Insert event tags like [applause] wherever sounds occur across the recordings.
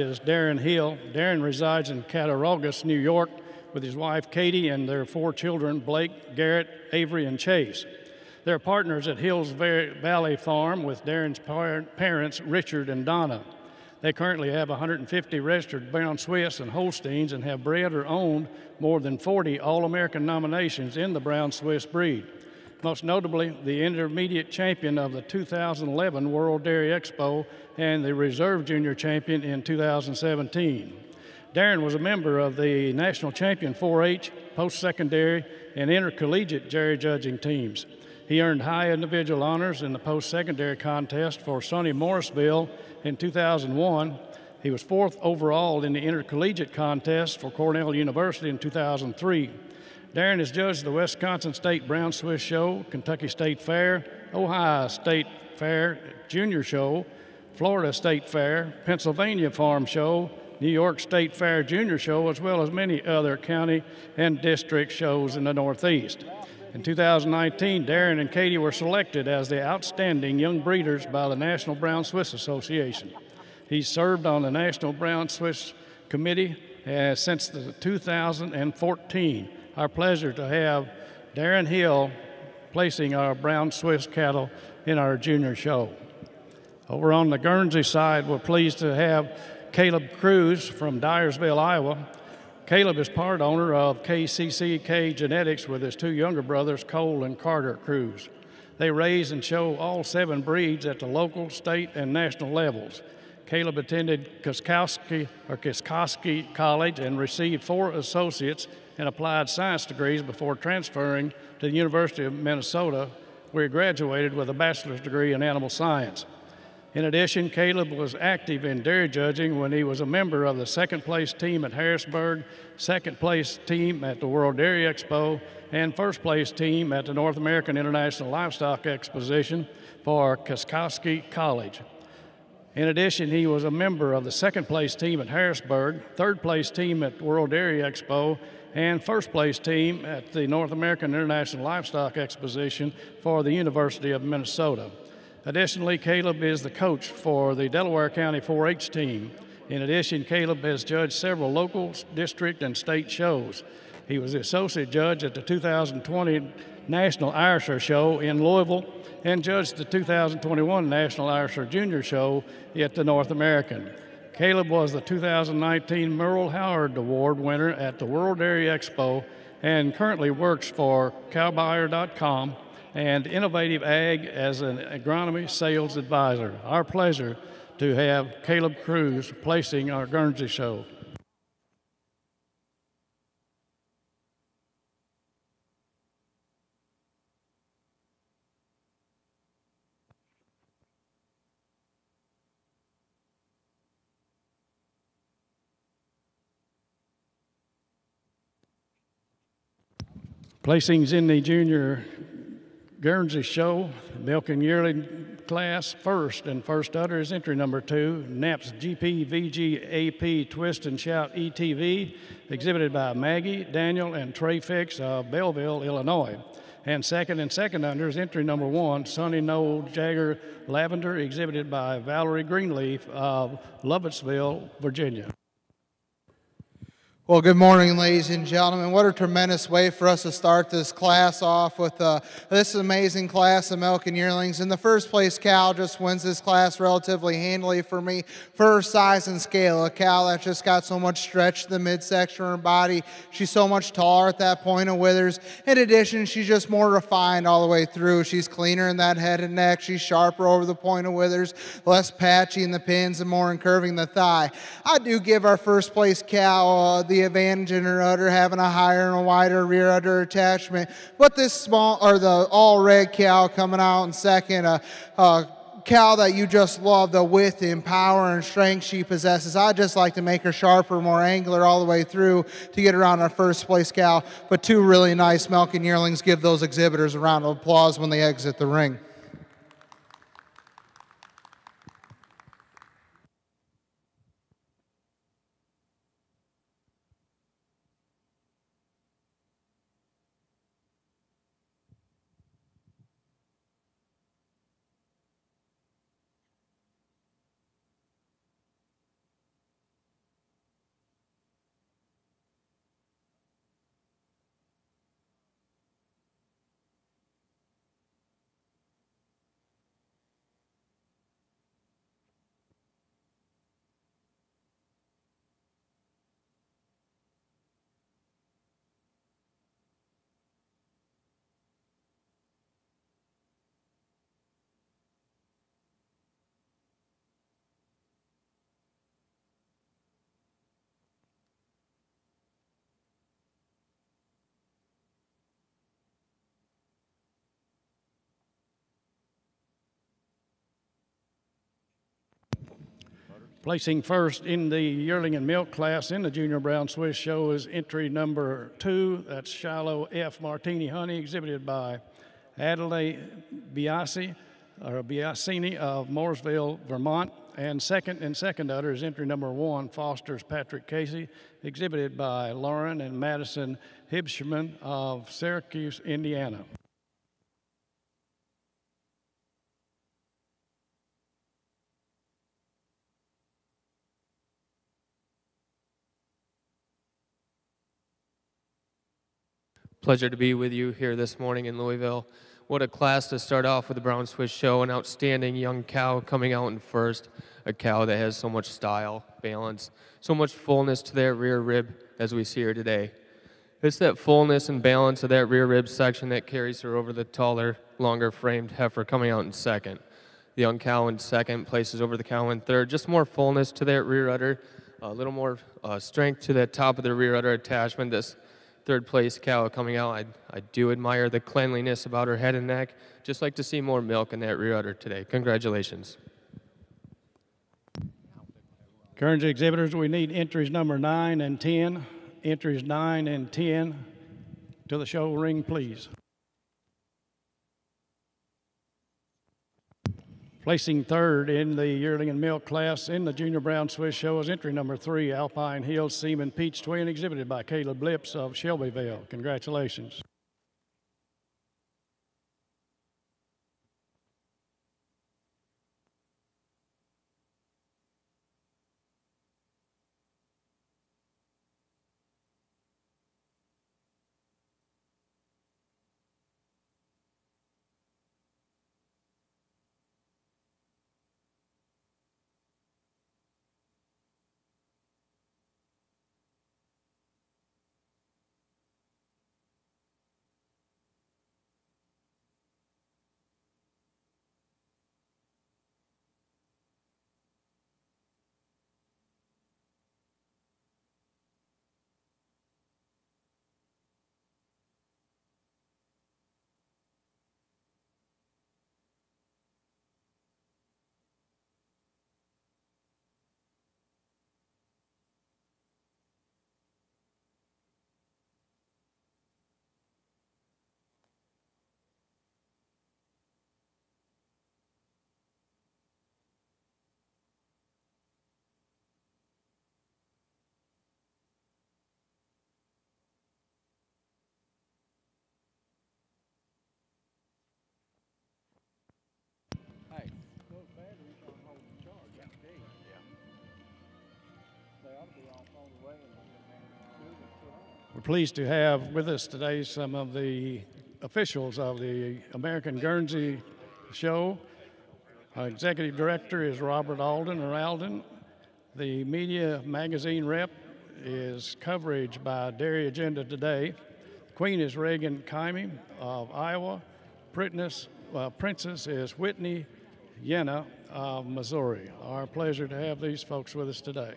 is Darren Hill. Darren resides in Cattaraugus, New York, with his wife Katie and their four children Blake, Garrett, Avery, and Chase. They're partners at Hills Valley Farm with Darren's parents, Richard and Donna. They currently have 150 registered Brown Swiss and Holsteins and have bred or owned more than 40 All American nominations in the Brown Swiss breed. Most notably, the intermediate champion of the 2011 World Dairy Expo and the reserve junior champion in 2017. Darren was a member of the national champion 4 H, post secondary, and intercollegiate dairy judging teams. He earned high individual honors in the post secondary contest for SUNY Morrisville in 2001. He was fourth overall in the intercollegiate contest for Cornell University in 2003. Darren has judged the Wisconsin State Brown Swiss Show, Kentucky State Fair, Ohio State Fair Junior Show, Florida State Fair, Pennsylvania Farm Show, New York State Fair Junior Show, as well as many other county and district shows in the Northeast. In 2019, Darren and Katie were selected as the outstanding young breeders by the National Brown Swiss Association. He served on the National Brown Swiss Committee uh, since the 2014. Our pleasure to have Darren Hill placing our brown Swiss cattle in our junior show. Over on the Guernsey side, we're pleased to have Caleb Cruz from Dyersville, Iowa, Caleb is part owner of KCCK Genetics with his two younger brothers, Cole and Carter Cruz. They raise and show all seven breeds at the local, state, and national levels. Caleb attended Kishwaukee or Kishwaukee College and received four associates in applied science degrees before transferring to the University of Minnesota, where he graduated with a bachelor's degree in animal science. In addition, Caleb was active in dairy judging when he was a member of the second place team at Harrisburg, second place team at the World Dairy Expo, and first place team at the North American International Livestock Exposition for Kishwaukee College. In addition, he was a member of the second place team at Harrisburg, third place team at World Dairy Expo, and first place team at the North American International Livestock Exposition for the University of Minnesota. Additionally, Caleb is the coach for the Delaware County 4 H team. In addition, Caleb has judged several local, district, and state shows. He was the associate judge at the 2020 National Ayrshire Show in Louisville and judged the 2021 National Ayrshire Junior Show at the North American. Caleb was the 2019 Merle Howard Award winner at the World Dairy Expo and currently works for cowbuyer.com and Innovative Ag as an agronomy sales advisor. Our pleasure to have Caleb Cruz placing our Guernsey show. Placings in the junior Guernsey Show, milking yearly class first, and first udder is entry number two, NAPS GP VG AP Twist and Shout ETV, exhibited by Maggie, Daniel, and Trey Fix of Belleville, Illinois. And second and second under is entry number one, Sunny Knoll Jagger Lavender, exhibited by Valerie Greenleaf of Lovettsville, Virginia. Well, good morning, ladies and gentlemen. What a tremendous way for us to start this class off with uh, this amazing class of milking yearlings. In the first place, Cal just wins this class relatively handily for me her size and scale. A cow that's just got so much stretch to the midsection of her body. She's so much taller at that point of withers. In addition, she's just more refined all the way through. She's cleaner in that head and neck. She's sharper over the point of withers, less patchy in the pins, and more incurving the thigh. I do give our first place cow uh, the advantage in her udder, having a higher and a wider rear udder attachment. But this small, or the all red cow coming out in second, a, cow that you just love, the width and power and strength she possesses. I just like to make her sharper, more angular all the way through to get around our first place cow. But two really nice milking yearlings give those exhibitors a round of applause when they exit the ring. Placing first in the yearling and milk class in the Junior Brown Swiss Show is entry number two. That's Shiloh F. Martini Honey, exhibited by Adelaide Biasi, or Biasini of Mooresville, Vermont. And second and second udder is entry number one, Foster's Patrick Casey, exhibited by Lauren and Madison Hibschman of Syracuse, Indiana. Pleasure to be with you here this morning in Louisville. What a class to start off with the Brown Swiss show. An outstanding young cow coming out in first. A cow that has so much style, balance, so much fullness to that rear rib as we see her today. It's that fullness and balance of that rear rib section that carries her over the taller, longer framed heifer coming out in second. The young cow in second places over the cow in third. Just more fullness to that rear udder, a little more uh, strength to that top of the rear udder attachment. This third place cow coming out. I, I do admire the cleanliness about her head and neck. Just like to see more milk in that rear udder today. Congratulations. Current exhibitors, we need entries number nine and 10. Entries nine and 10 to the show ring, please. Placing third in the yearling and milk class in the Junior Brown Swiss Show is entry number three, Alpine Hills Seaman Peach Twin, exhibited by Caleb Lips of Shelbyville. Congratulations. We're pleased to have with us today some of the officials of the American Guernsey Show. Our executive director is Robert Alden or Alden. The media magazine rep is coverage by Dairy Agenda Today. Queen is Reagan Kime of Iowa. Princess, uh, Princess is Whitney Yenna of Missouri. Our pleasure to have these folks with us today.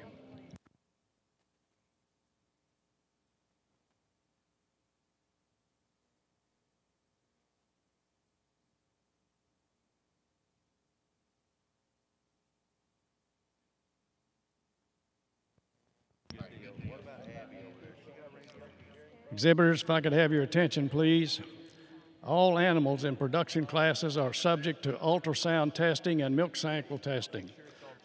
Exhibitors, if I could have your attention, please. All animals in production classes are subject to ultrasound testing and milk sample testing.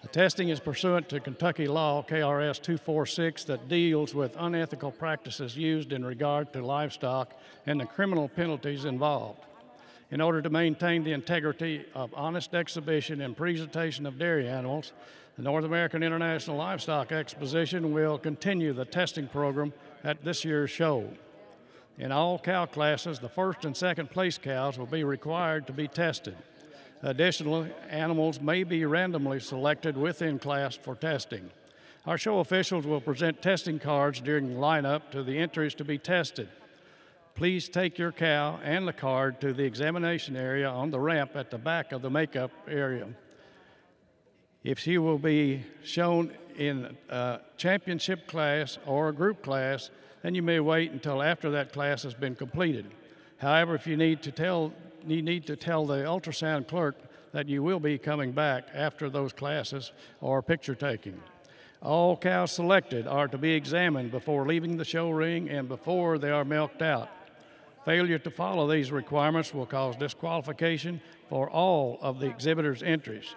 The testing is pursuant to Kentucky law KRS 246 that deals with unethical practices used in regard to livestock and the criminal penalties involved. In order to maintain the integrity of honest exhibition and presentation of dairy animals, the North American International Livestock Exposition will continue the testing program at this year's show. In all cow classes, the first and second place cows will be required to be tested. Additionally, animals may be randomly selected within class for testing. Our show officials will present testing cards during lineup to the entries to be tested. Please take your cow and the card to the examination area on the ramp at the back of the makeup area. If she will be shown in a championship class or a group class, then you may wait until after that class has been completed. However, if you need to tell you need to tell the ultrasound clerk that you will be coming back after those classes or picture taking. All cows selected are to be examined before leaving the show ring and before they are milked out. Failure to follow these requirements will cause disqualification for all of the exhibitors' entries.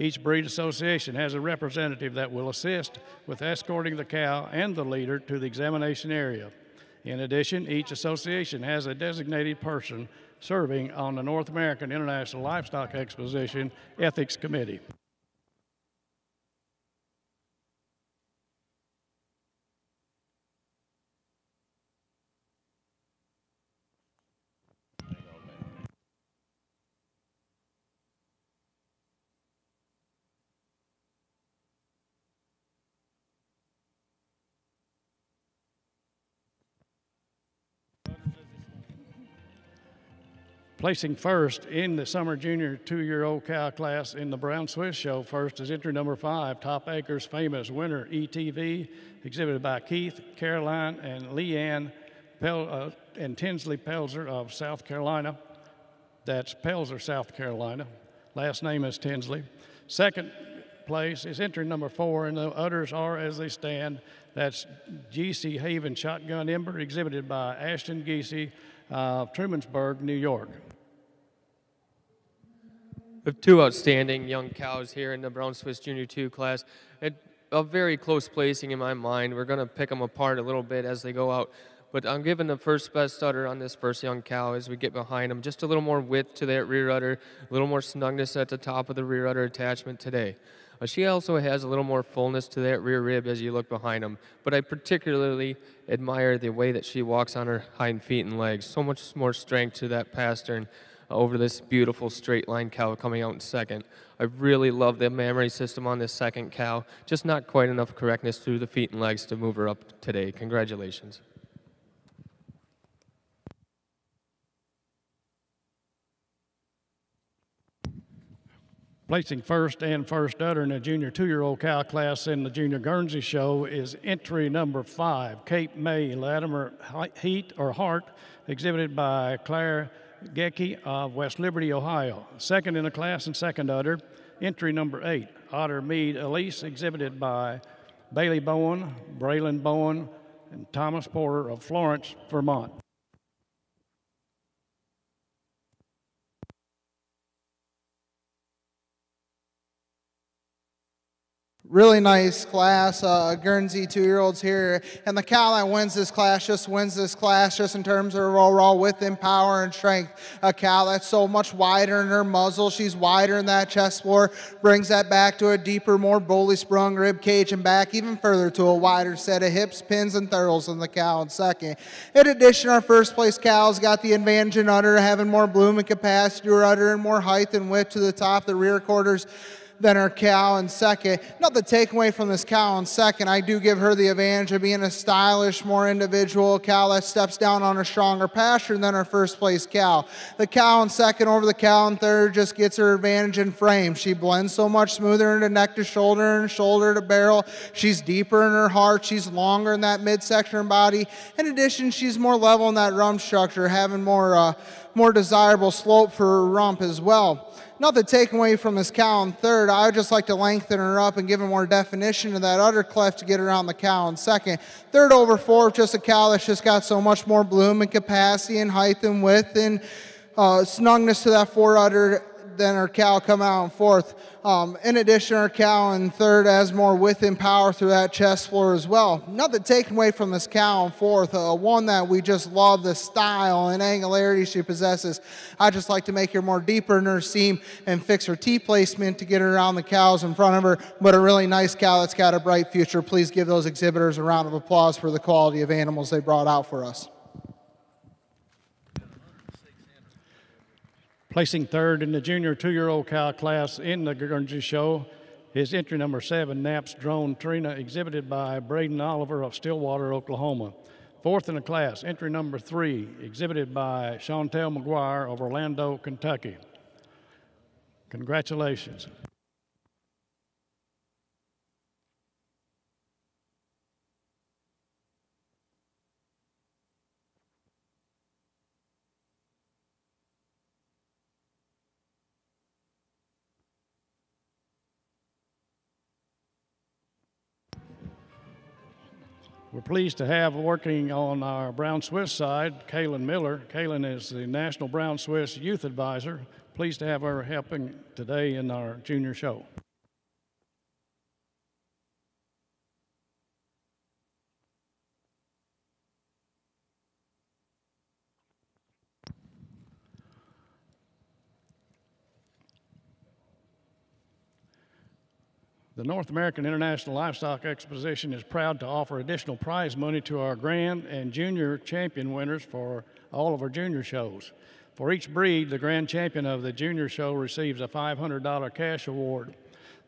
Each breed association has a representative that will assist with escorting the cow and the leader to the examination area. In addition, each association has a designated person serving on the North American International Livestock Exposition Ethics Committee. Placing first in the summer junior two-year-old cow class in the Brown Swiss Show first is entry number five, Top Acres famous winner ETV, exhibited by Keith, Caroline, and Leanne Pel- uh, and Tinsley Pelzer of South Carolina. That's Pelzer, South Carolina. Last name is Tinsley. Second place is entry number four, and the others are as they stand. That's GC Haven Shotgun Ember, exhibited by Ashton Geesey of Trumansburg, New York. Have two outstanding young cows here in the Brown Swiss Junior 2 class. At a very close placing in my mind. We're going to pick them apart a little bit as they go out. But I'm giving the first best udder on this first young cow as we get behind him. Just a little more width to that rear udder, a little more snugness at the top of the rear udder attachment today. Uh, she also has a little more fullness to that rear rib as you look behind him. But I particularly admire the way that she walks on her hind feet and legs. So much more strength to that pastern over this beautiful straight line cow coming out in second. I really love the mammary system on this second cow. Just not quite enough correctness through the feet and legs to move her up today. Congratulations. Placing first and first udder in the junior two-year-old cow class in the junior Guernsey show is entry number five, Cape May Latimer Heat or Heart, exhibited by Claire Gecky of West Liberty, Ohio. Second in the class and second udder, entry number eight, Otter Mead Elise, exhibited by Bailey Bowen, Braylon Bowen, and Thomas Porter of Florence, Vermont. Really nice class, uh, Guernsey two-year-olds here, and the cow that wins this class just wins this class just in terms of overall width and power and strength. A cow that's so much wider in her muzzle, she's wider in that chest floor, brings that back to a deeper, more boldly sprung rib cage and back even further to a wider set of hips, pins, and thurls than the cow in second. In addition, our first place cow's got the advantage in udder, having more bloom and capacity to udder and more height and width to the top. The rear quarters than her cow in second. Not the takeaway from this cow in second. I do give her the advantage of being a stylish, more individual cow that steps down on a stronger pastern than her first place cow. The cow in second over the cow in third just gets her advantage in frame. She blends so much smoother into neck to shoulder and shoulder to barrel. She's deeper in her heart. She's longer in that midsection body. In addition, she's more level in that rump structure, having more, uh, more desirable slope for her rump as well not to take away from this cow in third, I would just like to lengthen her up and give her more definition to that udder cleft to get around the cow in second. Third over fourth, just a cow that's just got so much more bloom and capacity and height and width and uh, snugness to that fore udder than her cow come out in fourth. Um, in addition, our cow in third has more width and power through that chest floor as well. Nothing taken away from this cow in fourth, uh, one that we just love the style and angularity she possesses. I just like to make her more deeper in her seam and fix her T placement to get her around the cows in front of her. But a really nice cow that's got a bright future. Please give those exhibitors a round of applause for the quality of animals they brought out for us. Placing third in the junior two-year-old cow class in the Guernsey show is entry number seven, Naps Drone Trina, exhibited by Braden Oliver of Stillwater, Oklahoma. Fourth in the class, entry number three, exhibited by Chantel McGuire of Orlando, Kentucky. Congratulations. We're pleased to have working on our Brown Swiss side, Kaylin Miller. Kaylin is the National Brown Swiss Youth Advisor. Pleased to have her helping today in our junior show. The North American International Livestock Exposition is proud to offer additional prize money to our grand and junior champion winners for all of our junior shows. For each breed, the grand champion of the junior show receives a $500 cash award.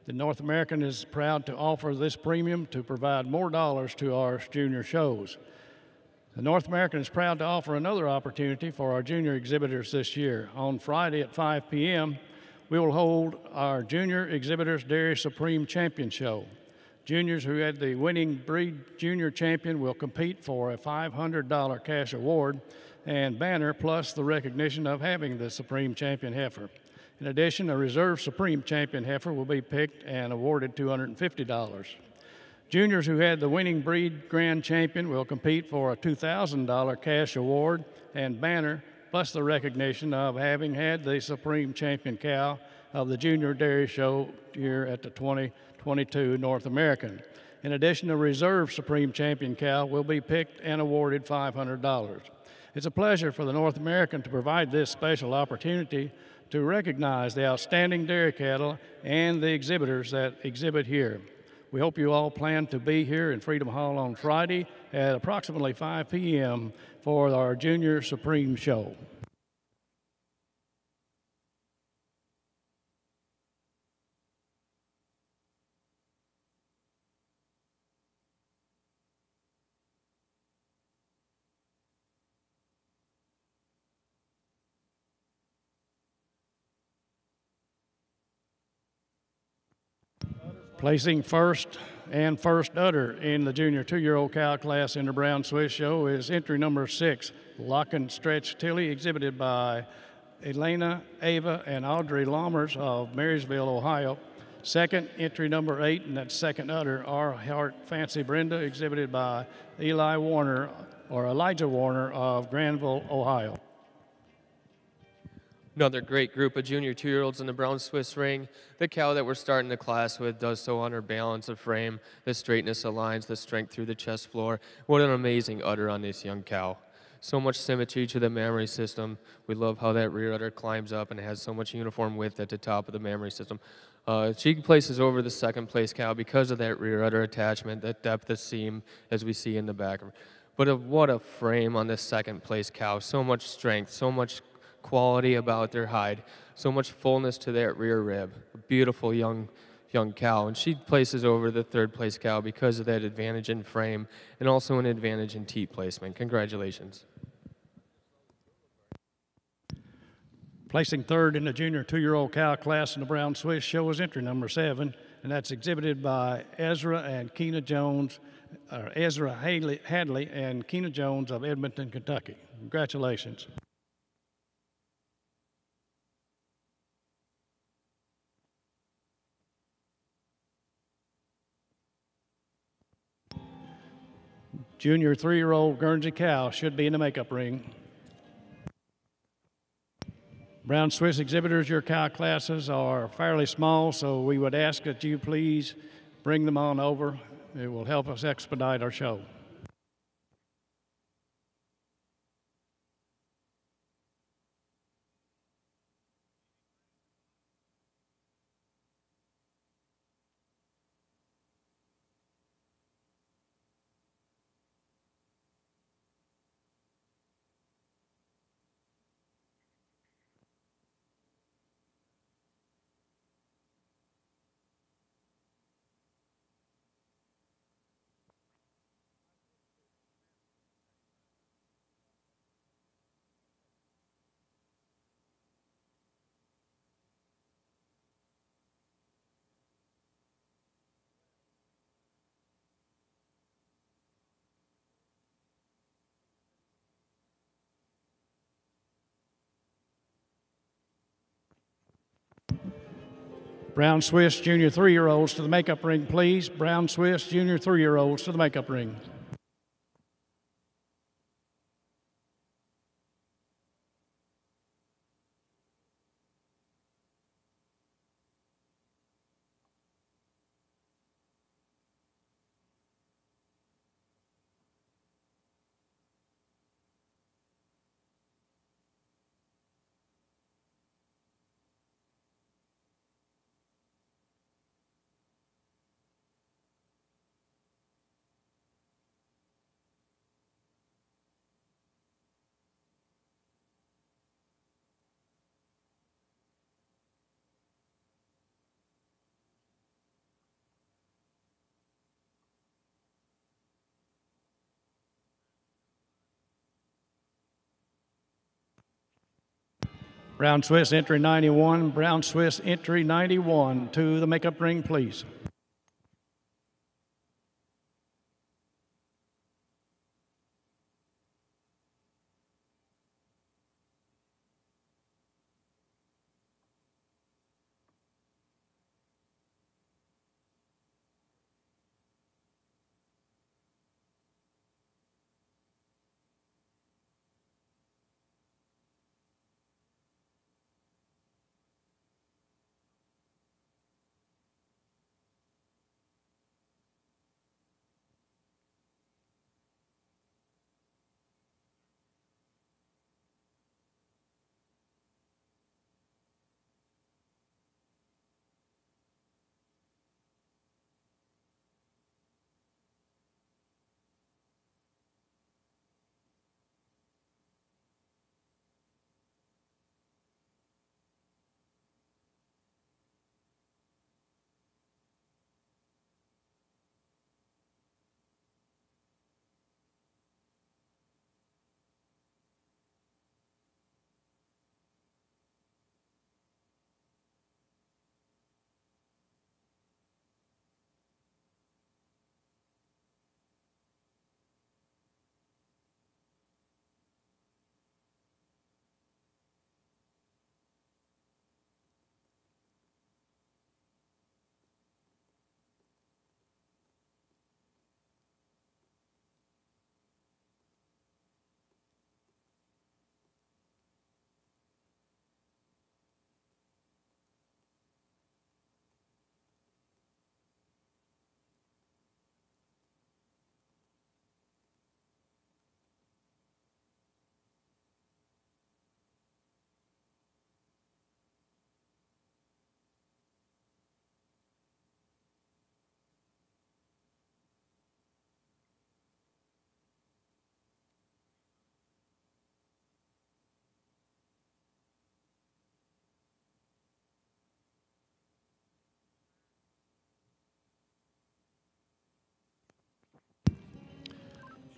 The North American is proud to offer this premium to provide more dollars to our junior shows. The North American is proud to offer another opportunity for our junior exhibitors this year. On Friday at 5 p.m., we will hold our Junior Exhibitors Dairy Supreme Champion Show. Juniors who had the winning breed junior champion will compete for a $500 cash award and banner plus the recognition of having the Supreme Champion heifer. In addition, a reserve Supreme Champion heifer will be picked and awarded $250. Juniors who had the winning breed grand champion will compete for a $2,000 cash award and banner plus the recognition of having had the supreme champion cow of the Junior Dairy Show here at the 2022 North American. In addition, the reserve supreme champion cow will be picked and awarded $500. It's a pleasure for the North American to provide this special opportunity to recognize the outstanding dairy cattle and the exhibitors that exhibit here. We hope you all plan to be here in Freedom Hall on Friday at approximately 5 p.m. for our Junior Supreme Show. Placing first and first udder in the junior two-year-old cow class in the Brown Swiss Show is entry number six, Lock and Stretch Tilly, exhibited by Elena, Ava, and Audrey Lammers of Marysville, Ohio. Second, entry number eight, and that second udder, Our Heart Fancy Brenda, exhibited by Eli Warner or Elijah Warner of Granville, Ohio. Another great group of junior two-year-olds in the brown Swiss ring. The cow that we're starting the class with does so on her balance of frame, the straightness of lines, the strength through the chest floor. What an amazing udder on this young cow. So much symmetry to the mammary system. We love how that rear udder climbs up and has so much uniform width at the top of the mammary system. Uh, she places over the second place cow because of that rear udder attachment, that depth of seam as we see in the back. But what a frame on this second place cow. So much strength, so much quality about their hide, so much fullness to that rear rib. A beautiful young young cow, and she places over the third place cow because of that advantage in frame and also an advantage in teat placement. Congratulations. Placing third in the junior two-year-old cow class in the Brown Swiss show is entry number seven, and that's exhibited by Ezra and Keena Jones, or Ezra Hadley and Keena Jones of Edmonton, Kentucky. Congratulations. Junior three year old Guernsey cow should be in the makeup ring. Brown Swiss exhibitors, your cow classes are fairly small, so we would ask that you please bring them on over. It will help us expedite our show. Brown Swiss junior three year olds to the makeup ring, please. Brown Swiss junior three year olds to the makeup ring. Brown Swiss entry 91, Brown Swiss entry 91 to the makeup ring, please.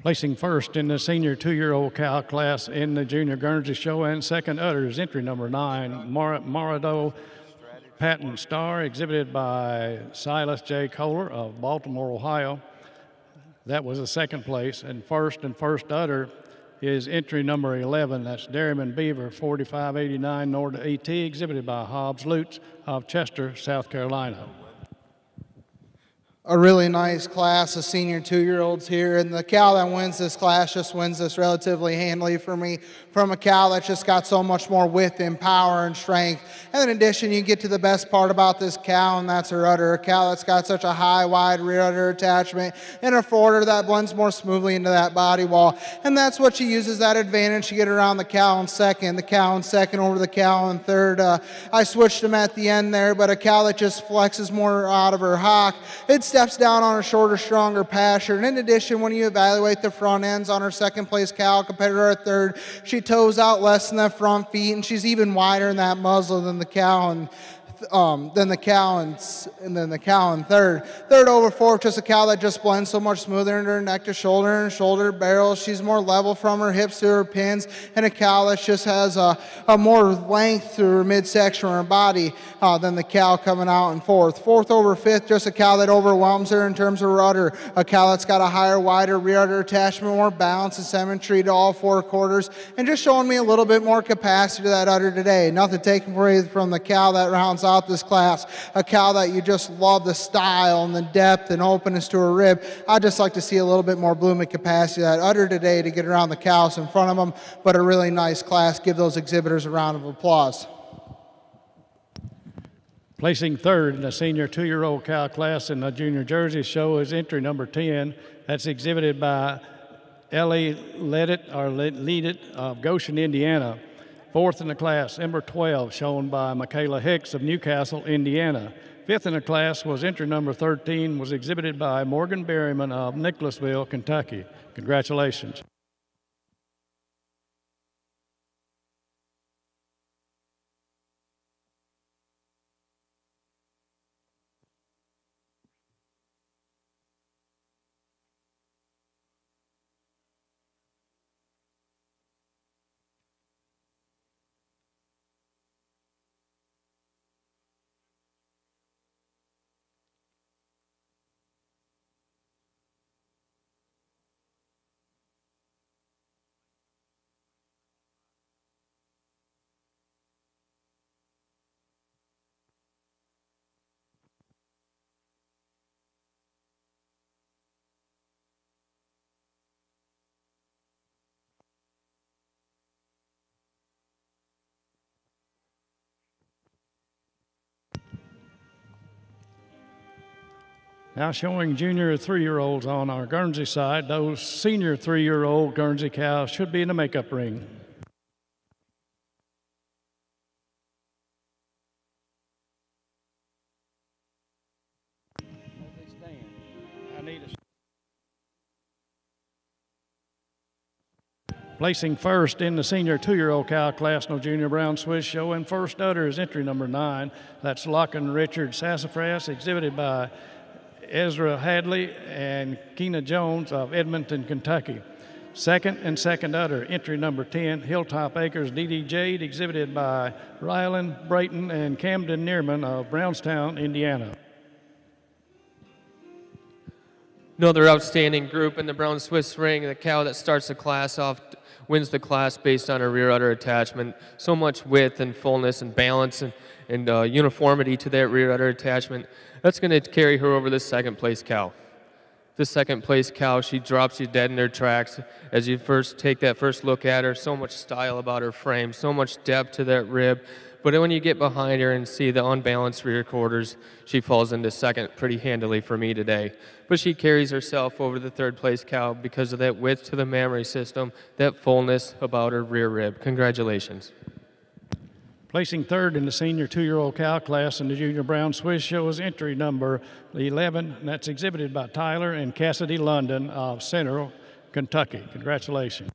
Placing first in the senior two-year-old cow class in the junior Guernsey show and second utters entry number nine, Mar- Marado Patent Star, exhibited by Silas J. Kohler of Baltimore, Ohio. That was the second place. And first and first udder is entry number 11. That's Dairyman Beaver, 4589 North AT, exhibited by Hobbs Lutz of Chester, South Carolina a really nice class of senior two-year-olds here, and the cow that wins this class just wins this relatively handily for me from a cow that's just got so much more width and power and strength. And in addition, you get to the best part about this cow, and that's her udder. A cow that's got such a high, wide rear udder attachment and a fore udder that blends more smoothly into that body wall. And that's what she uses that advantage to get around the cow in second, the cow in second over the cow in third. Uh, I switched them at the end there, but a cow that just flexes more out of her hock. it steps down on a shorter, stronger pastern. And in addition, when you evaluate the front ends on her second place cow to her third, she toes out less than the front feet, and she's even wider in that muzzle than the cow. And um, than the cow and, and then the cow in third. Third over fourth, just a cow that just blends so much smoother into her neck to shoulder and shoulder barrel. She's more level from her hips to her pins, and a cow that just has a, a more length through her midsection or her body uh, than the cow coming out in fourth. Fourth over fifth, just a cow that overwhelms her in terms of rudder. A cow that's got a higher, wider rear udder attachment, more balance and symmetry to all four quarters, and just showing me a little bit more capacity to that udder today. Nothing taken away from the cow that rounds out this class, a cow that you just love the style and the depth and openness to her rib. I'd just like to see a little bit more blooming capacity that udder today to get around the cows in front of them, but a really nice class. Give those exhibitors a round of applause. Placing third in the senior two year old cow class in the junior jersey show is entry number 10. That's exhibited by Ellie Ledit or Lead It of Goshen, Indiana. Fourth in the class, number 12, shown by Michaela Hicks of Newcastle, Indiana. Fifth in the class was entry number 13, was exhibited by Morgan Berryman of Nicholasville, Kentucky. Congratulations. Now showing junior three-year-olds on our Guernsey side. Those senior three-year-old Guernsey cows should be in the makeup ring. Placing first in the senior two-year-old cow class, no junior brown Swiss show, and first udder is entry number nine. That's Locken Richard Sassafras, exhibited by Ezra Hadley and Keena Jones of Edmonton, Kentucky. Second and second udder, entry number 10, Hilltop Acres DD Jade, exhibited by Ryland Brayton and Camden Neerman of Brownstown, Indiana. Another outstanding group in the brown Swiss ring. The cow that starts the class off wins the class based on her rear udder attachment. So much width and fullness and balance and, and uh, uniformity to that rear udder attachment. That's going to carry her over the second place cow. The second place cow, she drops you dead in her tracks as you first take that first look at her. So much style about her frame, so much depth to that rib. But when you get behind her and see the unbalanced rear quarters, she falls into second pretty handily for me today. But she carries herself over the third place cow because of that width to the mammary system, that fullness about her rear rib. Congratulations. Placing third in the senior two-year-old cow class in the junior brown Swiss show is entry number 11, and that's exhibited by Tyler and Cassidy London of Central Kentucky. Congratulations.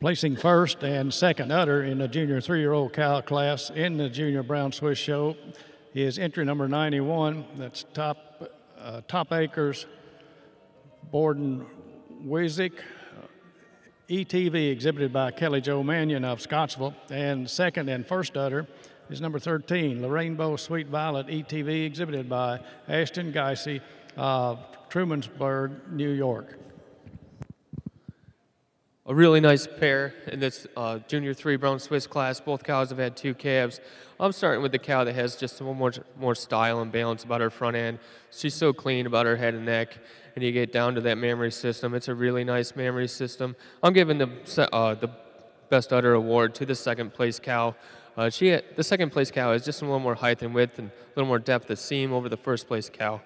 Placing first and second udder in the junior three-year-old cow class in the junior brown Swiss show is entry number 91. That's top uh, top acres Borden Wizik. ETV exhibited by Kelly Joe Mannion of Scottsville. And second and first udder is number 13, the Rainbow Sweet Violet ETV exhibited by Ashton Geisey of Trumansburg, New York. A really nice pair in this uh, junior three brown Swiss class. Both cows have had two calves. I'm starting with the cow that has just a little more, more style and balance about her front end. She's so clean about her head and neck. And you get down to that mammary system. It's a really nice mammary system. I'm giving the, uh, the best udder award to the second place cow. Uh, she the second place cow has just a little more height and width and a little more depth of seam over the first place cow.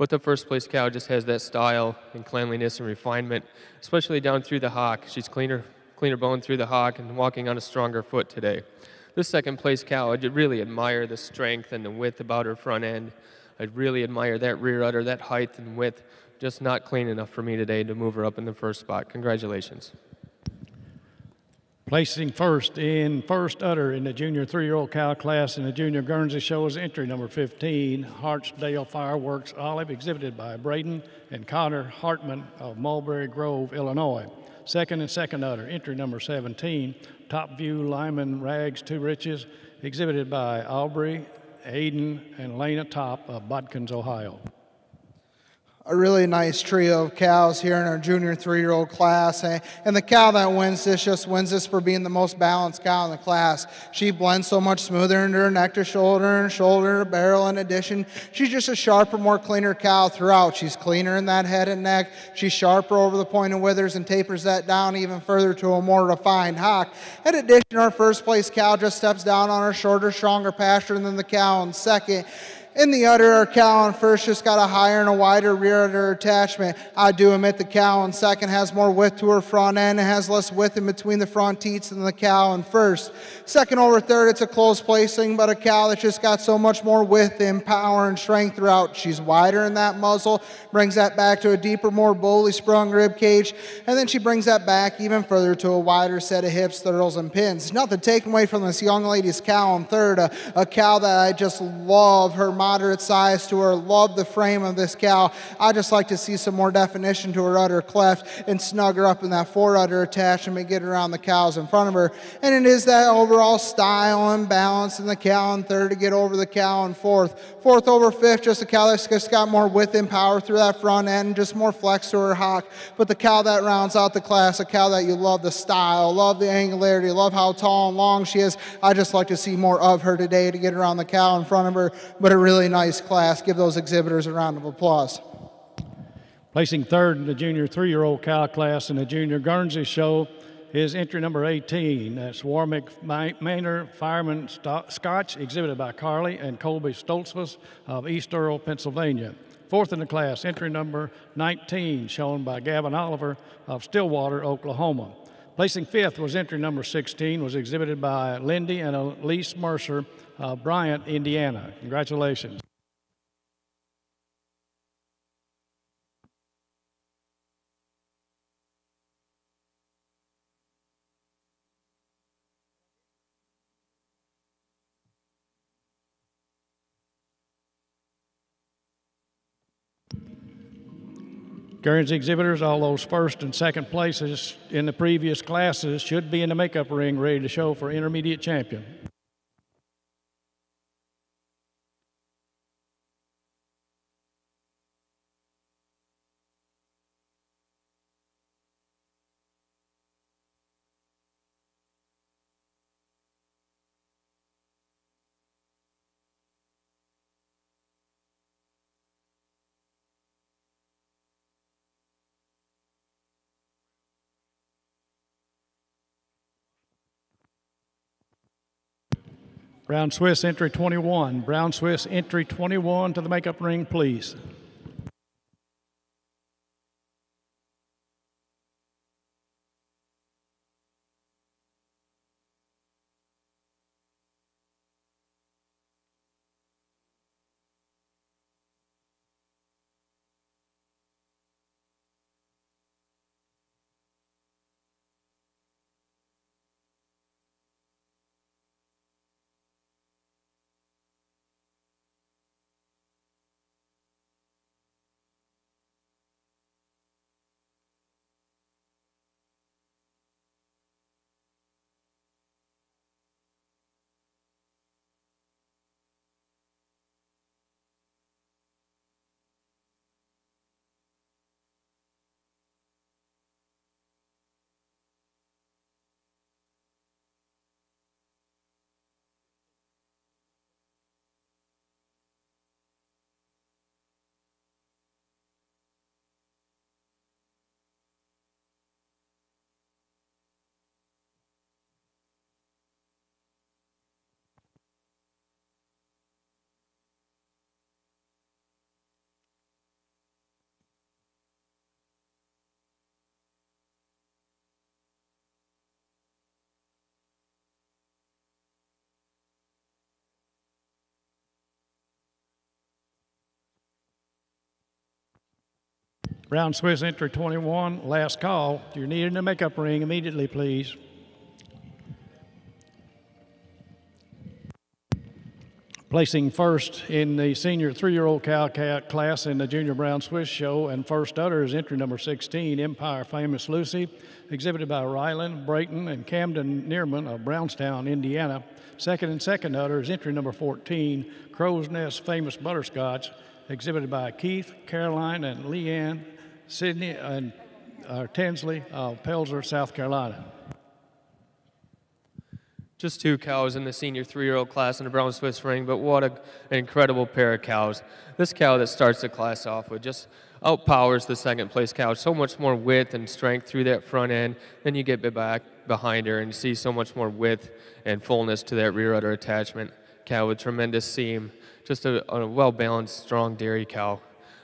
But the first place cow just has that style and cleanliness and refinement, especially down through the hock. She's cleaner, cleaner bone through the hock and walking on a stronger foot today. This second place cow, I really admire the strength and the width about her front end. I really admire that rear udder, that height and width. Just not clean enough for me today to move her up in the first spot. Congratulations. Placing first in first udder in the junior three-year-old cow class in the junior Guernsey show is entry number 15, Hartsdale Fireworks Olive, exhibited by Braden and Connor Hartman of Mulberry Grove, Illinois. Second and second udder, entry number 17, Top View Lyman Rags Two Riches, exhibited by Aubrey, Aiden, and Lena Top of Botkins, Ohio a really nice trio of cows here in our junior three-year-old class. And the cow that wins this just wins this for being the most balanced cow in the class. She blends so much smoother into her neck to shoulder and shoulder to barrel. In addition, she's just a sharper, more cleaner cow throughout. She's cleaner in that head and neck. She's sharper over the point of withers and tapers that down even further to a more refined hock. In addition, our first place cow just steps down on her shorter, stronger pastern than the cow in second. In the udder, our cow on first just got a higher and a wider rear udder attachment. I do admit the cow on second has more width to her front end and has less width in between the front teats than the cow on first. Second over third, it's a close placing, but a cow that just got so much more width and power and strength throughout. She's wider in that muzzle, brings that back to a deeper, more boldly sprung rib cage, and then she brings that back even further to a wider set of hips, thurls, and pins. Nothing taken away from this young lady's cow on third, a, a cow that I just love her moderate size to her. Love the frame of this cow. I just like to see some more definition to her udder cleft and snug her up in that fore udder attachment and get around the cows in front of her. And it is that overall style and balance in the cow in third to get over the cow in fourth. Fourth over fifth, just a cow that's just got more width and power through that front end, just more flex to her hock. But the cow that rounds out the class, a cow that you love the style, love the angularity, love how tall and long she is. I just like to see more of her today to get around the cow in front of her. But it really nice class. Give those exhibitors a round of applause. Placing third in the junior three-year-old cow class in the junior Guernsey show is entry number 18. That's Warwick Manor Fireman Scotch, exhibited by Carly and Colby Stoltzfus of East Earl, Pennsylvania. Fourth in the class, entry number 19, shown by Gavin Oliver of Stillwater, Oklahoma. Placing fifth was entry number 16, was exhibited by Lindy and Elise Mercer of Bryant, Indiana. Congratulations. Guernsey exhibitors, all those first and second places in the previous classes should be in the makeup ring ready to show for intermediate champion. Brown Swiss entry 21. Brown Swiss entry 21 to the makeup ring, please. Brown Swiss entry 21, last call. You're needed a makeup ring immediately, please. Placing first in the senior three-year-old cow cat class in the Junior Brown Swiss Show, and first udder is entry number 16, Empire Famous Lucy, exhibited by Ryland, Brayton, and Camden Neerman of Brownstown, Indiana. Second and second udder is entry number 14, Crow's Nest Famous Butterscotch, exhibited by Keith, Caroline, and Leanne Sydney and uh, Tinsley of Pelzer, South Carolina. Just two cows in the senior three-year-old class in the brown Swiss ring, but what a, an incredible pair of cows. This cow that starts the class off with just outpowers the second place cow. So much more width and strength through that front end. Then you get back behind her and see so much more width and fullness to that rear udder attachment. Cow with tremendous seam. Just a, a well-balanced, strong dairy cow.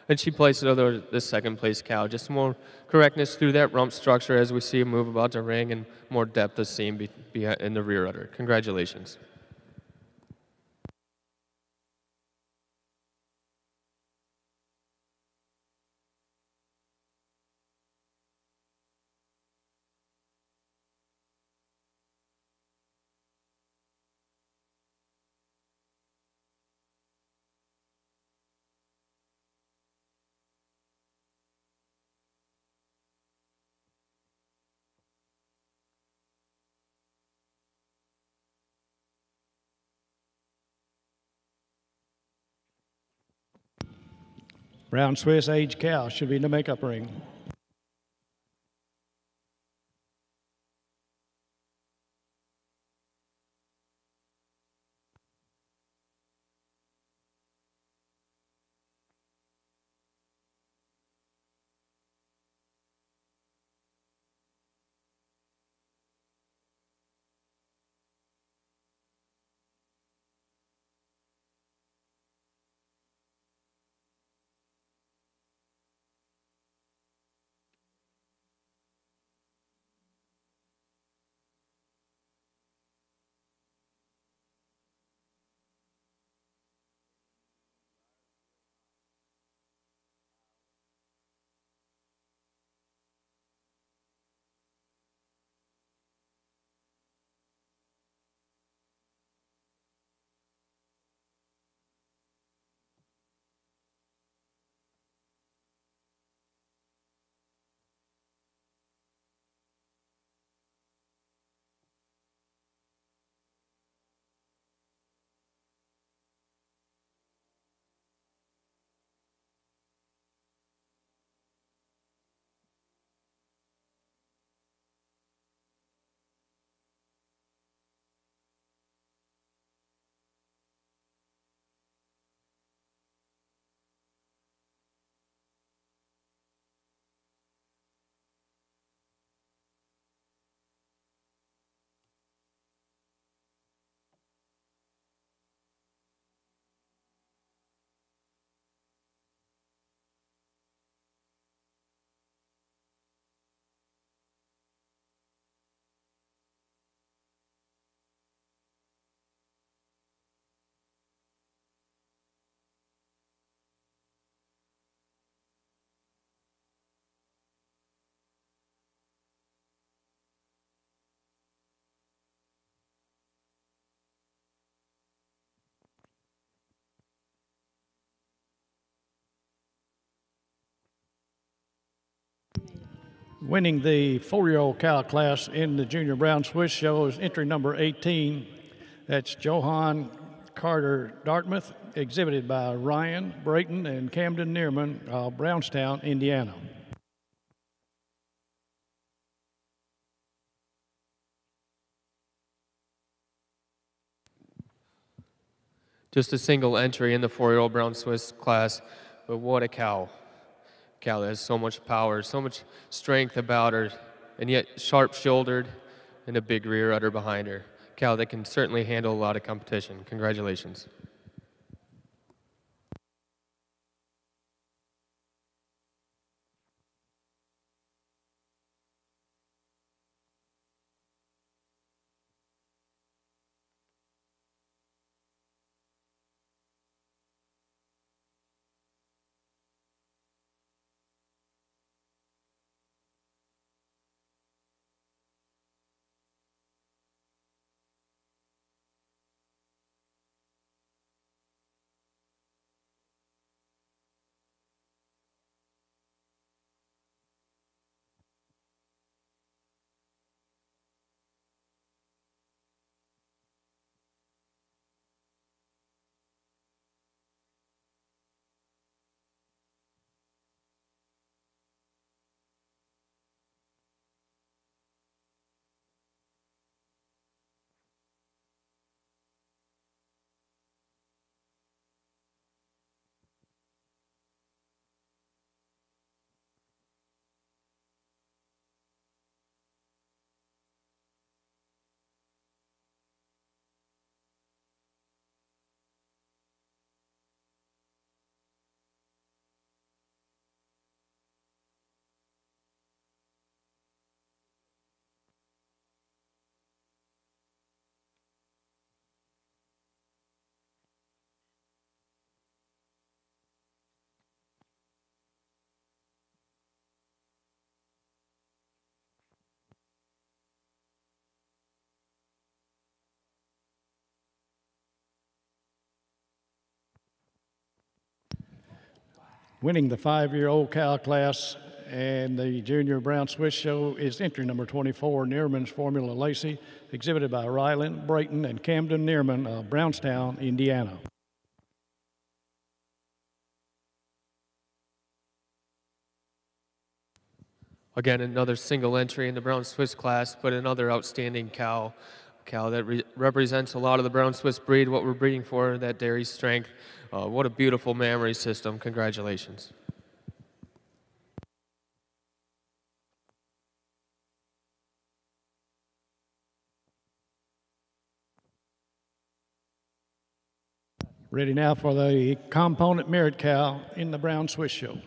And she placed over the second place cow. Just more correctness through that rump structure as we see him move about the ring and more depth of seam be in the rear udder. Congratulations. Brown Swiss aged cow should be in the makeup ring. Winning the four-year-old cow class in the Junior Brown Swiss Show is entry number 18. That's Johan Carter Dartmouth, exhibited by Ryan Brayton and Camden Neerman of Brownstown, Indiana. Just a single entry in the four-year-old brown Swiss class, but what a cow. That has so much power, so much strength about her, and yet sharp-shouldered and a big rear udder behind her. Cow that can certainly handle a lot of competition. Congratulations. Winning the five-year-old cow class and the Junior Brown Swiss Show is entry number 24, Nearman's Formula Lacey, exhibited by Ryland, Brayton, and Camden Nearman of Brownstown, Indiana. Again, another single entry in the Brown Swiss class, but another outstanding cow. Cow that re- represents a lot of the Brown Swiss breed, what we're breeding for, that dairy strength. Uh, what a beautiful mammary system. Congratulations. Ready now for the component merit cow in the Brown Swiss Show.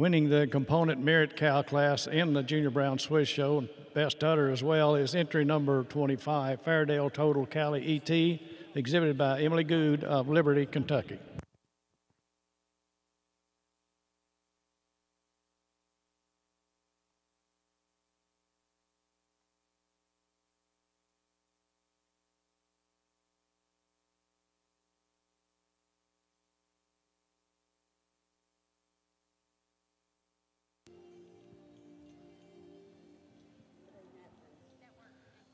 Winning the component merit cow class in the Junior Brown Swiss Show, and best udder as well, is entry number 25, Fairdale Total Cali ET, exhibited by Emily Good of Liberty, Kentucky.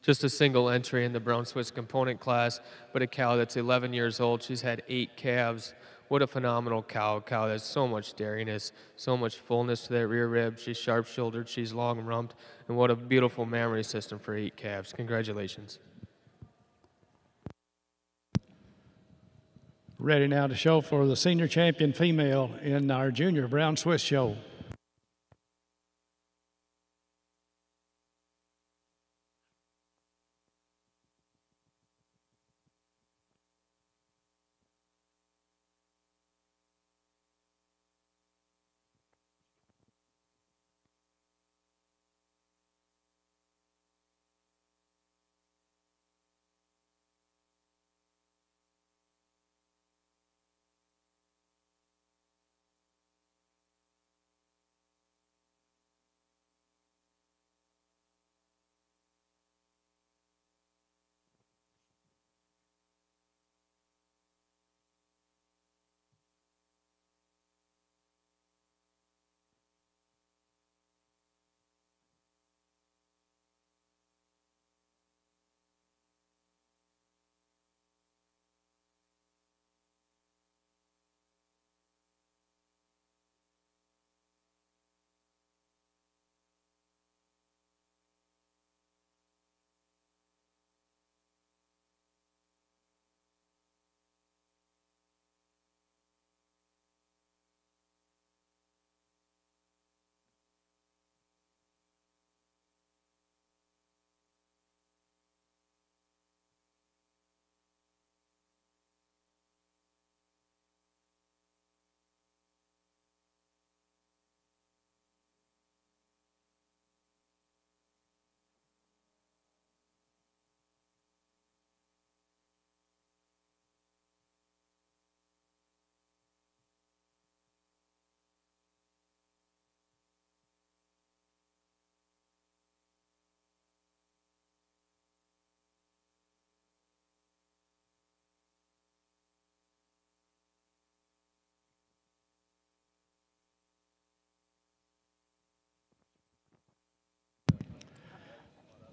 Just a single entry in the Brown Swiss component class, but a cow that's 11 years old. She's had eight calves. What a phenomenal cow. Cow that's so much dairiness, so much fullness to that rear rib. She's sharp shouldered, she's long rumped, and what a beautiful mammary system for eight calves. Congratulations. Ready now to show for the senior champion female in our junior Brown Swiss show.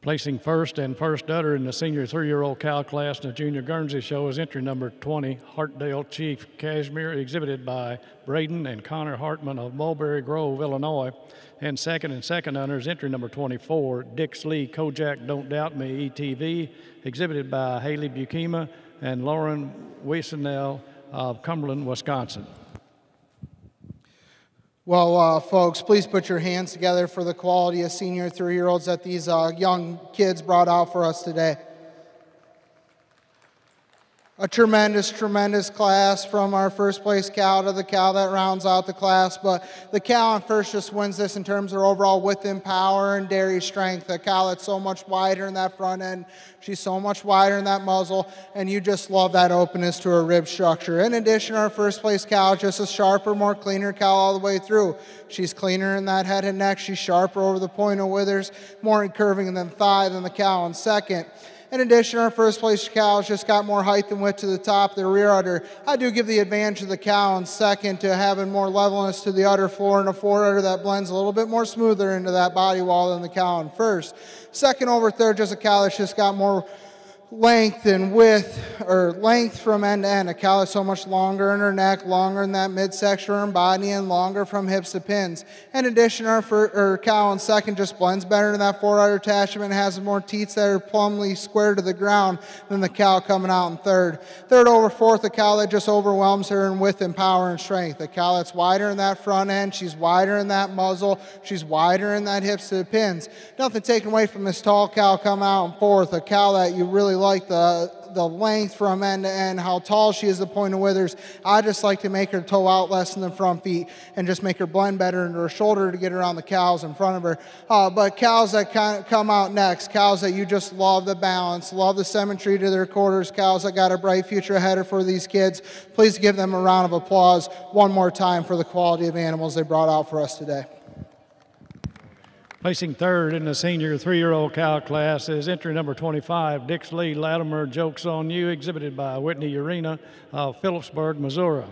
Placing first and first udder in the senior three-year-old cow class in the Junior Guernsey Show is entry number 20, Hartdale Chief Cashmere, exhibited by Braden and Connor Hartman of Mulberry Grove, Illinois. And second and second udders, entry number 24, Dix Lee Kojak Don't Doubt Me ETV, exhibited by Haley Bukema and Lauren Wiesenel of Cumberland, Wisconsin. Well, uh, folks, please put your hands together for the quality of senior three year olds that these uh, young kids brought out for us today. A tremendous, tremendous class from our first place cow to the cow that rounds out the class. But the cow on first just wins this in terms of overall width and power and dairy strength. A cow that's so much wider in that front end. She's so much wider in that muzzle. And you just love that openness to her rib structure. In addition, our first place cow, just a sharper, more cleaner cow all the way through. She's cleaner in that head and neck. She's sharper over the point of withers, more curving in the thigh than the cow in second. In addition, our first place cows just got more height and width to the top, the rear udder. I do give the advantage of the cow in second to having more levelness to the udder floor and a fore udder that blends a little bit more smoother into that body wall than the cow in first. Second over third, just a cow that's just got more length and width, or length from end to end. A cow is so much longer in her neck, longer in that midsection of her body, and longer from hips to pins. In addition, our, cow in second just blends better in that fore udder attachment, has more teats that are plumly square to the ground than the cow coming out in third. Third over fourth, a cow that just overwhelms her in width and power and strength. A cow that's wider in that front end, she's wider in that muzzle, she's wider in that hips to the pins. Nothing taken away from this tall cow coming out in fourth, a cow that you really like the, the length from end to end, how tall she is, the point of withers. I just like to make her toe out less than the front feet and just make her blend better into her shoulder to get around the cows in front of her. Uh, but cows that kinda come out next, cows that you just love the balance, love the symmetry to their quarters, cows that got a bright future ahead of for these kids, please give them a round of applause one more time for the quality of animals they brought out for us today. Placing third in the senior three-year-old cow class is entry number 25, Dix Lee Latimer Jokes on You, exhibited by Whitney Urena of Phillipsburg, Missouri.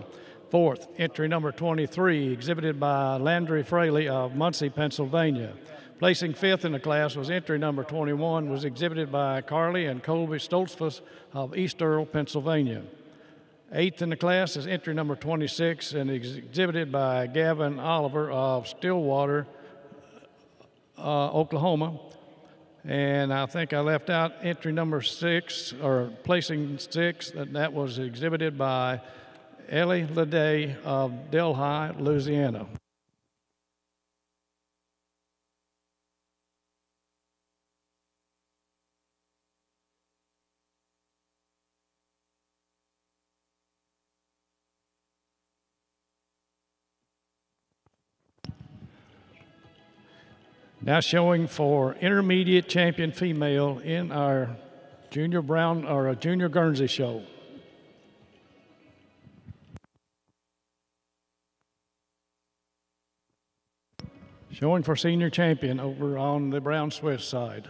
Fourth, entry number 23, exhibited by Landry Fraley of Muncy, Pennsylvania. Placing fifth in the class was entry number 21, was exhibited by Carly and Colby Stoltzfus of East Earl, Pennsylvania. Eighth in the class is entry number 26 and exhibited by Gavin Oliver of Stillwater, uh, Oklahoma. And I think I left out entry number six, or placing six, that, that was exhibited by Ellie Leday of Delhi, Louisiana. Now showing for intermediate champion female in our junior brown or a junior Guernsey show. Showing for senior champion over on the brown Swiss side.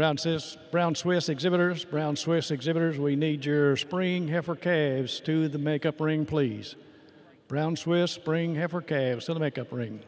Brown Swiss, Brown Swiss exhibitors, Brown Swiss exhibitors, we need your spring heifer calves to the makeup ring, please. Brown Swiss spring heifer calves to the makeup ring.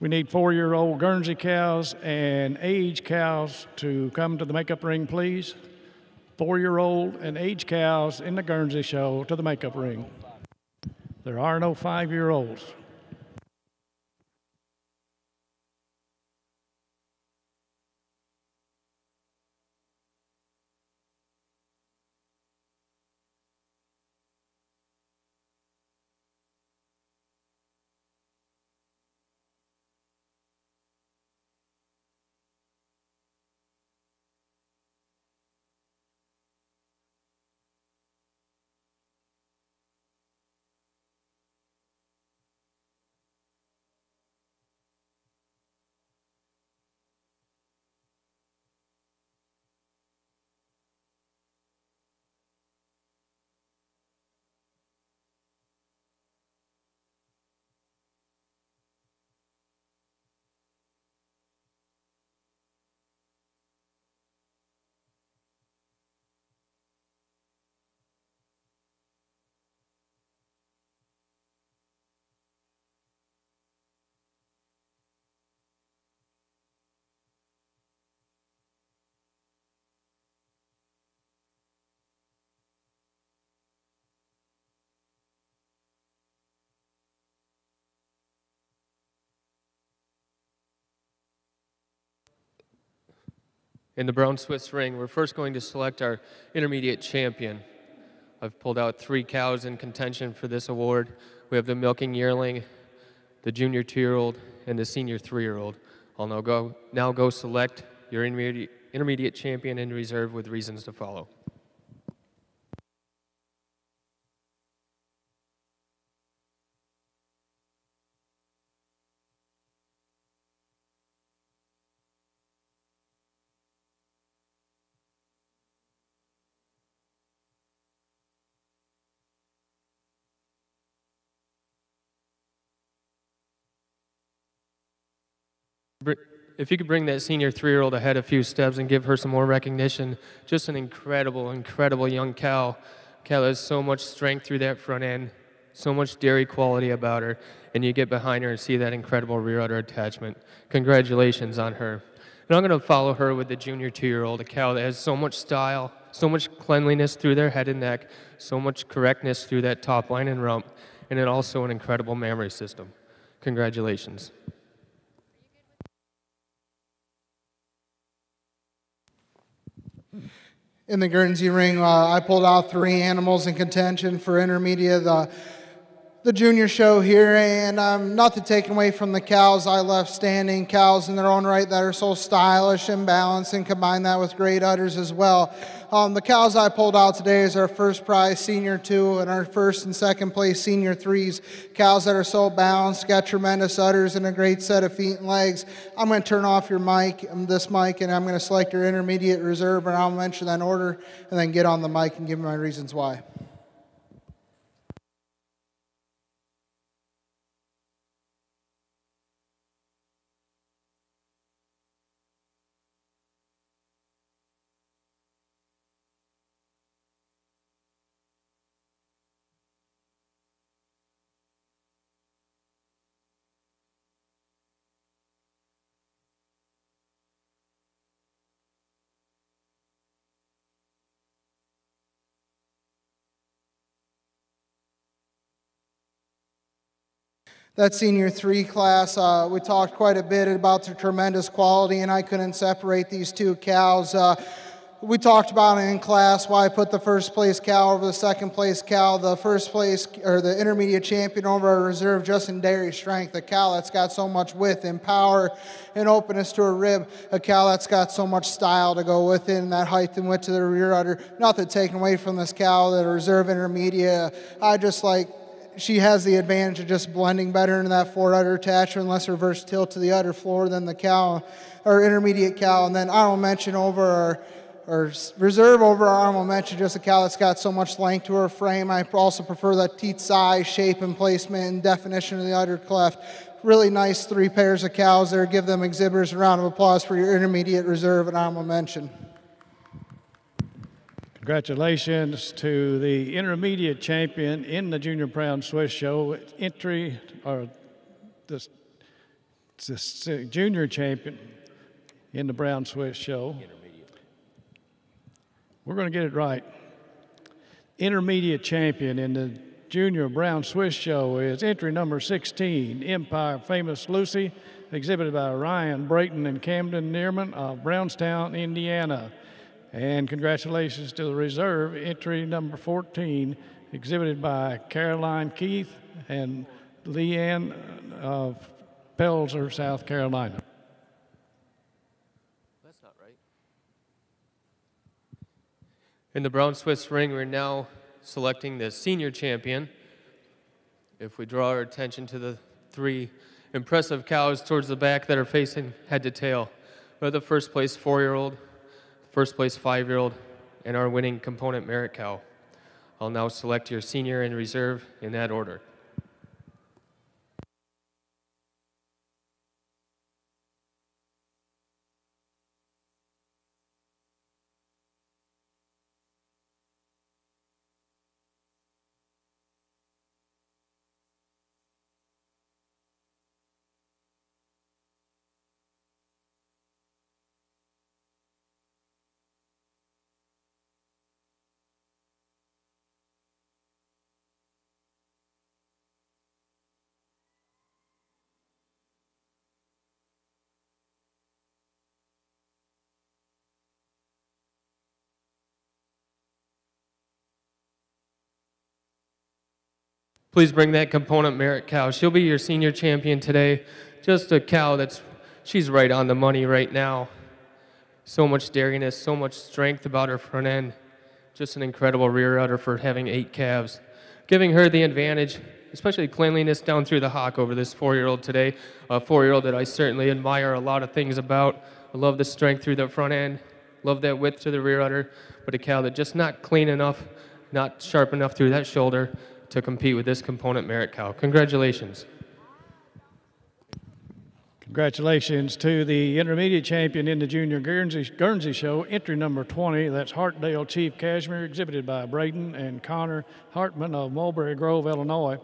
We need four-year-old Guernsey cows and age cows to come to the makeup ring, please. Four-year-old and age cows in the Guernsey show to the makeup ring. There are no five-year-olds. In the brown Swiss ring, we're first going to select our intermediate champion. I've pulled out three cows in contention for this award. We have the milking yearling, the junior two-year-old, and the senior three-year-old. I'll now go, now go select your intermediate, intermediate champion in reserve with reasons to follow. If you could bring that senior three year old ahead a few steps and give her some more recognition, just an incredible, incredible young cow. Cow has so much strength through that front end, so much dairy quality about her, and you get behind her and see that incredible rear udder attachment. Congratulations on her. And I'm going to follow her with the junior two year old, a cow that has so much style, so much cleanliness through their head and neck, so much correctness through that top line and rump, and then also an incredible mammary system. Congratulations. In the Guernsey ring. Uh, I pulled out three animals in contention for intermediate, the junior show here, and um, not to take away from the cows I left standing, cows in their own right that are so stylish and balanced, and combine that with great udders as well. Um, the cows I pulled out today is our first prize senior two and our first and second place senior threes. Cows that are so balanced, got tremendous udders and a great set of feet and legs. I'm going to turn off your mic, um, this mic, and I'm going to select your intermediate reserve, and I'll mention that order, and then get on the mic and give my reasons why. That senior three class, uh, we talked quite a bit about the tremendous quality, and I couldn't separate these two cows. Uh, we talked about it in class why I put the first place cow over the second place cow, the first place or the intermediate champion over a reserve just in dairy strength. A cow that's got so much width and power and openness to her rib. A cow that's got so much style to go with it and that height and width to the rear udder. Not that taken away from this cow, that reserve intermediate. I just like she has the advantage of just blending better into that forward udder attachment, less reverse tilt to the udder floor than the cow or intermediate cow. And then honorable mention over our or reserve over our honorable mention just a cow that's got so much length to her frame. I also prefer that teat size, shape, and placement and definition of the udder cleft. Really nice three pairs of cows there. Give them exhibitors a round of applause for your intermediate reserve and honorable mention. Congratulations to the intermediate champion in the Junior Brown Swiss Show. Entry or the s- junior champion in the Brown Swiss show. We're going to get it right. Intermediate champion in the junior Brown Swiss show is entry number 16, Empire Famous Lucy, exhibited by Ryan Brayton and Camden Neerman of Brownstown, Indiana. And congratulations to the reserve, entry number 14, exhibited by Caroline Keith and Leanne of Pelzer, South Carolina. That's not right. In the Brown Swiss ring, we're now selecting the senior champion. If we draw our attention to the three impressive cows towards the back that are facing head to tail, we have the first place four year old, first place five year old, and our winning component merit cow. I'll now select your senior and reserve in that order. Please bring that component merit cow. She'll be your senior champion today. Just a cow that's, she's right on the money right now. So much dariness, so much strength about her front end. Just an incredible rear udder for having eight calves. Giving her the advantage, especially cleanliness down through the hock over this four year old today. A four year old that I certainly admire a lot of things about. I love the strength through the front end, love that width to the rear udder, but a cow that just not clean enough, not sharp enough through that shoulder to compete with this component merit cow. Congratulations. Congratulations to the intermediate champion in the Junior Guernsey, Guernsey Show, entry number 20. That's Hartdale Chief Cashmere, exhibited by Braden and Connor Hartman of Mulberry Grove, Illinois.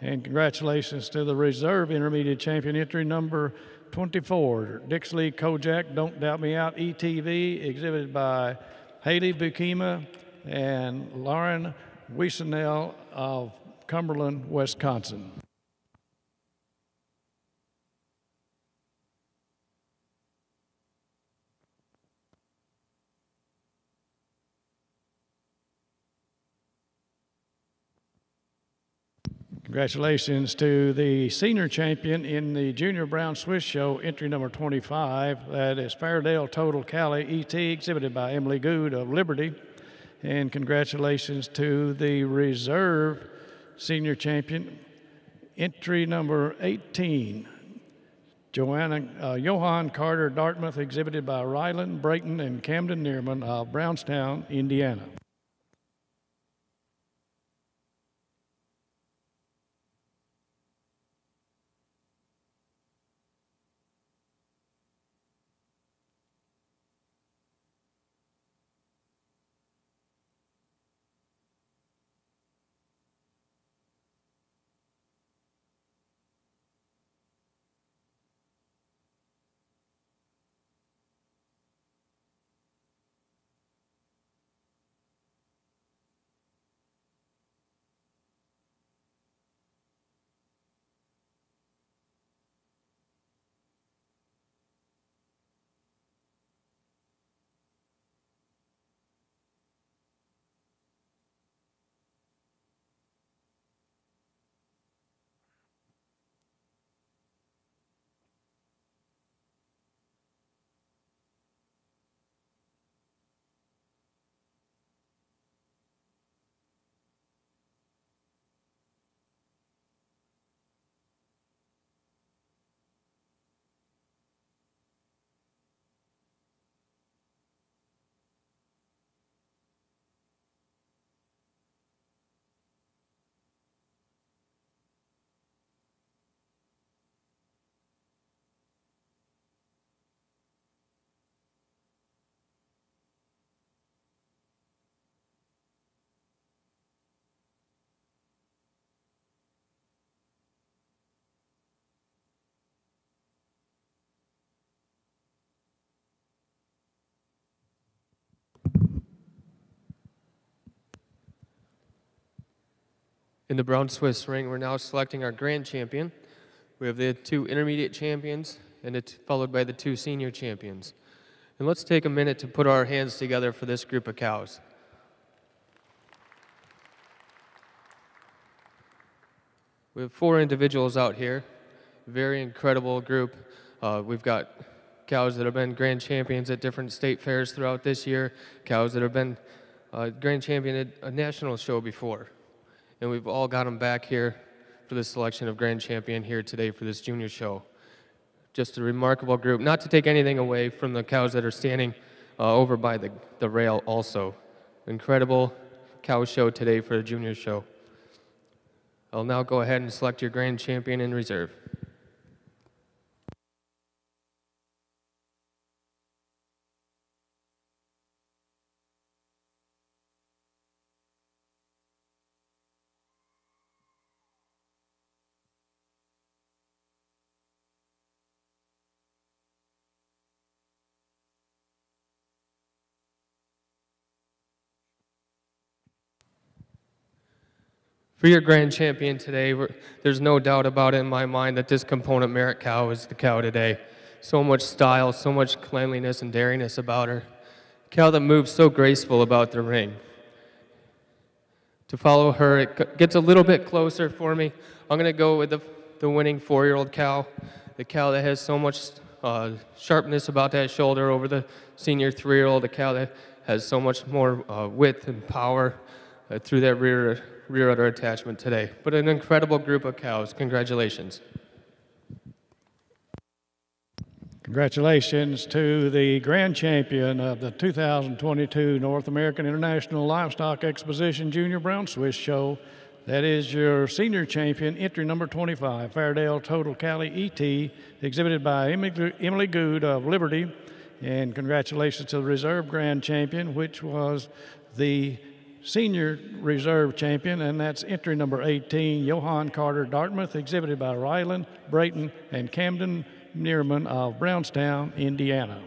And congratulations to the reserve intermediate champion, entry number 24, Dixley Kojak, Don't Doubt Me Out, ETV, exhibited by Haley Bukima and Lauren Wiesenel of Cumberland, Wisconsin. Congratulations to the senior champion in the Junior Brown Swiss Show, entry number 25. That is Fairdale Total Cali ET, exhibited by Emily Good of Liberty. And congratulations to the reserve senior champion, entry number 18, Joanna, uh, Johann Carter Dartmouth, exhibited by Ryland Brayton and Camden Neerman of Brownstown, Indiana. In the Brown Swiss ring, we're now selecting our grand champion. We have the two intermediate champions, and it's followed by the two senior champions. And let's take a minute to put our hands together for this group of cows. We have four individuals out here, very incredible group. Uh, we've got cows that have been grand champions at different state fairs throughout this year, cows that have been uh, grand champion at a national show before. And we've all got them back here for the selection of grand champion here today for this junior show. Just a remarkable group, not to take anything away from the cows that are standing uh, over by the, the rail also. Incredible cow show today for the junior show. I'll now go ahead and select your grand champion in reserve. For your grand champion today, there's no doubt about it in my mind that this component merit cow is the cow today. So much style, so much cleanliness and daringness about her. Cow that moves so graceful about the ring. To follow her, it gets a little bit closer for me. I'm going to go with the, the winning four-year-old cow, the cow that has so much uh, sharpness about that shoulder over the senior three-year-old, the cow that has so much more uh, width and power uh, through that rear rear udder attachment today. But an incredible group of cows. Congratulations. Congratulations to the grand champion of the 2022 North American International Livestock Exposition Junior Brown Swiss Show. That is your senior champion, entry number 25, Fairdale Total Cali ET, exhibited by Emily Good of Liberty. And congratulations to the reserve grand champion, which was the senior reserve champion, and that's entry number 18, Johan Carter Dartmouth, exhibited by Ryland, Brayton, and Camden Neerman of Brownstown, Indiana.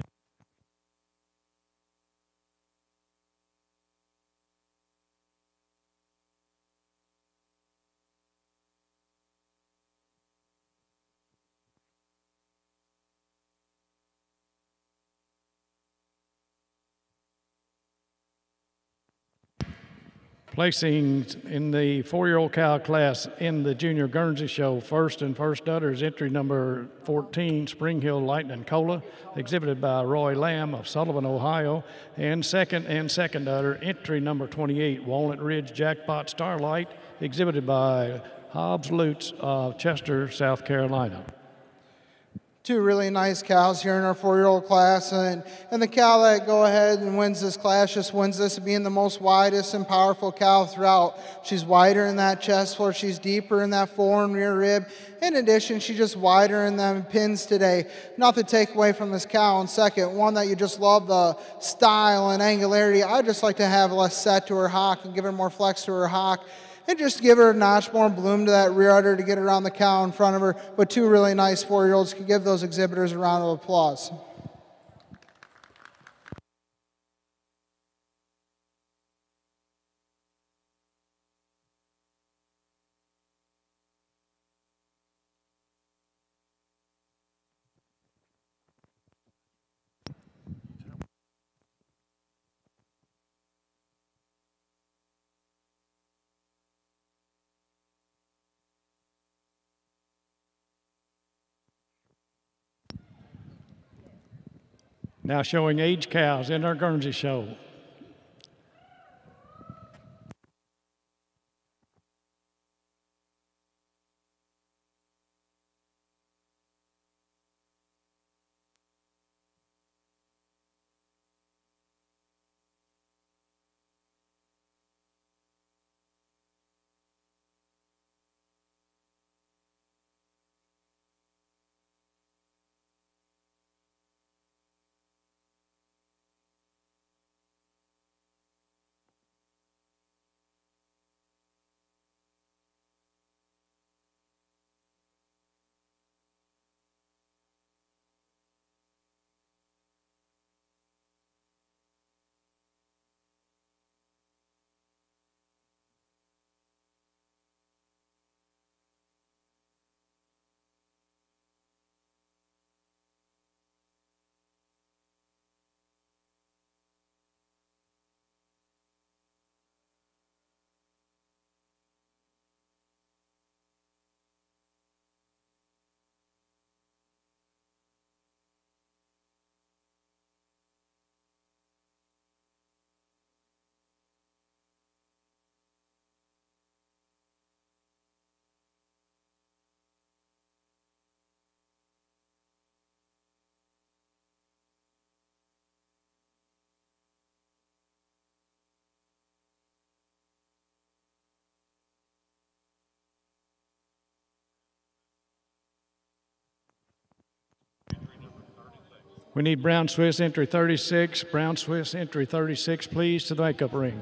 Placing in the four-year-old cow class in the Junior Guernsey Show, first and first udder is entry number 14, Spring Hill Lightning Cola, exhibited by Roy Lamb of Sullivan, Ohio. And second and second udder, entry number 28, Walnut Ridge Jackpot Starlight, exhibited by Hobbs Lutz of Chester, South Carolina two really nice cows here in our four-year-old class and, and the cow that go ahead and wins this class just wins this being the most widest and powerful cow throughout. She's wider in that chest floor she's deeper in that fore and rear rib. In addition she's just wider in them pins today. Not to take away from this cow and second one that you just love the style and angularity. I just like to have less set to her hock and give her more flex to her hock and just give her a notch more bloom to that rear udder to get around the cow in front of her. But two really nice four-year-olds could give those exhibitors a round of applause. Now showing age cows in our Guernsey show. We need Brown Swiss entry 36. Brown Swiss entry 36, please, to the makeup ring.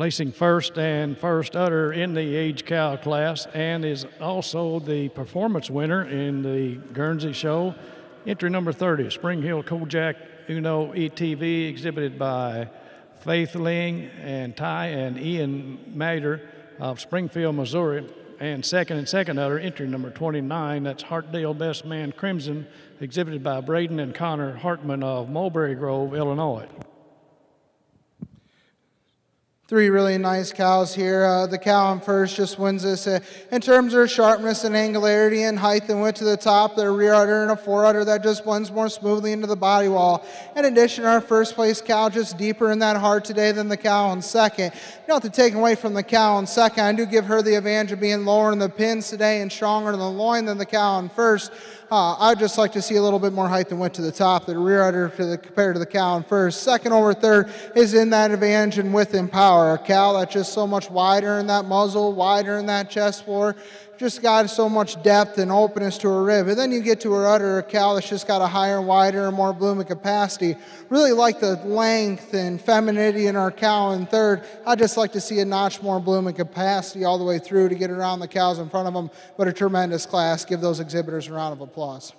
Placing first and first udder in the age cow class and is also the performance winner in the Guernsey show. Entry number 30, Spring Hill Kojak Uno ETV, exhibited by Faith Ling and Ty and Ian Mader of Springfield, Missouri. And second and second udder, entry number 29, that's Hartdale Best Man Crimson, exhibited by Braden and Connor Hartman of Mulberry Grove, Illinois. Three really nice cows here. Uh, the cow on first just wins this uh, in terms of sharpness and angularity and height and went to the top. Their rear udder and a fore udder that just blends more smoothly into the body wall. In addition, our first place cow just deeper in that heart today than the cow on second. Not to take away from the cow on second, I do give her the advantage of being lower in the pins today and stronger in the loin than the cow on first. Uh, I'd just like to see a little bit more height and width to the top, the rear udder to the, compared to the cow in first. Second over third is in that advantage and width and power. A cow that's just so much wider in that muzzle, wider in that chest floor, just got so much depth and openness to her rib. And then you get to her udder, a cow that's just got a higher and wider and more blooming capacity. Really like the length and femininity in our cow in third. I'd just like to see a notch more blooming capacity all the way through to get around the cows in front of them. But a tremendous class. Give those exhibitors a round of applause.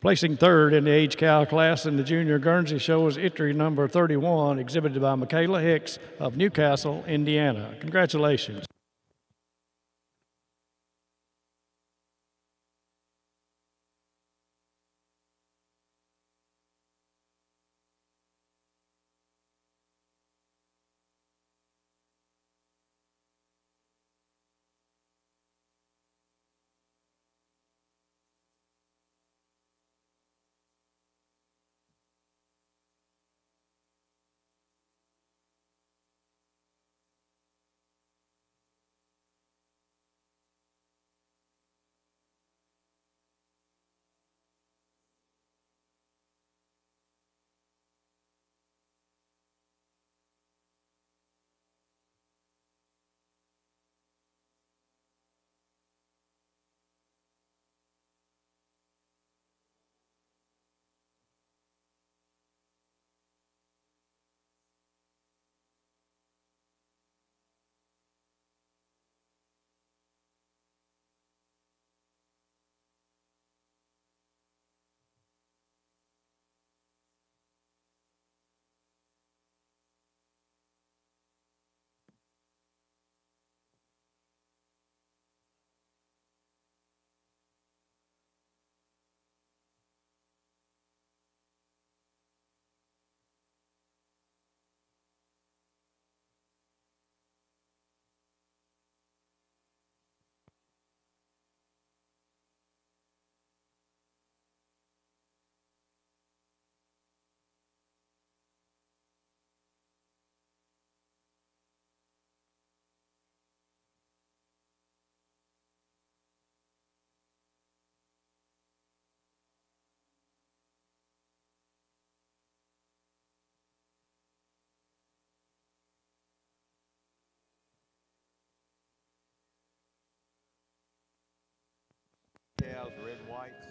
Placing third in the age cow class in the junior Guernsey show is entry number 31, exhibited by Michaela Hicks of Newcastle, Indiana. Congratulations.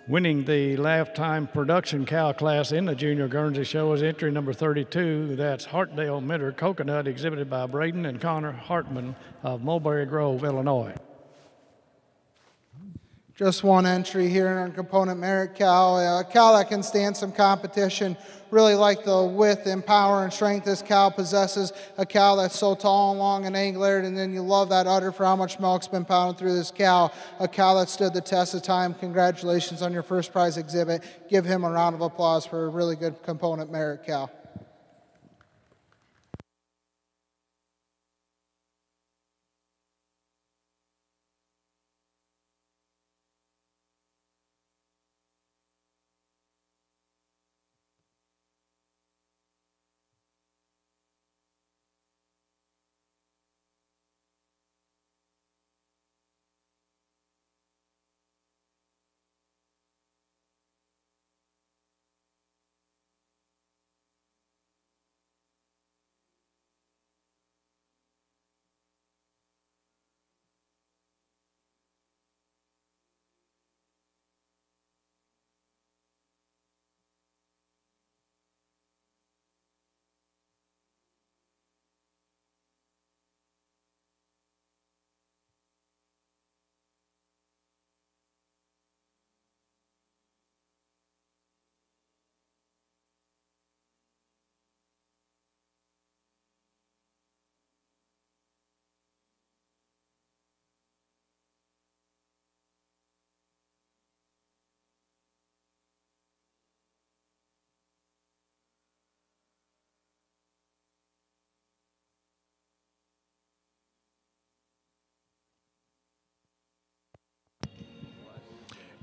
Winning the lifetime production cow class in the Junior Guernsey Show is entry number 32. That's Hartdale Minter Coconut, exhibited by Braden and Connor Hartman of Mulberry Grove, Illinois. Just one entry here in our component merit cow. A cow that can stand some competition. Really like the width and power and strength this cow possesses. A cow that's so tall and long and angular, and then you love that udder for how much milk's been pounded through this cow. A cow that stood the test of time. Congratulations on your first prize exhibit. Give him a round of applause for a really good component merit cow.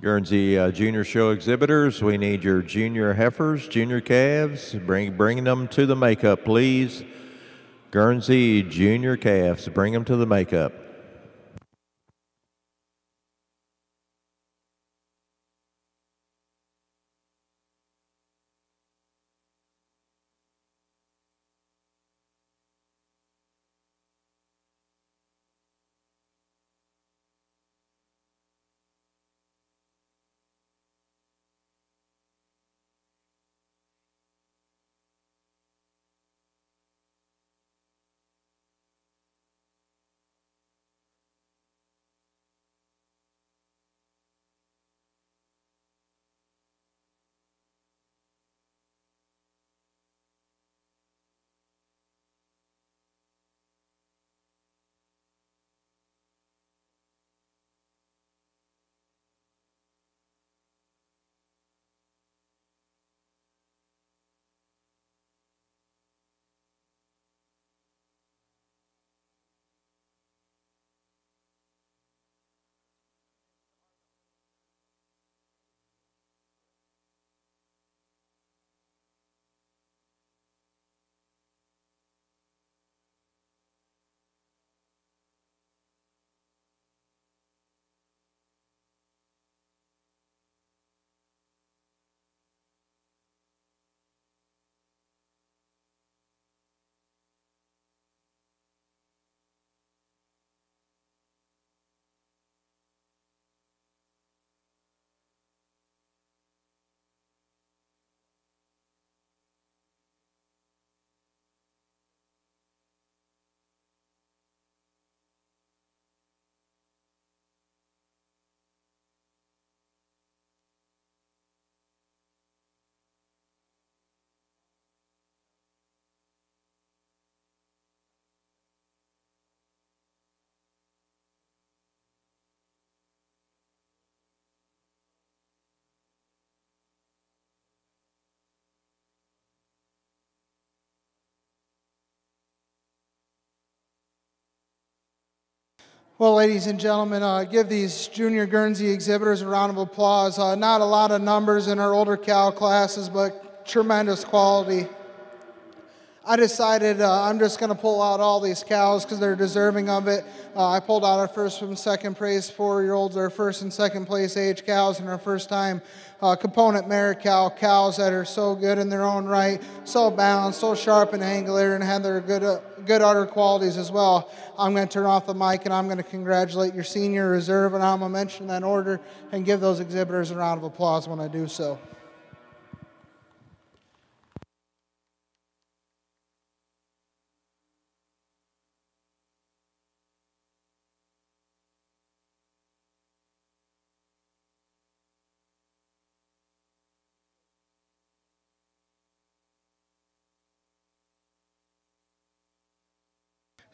Guernsey uh, Junior Show exhibitors, we need your junior heifers, junior calves. Bring, bring them to the makeup, please. Guernsey Junior calves, bring them to the makeup. Well, ladies and gentlemen, uh, give these junior Guernsey exhibitors a round of applause. Uh, not a lot of numbers in our older cow classes, but tremendous quality. I decided uh, I'm just going to pull out all these cows because they're deserving of it. Uh, I pulled out our first and second place four year olds, our first and second place age cows, and our first time uh, component merit cow cows that are so good in their own right, so balanced, so sharp and angular, and have their good, uh, good udder qualities as well. I'm going to turn off the mic and I'm going to congratulate your senior reserve, and I'm going to mention that order and give those exhibitors a round of applause when I do so.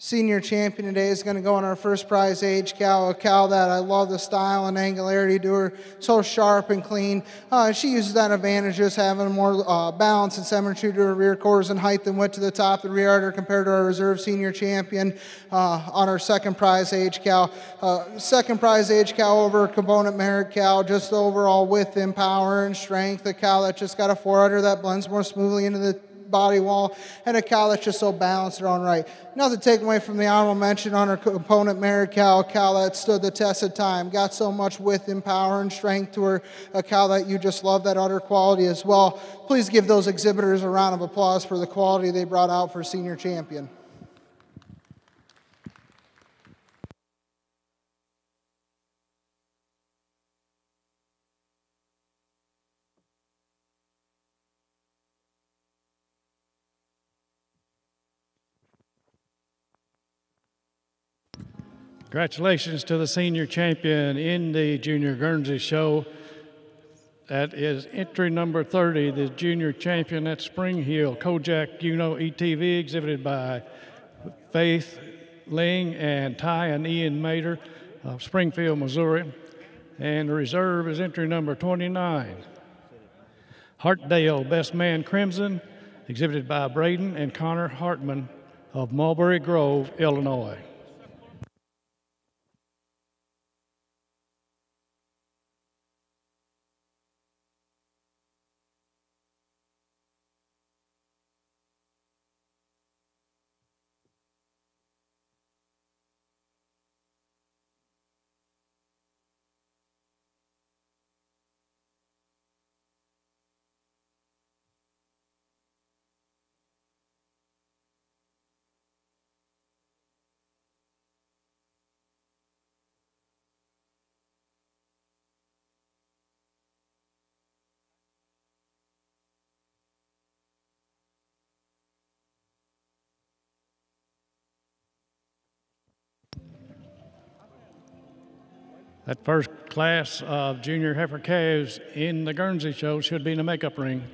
Senior champion today is going to go on our first prize age cow, a cow that I love the style and angularity to her, so sharp and clean. Uh, she uses that advantage just having more uh, balance and symmetry to her rear quarters and height than went to the top of the rear udder compared to our reserve senior champion uh, on our second prize age cow. Uh, second prize age cow over component merit cow, just overall width and power and strength. A cow that just got a fore udder that blends more smoothly into the body wall, and a cow that's just so balanced and on right. Nothing taken away from the honorable mention on her component merit cow, a cow that stood the test of time, got so much width and power and strength to her, a cow that you just love that udder quality as well. Please give those exhibitors a round of applause for the quality they brought out for senior champion. Congratulations to the senior champion in the Junior Guernsey Show. That is entry number 30, the junior champion at Spring Hill, Kojak Uno ETV, exhibited by Faith Ling and Ty and Ian Mater of Springfield, Missouri. And the reserve is entry number 29. Hartdale, Best Man Crimson, exhibited by Braden and Connor Hartman of Mulberry Grove, Illinois. That first class of junior heifer calves in the Guernsey show should be in the makeup ring.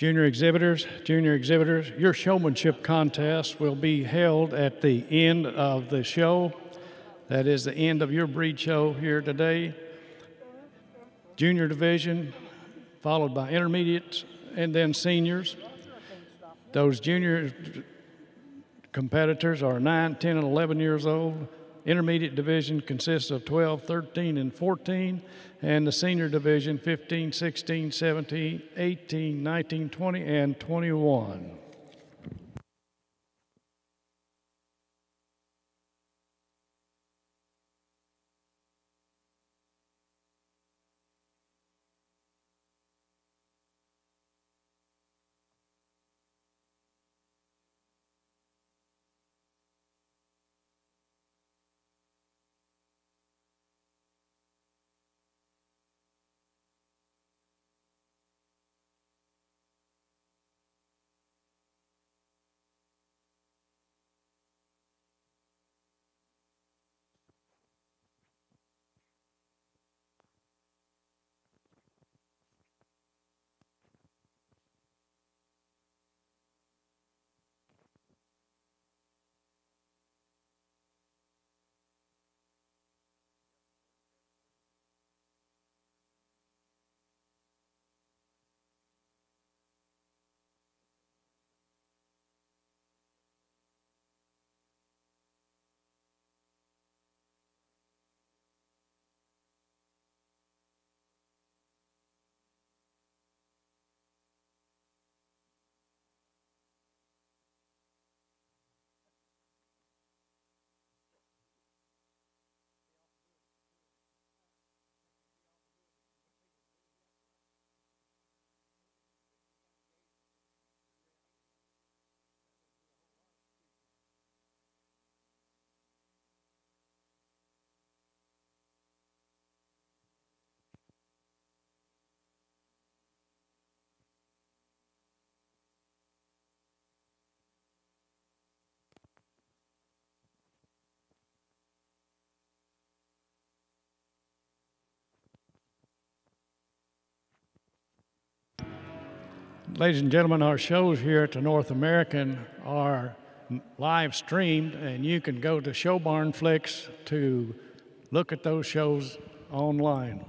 Junior exhibitors, junior exhibitors, your showmanship contest will be held at the end of the show. That is the end of your breed show here today. Junior division, followed by intermediates and then seniors. Those junior competitors are 9, 10, and 11 years old. Intermediate division consists of 12, 13, and 14 and the senior division 15, 16, 17, 18, 19, 20, and 21. Ladies and gentlemen, our shows here at the North American are live streamed, and you can go to ShowBarnFlix to look at those shows online.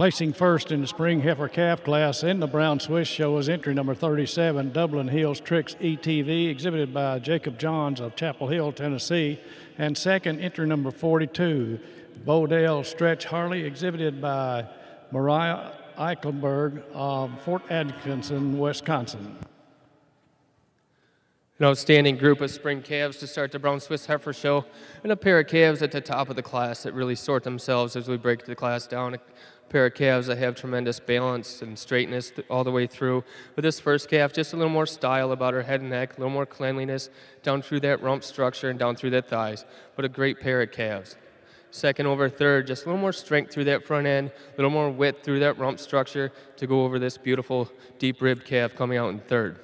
Placing first in the spring heifer calf class in the Brown Swiss show is entry number 37, Dublin Hills Tricks ETV, exhibited by Jacob Johns of Chapel Hill, Tennessee. And second, entry number 42, Bodell Stretch Harley, exhibited by Mariah Eichelberg of Fort Atkinson, Wisconsin. An outstanding group of spring calves to start the Brown Swiss Heifer Show, and a pair of calves at the top of the class that really sort themselves as we break the class down A pair of calves that have tremendous balance and straightness all the way through. With this first calf, just a little more style about her head and neck, a little more cleanliness down through that rump structure and down through that thighs. But a great pair of calves. Second over third, just a little more strength through that front end, a little more width through that rump structure to go over this beautiful deep rib calf coming out in third.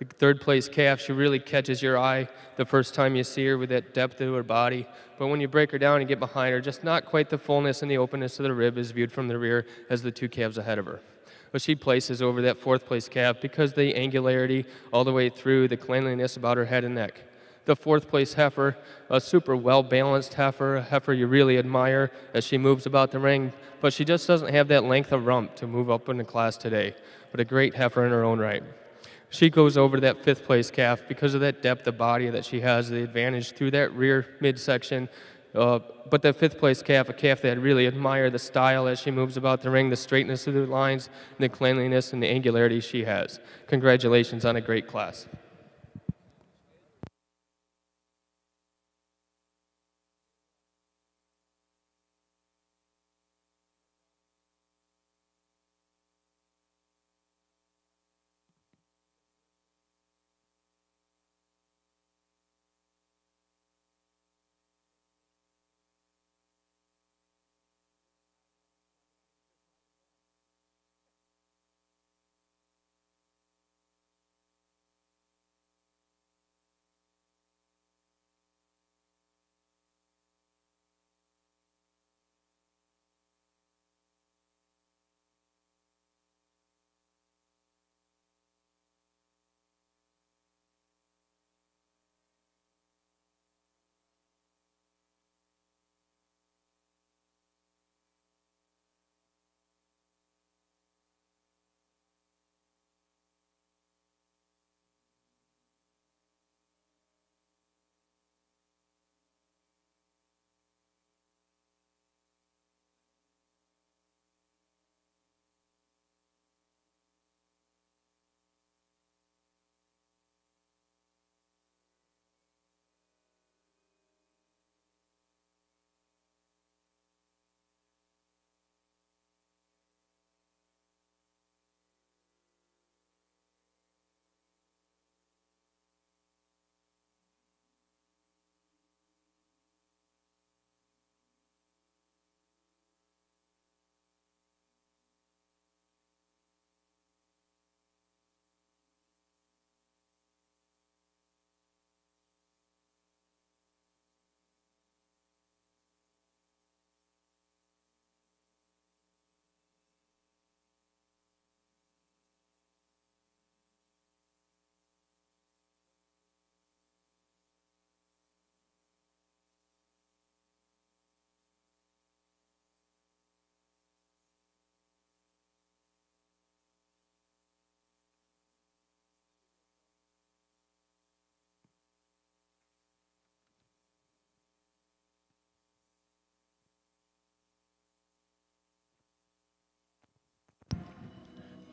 The third place calf, she really catches your eye the first time you see her with that depth of her body. But when you break her down and get behind her, just not quite the fullness and the openness of the rib is viewed from the rear as the two calves ahead of her. But she places over that fourth place calf because the angularity all the way through, the cleanliness about her head and neck. The fourth place heifer, a super well balanced heifer, a heifer you really admire as she moves about the ring, but she just doesn't have that length of rump to move up in the class today. But a great heifer in her own right she goes over to that fifth place calf because of that depth of body that she has, the advantage through that rear midsection. Uh, but that fifth place calf, a calf that I really admire the style as she moves about the ring, the straightness of the lines, the cleanliness and the angularity she has. Congratulations on a great class.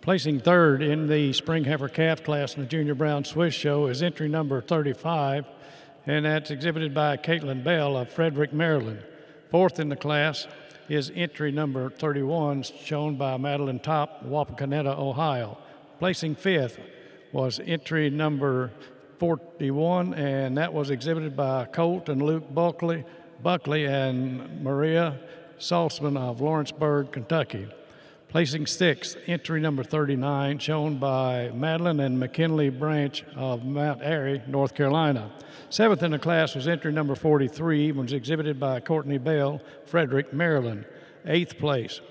Placing third in the Spring Heifer Calf class in the Junior Brown Swiss Show is entry number 35, and that's exhibited by Caitlin Bell of Frederick, Maryland. Fourth in the class is entry number 31, shown by Madeline Top, Wapakoneta, Ohio. Placing fifth was entry number 41, and that was exhibited by Colt and Luke Buckley, Buckley and Maria Saltzman of Lawrenceburg, Kentucky. Placing sixth, entry number 39, shown by Madeline and McKinley Branch of Mount Airy, North Carolina. Seventh in the class was entry number 43, was exhibited by Courtney Bell, Frederick, Maryland. Eighth place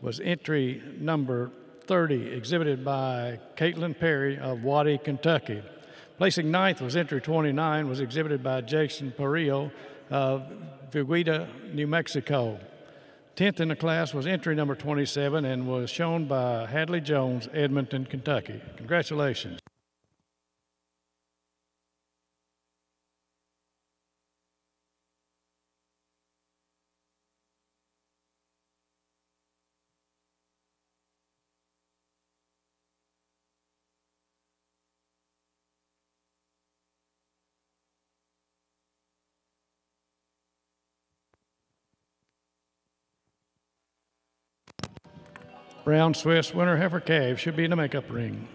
was entry number 30, exhibited by Caitlin Perry of Waddy, Kentucky. Placing ninth was entry 29, was exhibited by Jason Perillo of Veguita, New Mexico. Tenth in the class was entry number 27 and was shown by Hadley Jones, Edmonton, Kentucky. Congratulations. Brown Swiss winter heifer calf should be in the makeup ring.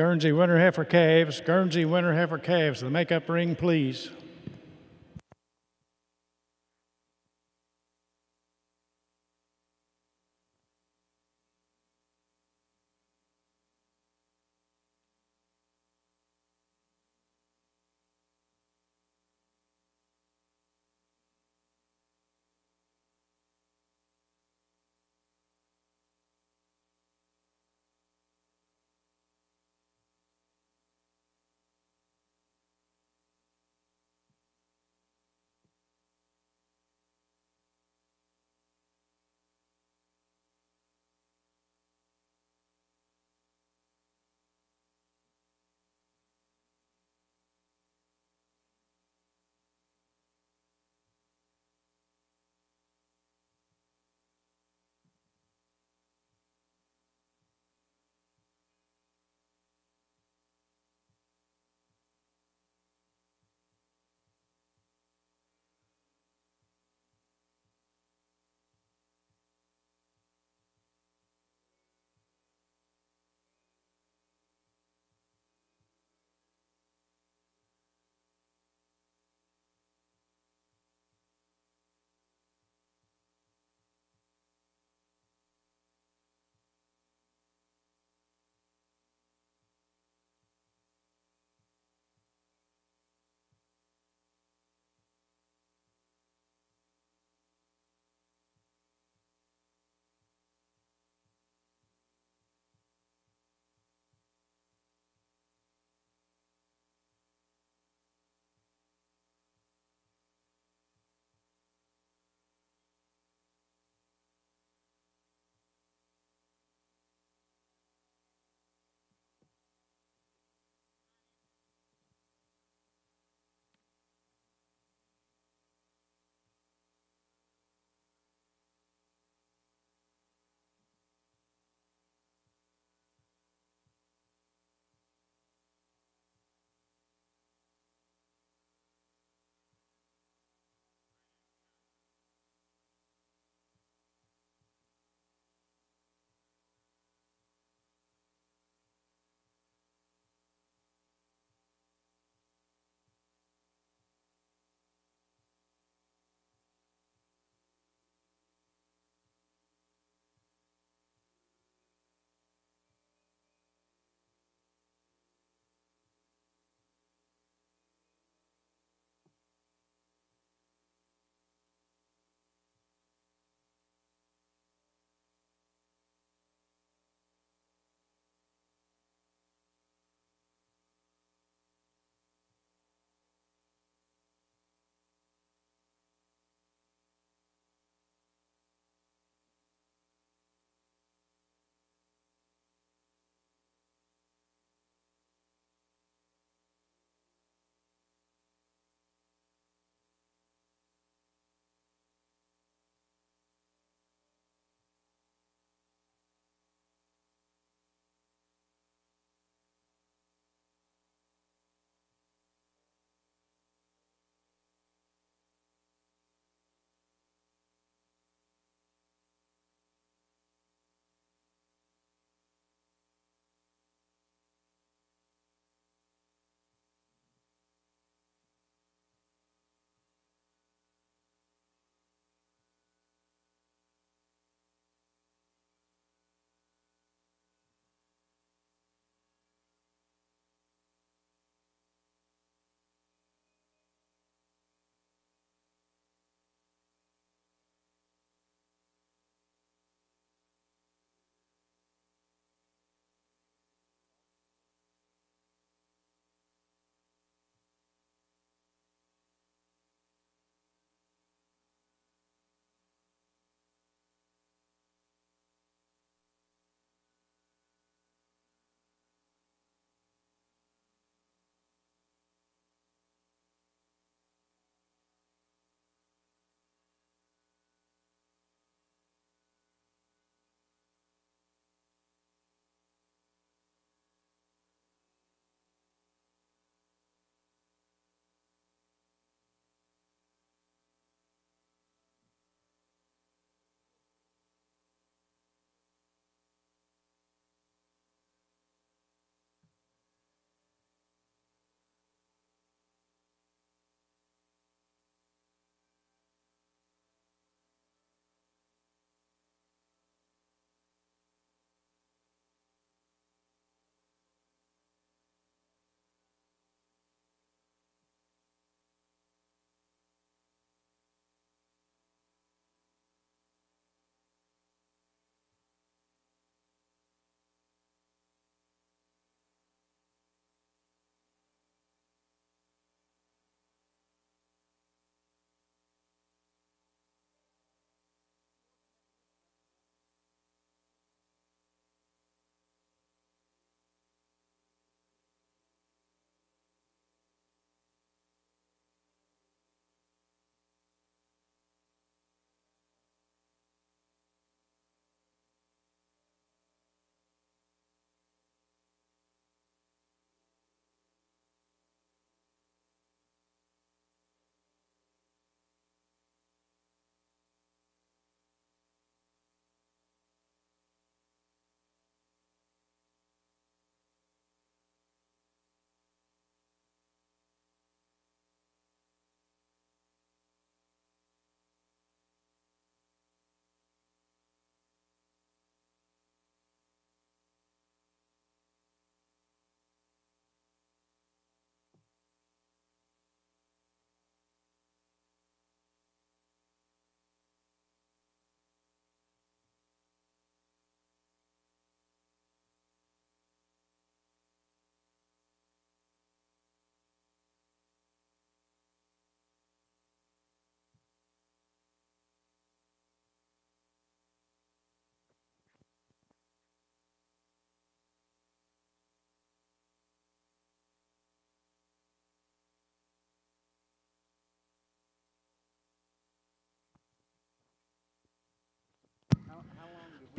Guernsey winter heifer calves, Guernsey winter heifer calves, the makeup ring, please.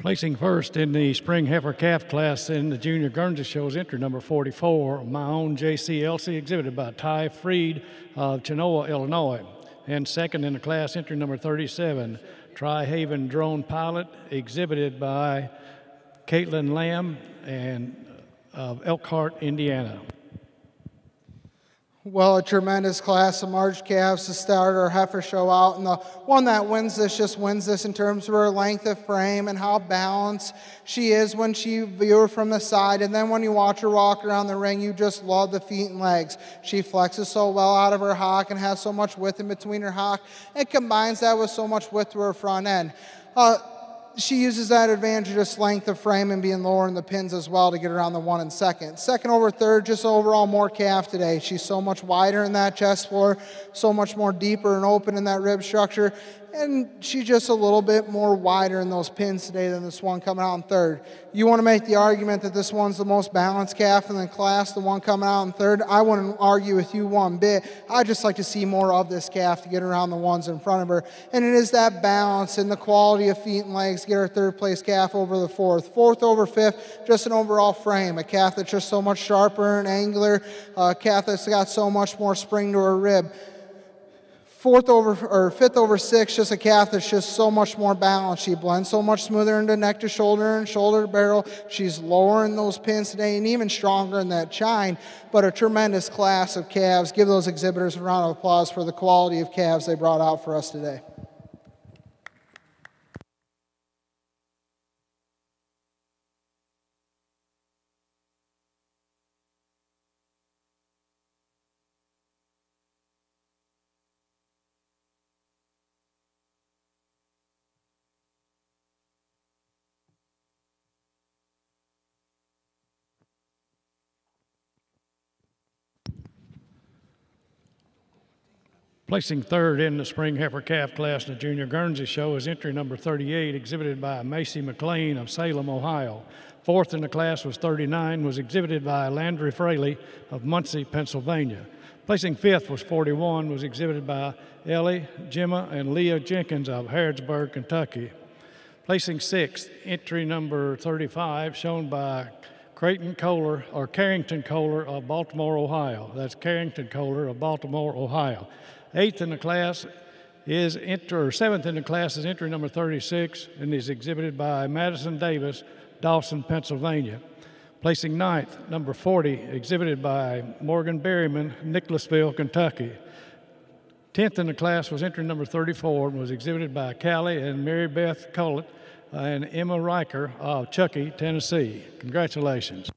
Placing first in the spring heifer calf class in the junior Guernsey show is entry number 44, my own J.C. Elsie, exhibited by Ty Freed of Chenoa, Illinois. And second in the class, entry number 37, Tri Haven Drone Pilot, exhibited by Caitlin Lamb and uh, of Elkhart, Indiana. Well, a tremendous class of March calves to start our heifer show out. And the one that wins this just wins this in terms of her length of frame and how balanced she is when she view her from the side. And then when you watch her walk around the ring, you just love the feet and legs. She flexes so well out of her hock and has so much width in between her hock. and combines that with so much width to her front end. Uh, she uses that advantage of length of frame and being lower in the pins as well to get around the one and second. Second over third, just overall more calf today. She's so much wider in that chest floor, so much more deeper and open in that rib structure and she's just a little bit more wider in those pins today than this one coming out in third. You want to make the argument that this one's the most balanced calf in the class, the one coming out in third. I wouldn't argue with you one bit. I'd just like to see more of this calf to get around the ones in front of her. And it is that balance and the quality of feet and legs get her third place calf over the fourth. Fourth over fifth, just an overall frame. A calf that's just so much sharper and angular, a calf that's got so much more spring to her rib fourth over or fifth over six, just a calf that's just so much more balanced. She blends so much smoother into neck to shoulder and shoulder to barrel. She's lowering those pins today and even stronger in that chine. But a tremendous class of calves. Give those exhibitors a round of applause for the quality of calves they brought out for us today. Placing third in the spring heifer calf class in the Junior Guernsey show is entry number 38, exhibited by Macy McLean of Salem, Ohio. Fourth in the class was 39, was exhibited by Landry Fraley of Muncy, Pennsylvania. Placing fifth was 41, was exhibited by Ellie, Gemma, and Leah Jenkins of Harrodsburg, Kentucky. Placing sixth, entry number 35, shown by Creighton Kohler or Carrington Kohler of Baltimore, Ohio. That's Carrington Kohler of Baltimore, Ohio. Eighth in the class is enter, or seventh in the class is entry number 36 and is exhibited by Madison Davis, Dawson, Pennsylvania. Placing ninth, number 40, exhibited by Morgan Berryman, Nicholasville, Kentucky. Tenth in the class was entry number 34 and was exhibited by Callie and Mary Beth Collett and Emma Riker of Chuckey, Tennessee. Congratulations.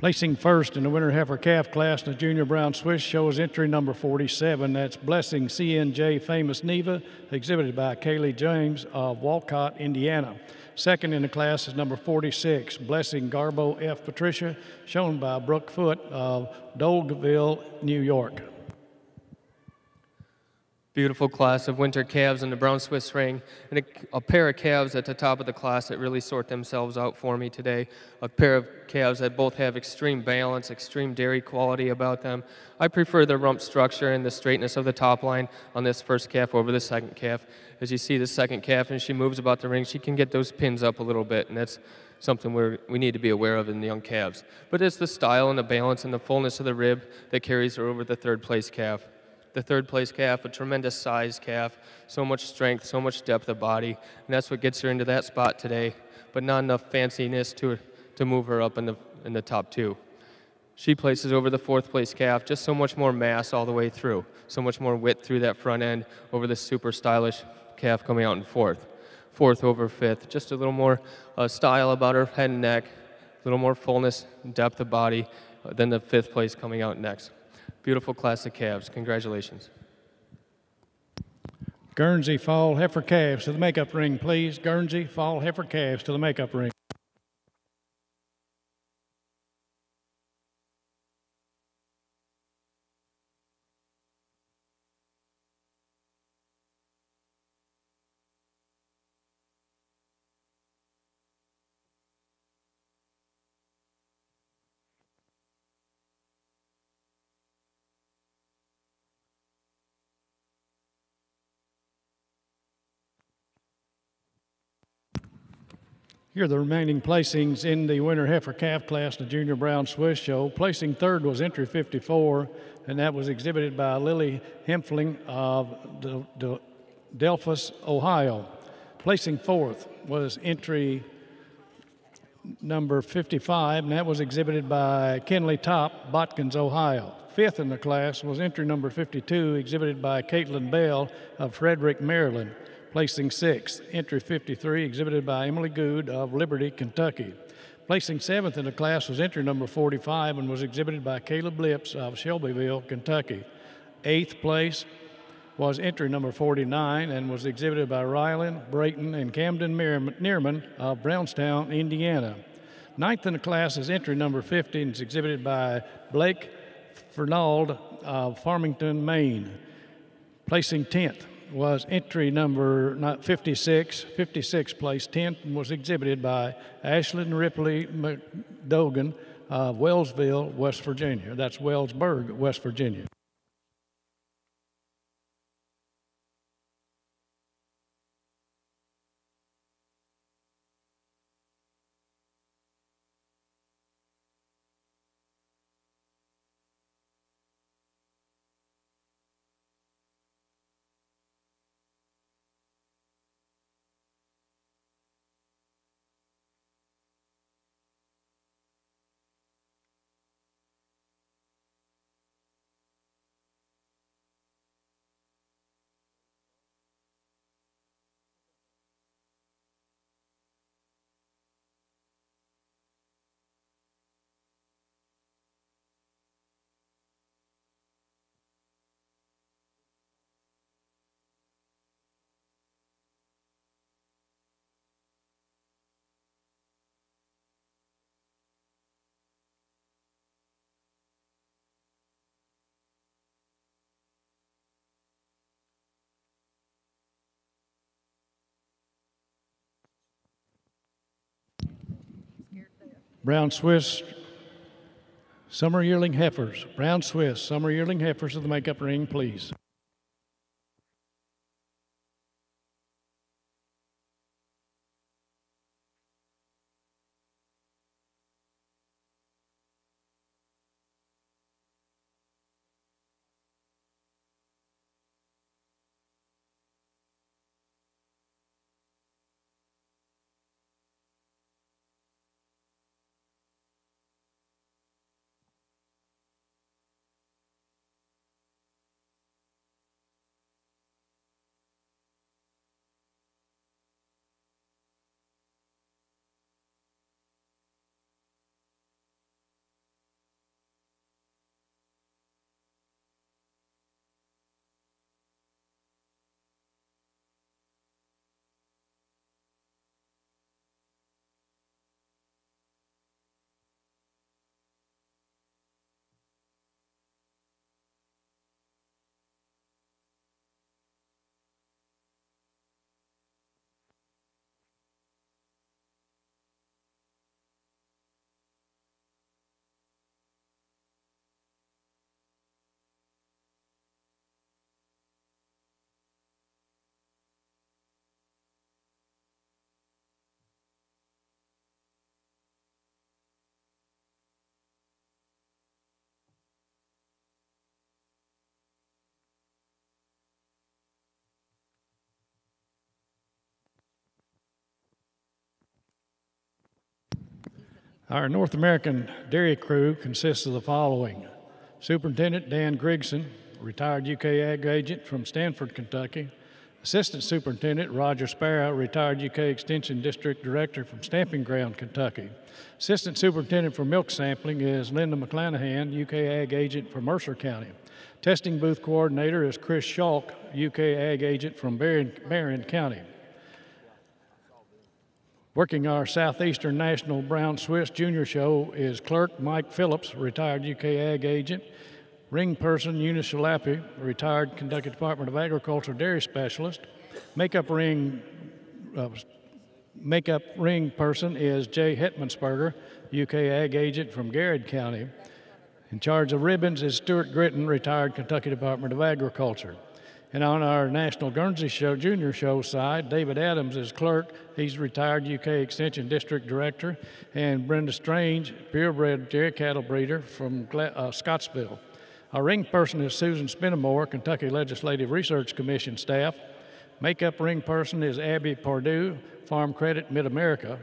Placing first in the winter heifer calf class in the junior brown Swiss show is entry number 47. That's Blessing CNJ Famous Neva, exhibited by Kaylee James of Wolcott, Indiana. Second in the class is number 46, Blessing Garbo F. Patricia, shown by Brooke Foot of Dolgeville, New York. Beautiful class of winter calves in the brown Swiss ring, and a, a, pair of calves at the top of the class that really sort themselves out for me today. A pair of calves that both have extreme balance, extreme dairy quality about them. I prefer the rump structure and the straightness of the top line on this first calf over the second calf. As you see the second calf and she moves about the ring, she can get those pins up a little bit, and that's something we we need to be aware of in the young calves. But it's the style and the balance and the fullness of the rib that carries her over the third place calf the third place calf, a tremendous size calf, so much strength, so much depth of body, and that's what gets her into that spot today, but not enough fanciness to, to move her up in the, in the top two. She places over the fourth place calf, just so much more mass all the way through, so much more width through that front end over the super stylish calf coming out in fourth. Fourth over fifth, just a little more uh, style about her head and neck, a little more fullness, depth of body uh, than the fifth place coming out next. Beautiful classic calves. Congratulations. Guernsey Fall Heifer Calves to the makeup ring, please. Guernsey Fall Heifer Calves to the makeup ring. Here are the remaining placings in the winter heifer calf class, the junior brown Swiss show. Placing third was entry 54, and that was exhibited by Lily Hempfling of De- De- Delphos, Ohio. Placing fourth was entry number 55, and that was exhibited by Kenley Top, Botkins, Ohio. Fifth in the class was entry number 52, exhibited by Caitlin Bell of Frederick, Maryland placing sixth. Entry 53, exhibited by Emily Good of Liberty, Kentucky. Placing seventh in the class was entry number 45 and was exhibited by Caleb Lips of Shelbyville, Kentucky. Eighth place was entry number 49 and was exhibited by Rylan, Brayton, and Camden Neerman of Brownstown, Indiana. Ninth in the class is entry number 50 and is exhibited by Blake Fernald of Farmington, Maine. Placing 10th was entry number not 56, 56 place, 10th, and was exhibited by Ashlyn Ripley McDogan of Wellsville, West Virginia. That's Wellsburg, West Virginia. Brown Swiss Summer Yearling Heifers. Brown Swiss Summer Yearling Heifers of the makeup ring, please. Our North American dairy crew consists of the following Superintendent Dan Grigson, retired UK Ag agent from Stanford, Kentucky. Assistant Superintendent Roger Sparrow, retired UK Extension District Director from Stamping Ground, Kentucky. Assistant Superintendent for Milk Sampling is Linda McClanahan, UK Ag Agent from Mercer County. Testing Booth Coordinator is Chris Schalk, UK Ag Agent from Barren, Barren County. Working our Southeastern National Brown Swiss Junior Show is Clerk Mike Phillips, retired UK Ag Agent. Ring person Eunice Shalapi, retired Kentucky Department of Agriculture dairy specialist. Makeup ring uh, makeup ring person is Jay Hetmansberger, UK Ag Agent from Garrard County. In charge of ribbons is Stuart Gritton, retired Kentucky Department of Agriculture. And on our National Guernsey Show, Junior Show side, David Adams is clerk. He's retired UK Extension District Director. And Brenda Strange, purebred dairy cattle breeder from uh, Scottsville. Our ring person is Susan Spinamore, Kentucky Legislative Research Commission staff. Makeup ring person is Abby Pardue, Farm Credit Mid America.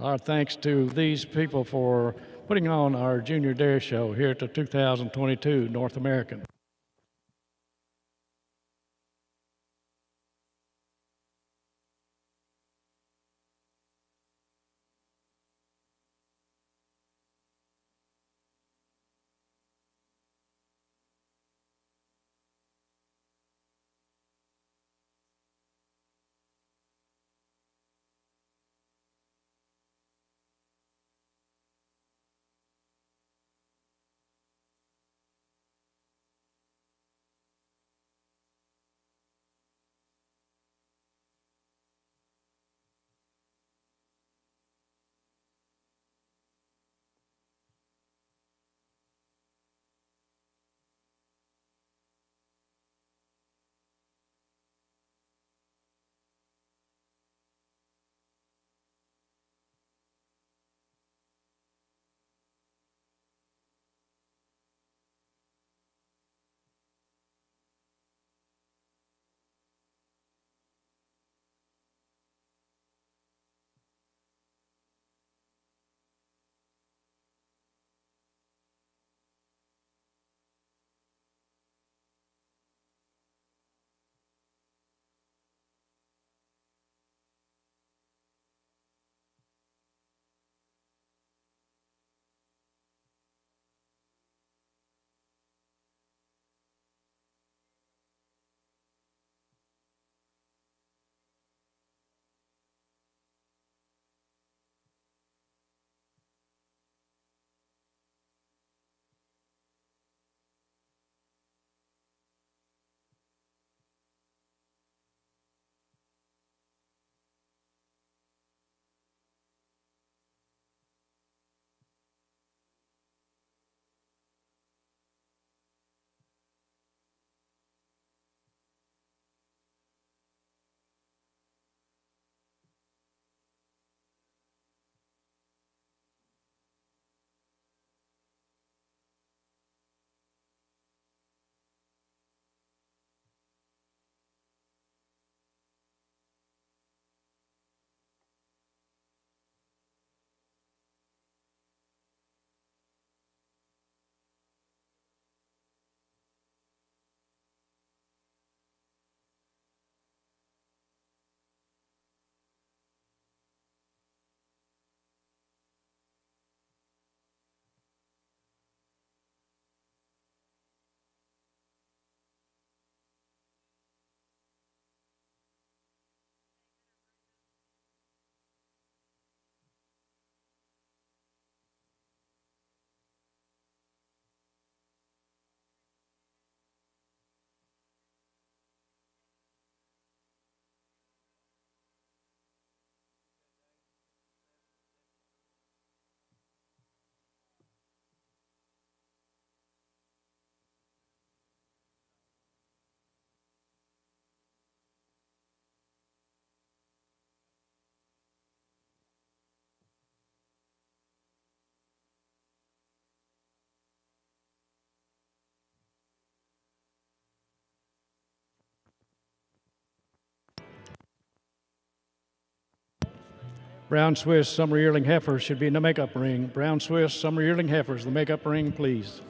Our thanks to these people for putting on our Junior Dairy Show here at the 2022 North American. Brown Swiss Summer Yearling Heifers should be in the makeup ring. Brown Swiss Summer Yearling Heifers, the makeup ring, please.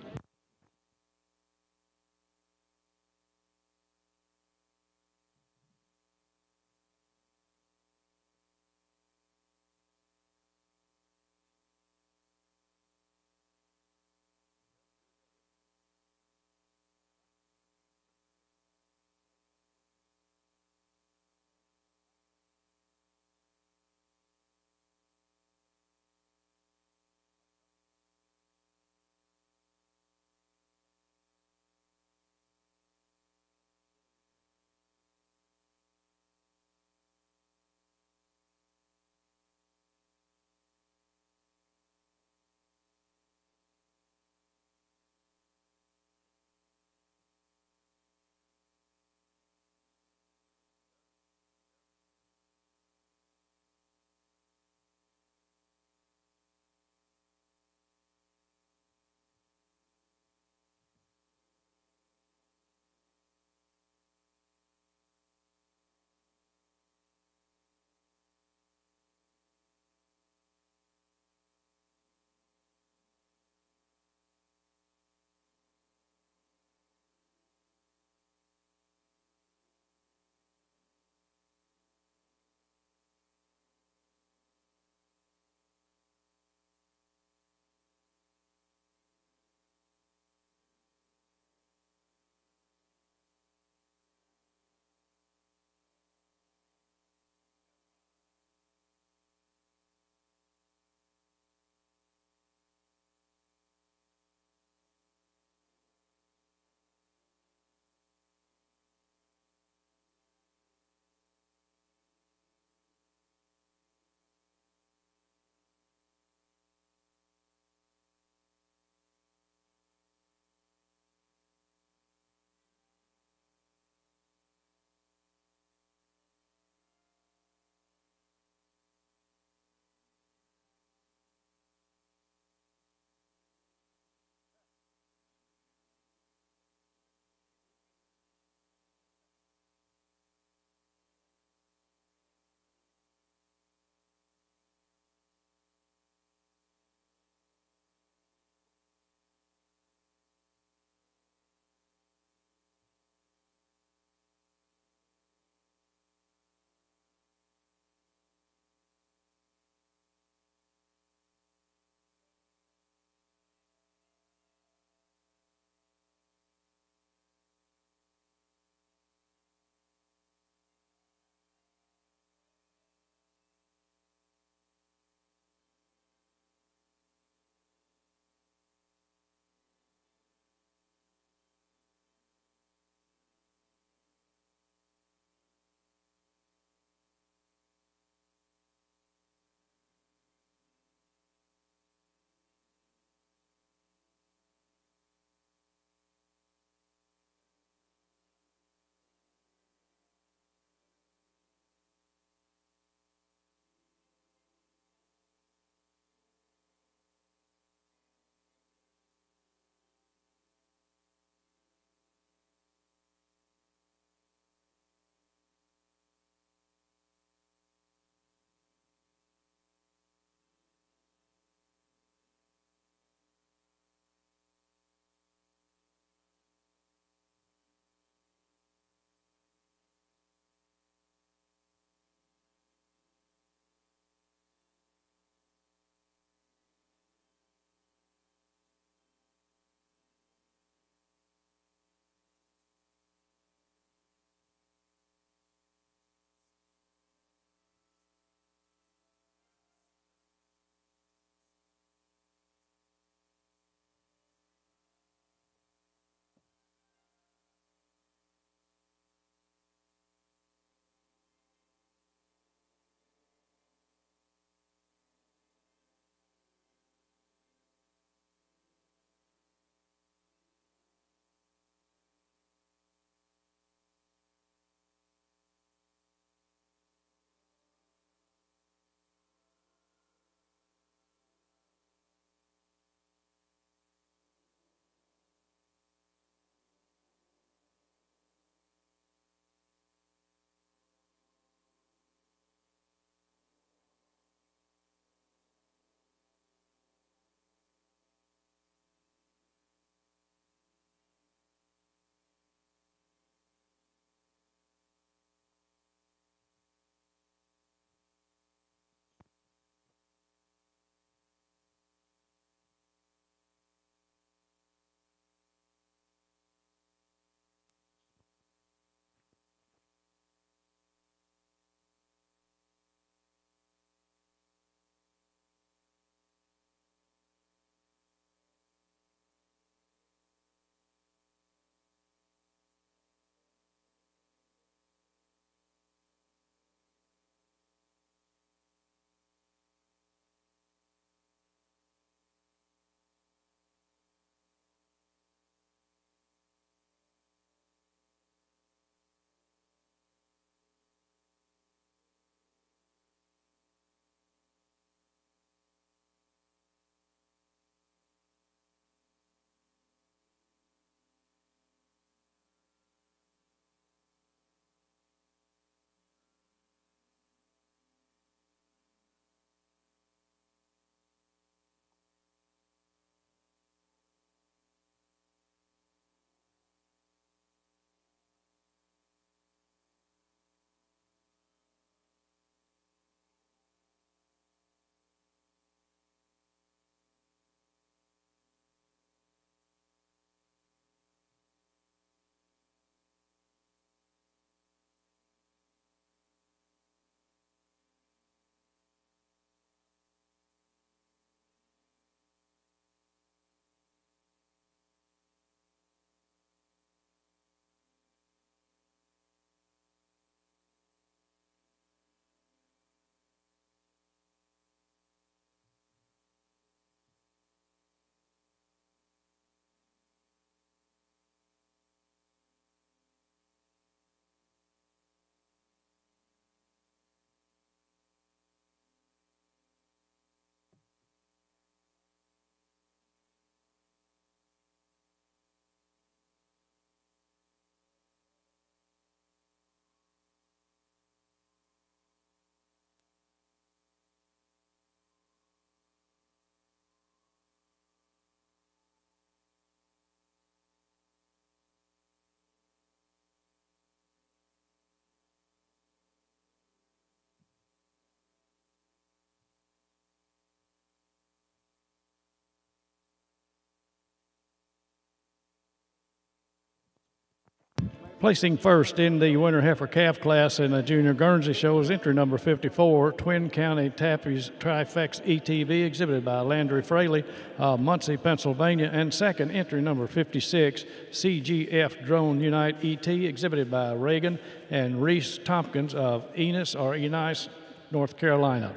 Placing first in the winter heifer calf class in the junior Guernsey show is entry number 54, Twin County Tappy's Trifex ETV, exhibited by Landry Fraley of Muncy, Pennsylvania. And second, entry number 56, CGF Drone Unite ET, exhibited by Reagan and Reese Tompkins of Enos or Enos, North Carolina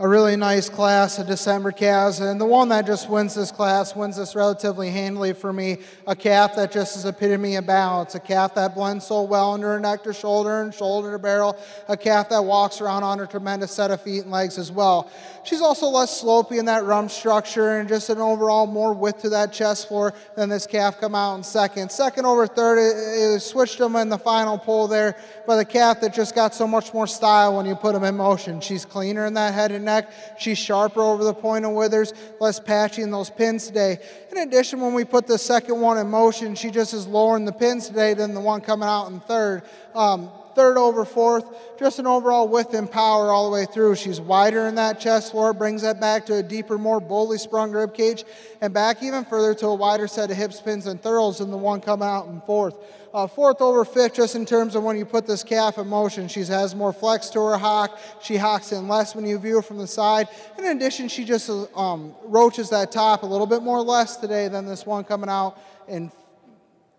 a really nice class of December calves, and the one that just wins this class wins this relatively handily for me. A calf that just is epitome of balance, a calf that blends so well under her neck to shoulder and shoulder to barrel, a calf that walks around on a tremendous set of feet and legs as well. She's also less slopey in that rump structure and just an overall more width to that chest floor than this calf come out in second. Second over third, it, it switched them in the final pull there, but the calf that just got so much more style when you put them in motion. She's cleaner in that head and neck. She's sharper over the point of withers, less patchy in those pins today. In addition, when we put the second one in motion, she just is lower in the pins today than the one coming out in third. Um, third over fourth, just an overall width and power all the way through. She's wider in that chest floor, brings that back to a deeper, more boldly sprung rib cage, and back even further to a wider set of hip spins and thurls than the one coming out in fourth. Uh, fourth over fifth, just in terms of when you put this calf in motion, she has more flex to her hock. She hocks in less when you view her from the side. In addition, she just um, roaches that top a little bit more less today than this one coming out in,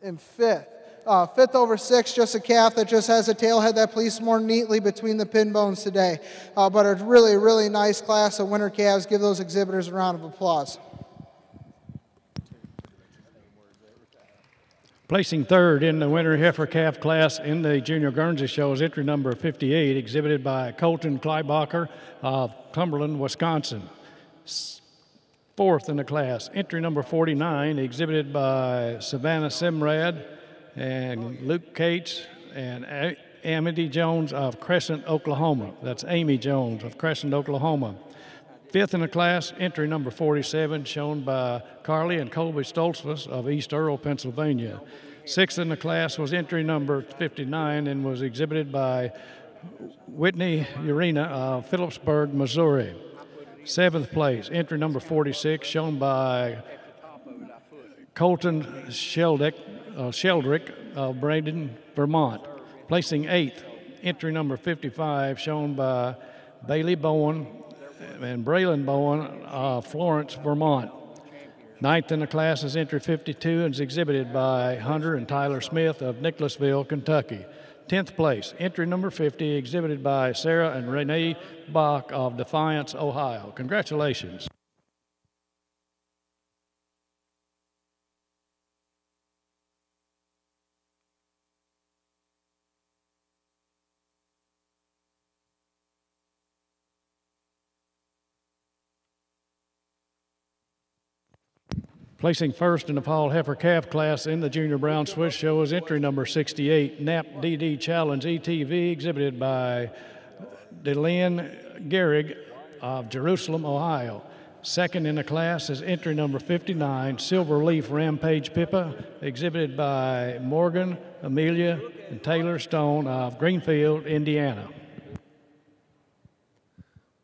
in fifth. Uh, fifth over six, just a calf that just has a tail head that pleats more neatly between the pin bones today. Uh, but a really, really nice class of winter calves. Give those exhibitors a round of applause. Placing third in the winter heifer calf class in the Junior Guernsey show is entry number 58, exhibited by Colton Kleibacher of Cumberland, Wisconsin. Fourth in the class, entry number 49, exhibited by Savannah Simrad and Luke Cates and Amity Jones of Crescent, Oklahoma. That's Amy Jones of Crescent, Oklahoma. Fifth in the class, entry number 47, shown by Carly and Colby Stoltzfus of East Earl, Pennsylvania. Sixth in the class was entry number 59 and was exhibited by Whitney Urena of Phillipsburg, Missouri. Seventh place, entry number 46, shown by Colton Sheldrick, uh, Sheldrick of Braden, Vermont. Placing eighth, entry number 55, shown by Bailey Bowen and Braylon Bowen of Florence, Vermont. Ninth in the class is entry 52 and is exhibited by Hunter and Tyler Smith of Nicholasville, Kentucky. 10th place, entry number 50, exhibited by Sarah and Renee Bach of Defiance, Ohio. Congratulations. Placing first in the Fall Heifer Calf class in the Junior Brown Swiss Show is entry number 68, NAP DD Challenge ETV, exhibited by Delenn Gehrig of Jerusalem, Ohio. Second in the class is entry number 59, Silver Leaf Rampage Pippa, exhibited by Morgan, Amelia, and Taylor Stone of Greenfield, Indiana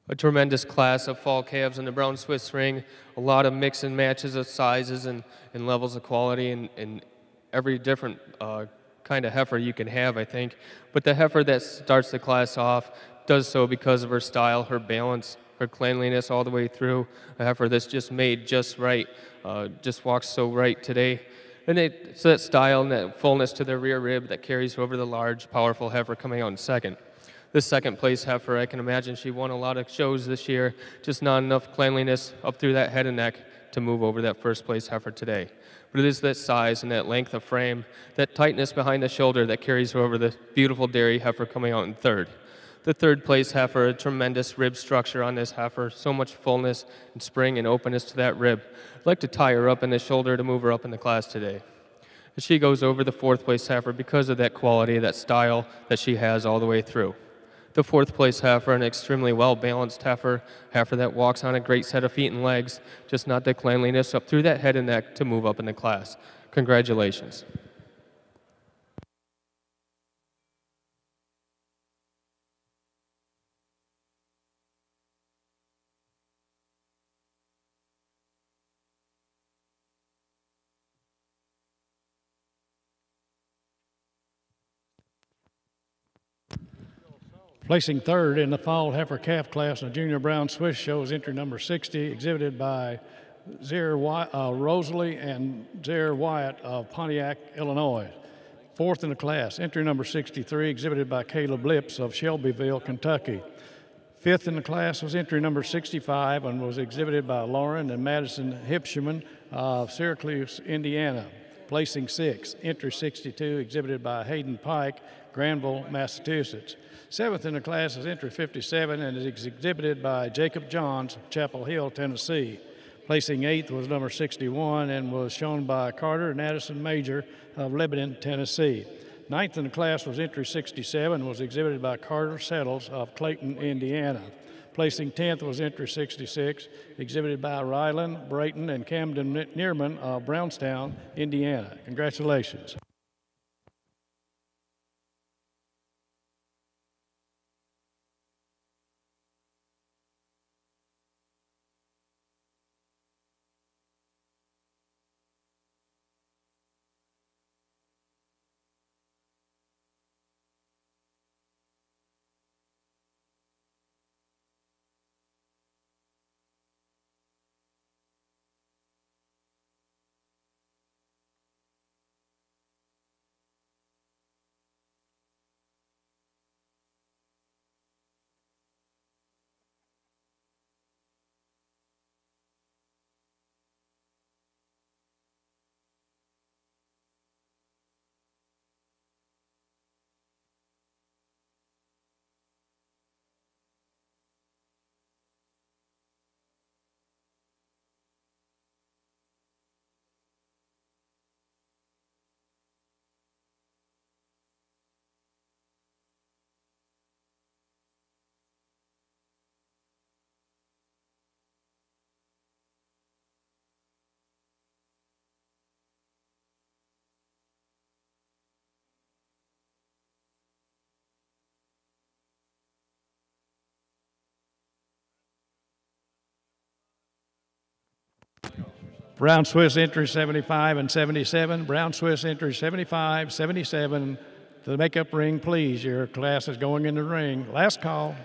a tremendous class of fall calves in the brown Swiss ring, a lot of mix and matches of sizes and, and levels of quality and, and every different uh, kind of heifer you can have, I think. But the heifer that starts the class off does so because of her style, her balance, her cleanliness all the way through. A heifer that's just made just right, uh, just walks so right today. And it's that style and that fullness to the rear rib that carries over the large, powerful heifer coming out in second the second place heifer. I can imagine she won a lot of shows this year, just not enough cleanliness up through that head and neck to move over that first place heifer today. But it is that size and that length of frame, that tightness behind the shoulder that carries her over the beautiful dairy heifer coming out in third. The third place heifer, a tremendous rib structure on this heifer, so much fullness and spring and openness to that rib. I'd like to tie her up in the shoulder to move her up in the class today. And she goes over the fourth place heifer because of that quality, that style that she has all the way through the fourth place heifer, an extremely well balanced heifer, heifer that walks on a great set of feet and legs, just not the cleanliness up through that head and neck to move up in the class. Congratulations. Placing third in the fall heifer calf class in the junior brown Swiss show is entry number 60, exhibited by Zaire uh, Rosalie and Zaire Wyatt of Pontiac, Illinois. Fourth in the class, entry number 63, exhibited by Caleb Lips of Shelbyville, Kentucky. Fifth in the class was entry number 65 and was exhibited by Lauren and Madison Hipsherman of Syracuse, Indiana. Placing sixth, entry 62, exhibited by Hayden Pike, Granville, Massachusetts. Seventh in the class is entry 57 and is exhibited by Jacob Johns, Chapel Hill, Tennessee. Placing eighth was number 61 and was shown by Carter and Addison Major of Lebanon, Tennessee. Ninth in the class was entry 67 and was exhibited by Carter Settles of Clayton, Indiana. Placing 10th was entry 66, exhibited by Ryland, Brayton, and Camden Neerman of Brownstown, Indiana. Congratulations. Brown Swiss entry 75 and 77. Brown Swiss entry 75, 77. To the makeup ring, please. Your class is going in the ring. Last call.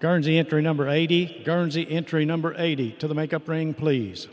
Guernsey entry number 80. Guernsey entry number 80 to the makeup ring, please.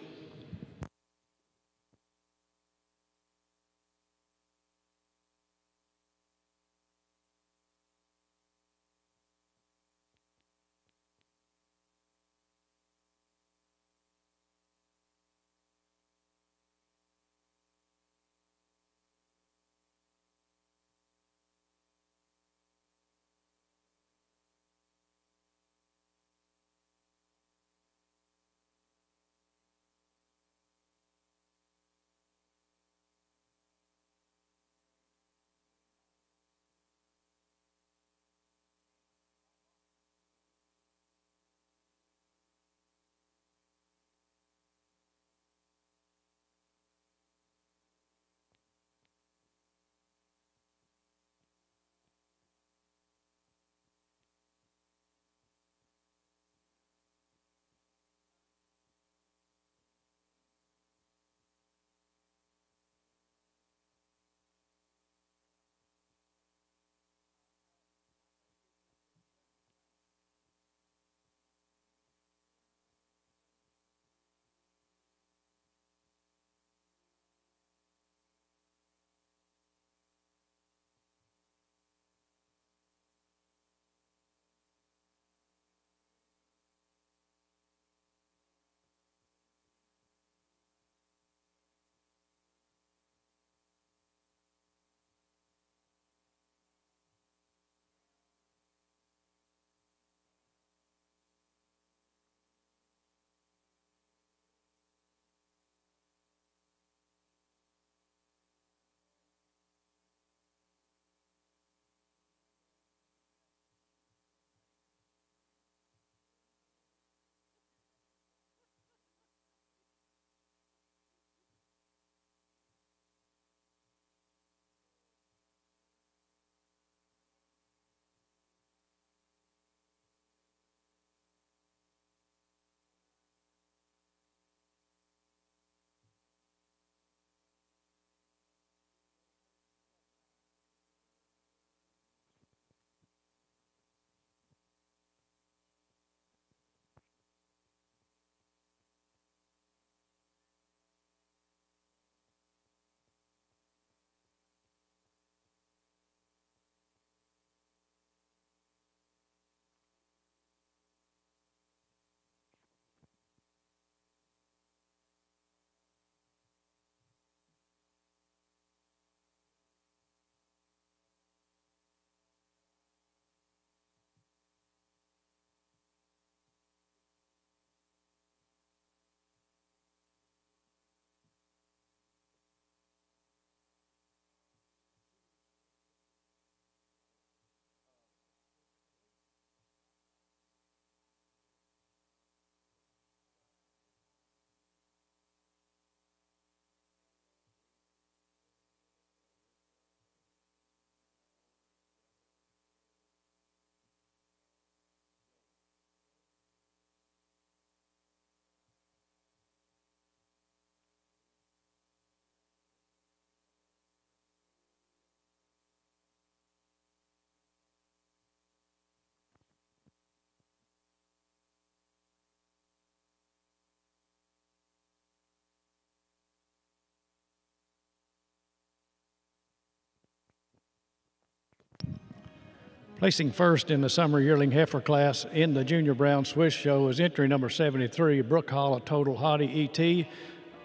Placing first in the summer yearling heifer class in the Junior Brown Swiss Show is entry number 73, Brook Hall, a total Hottie ET,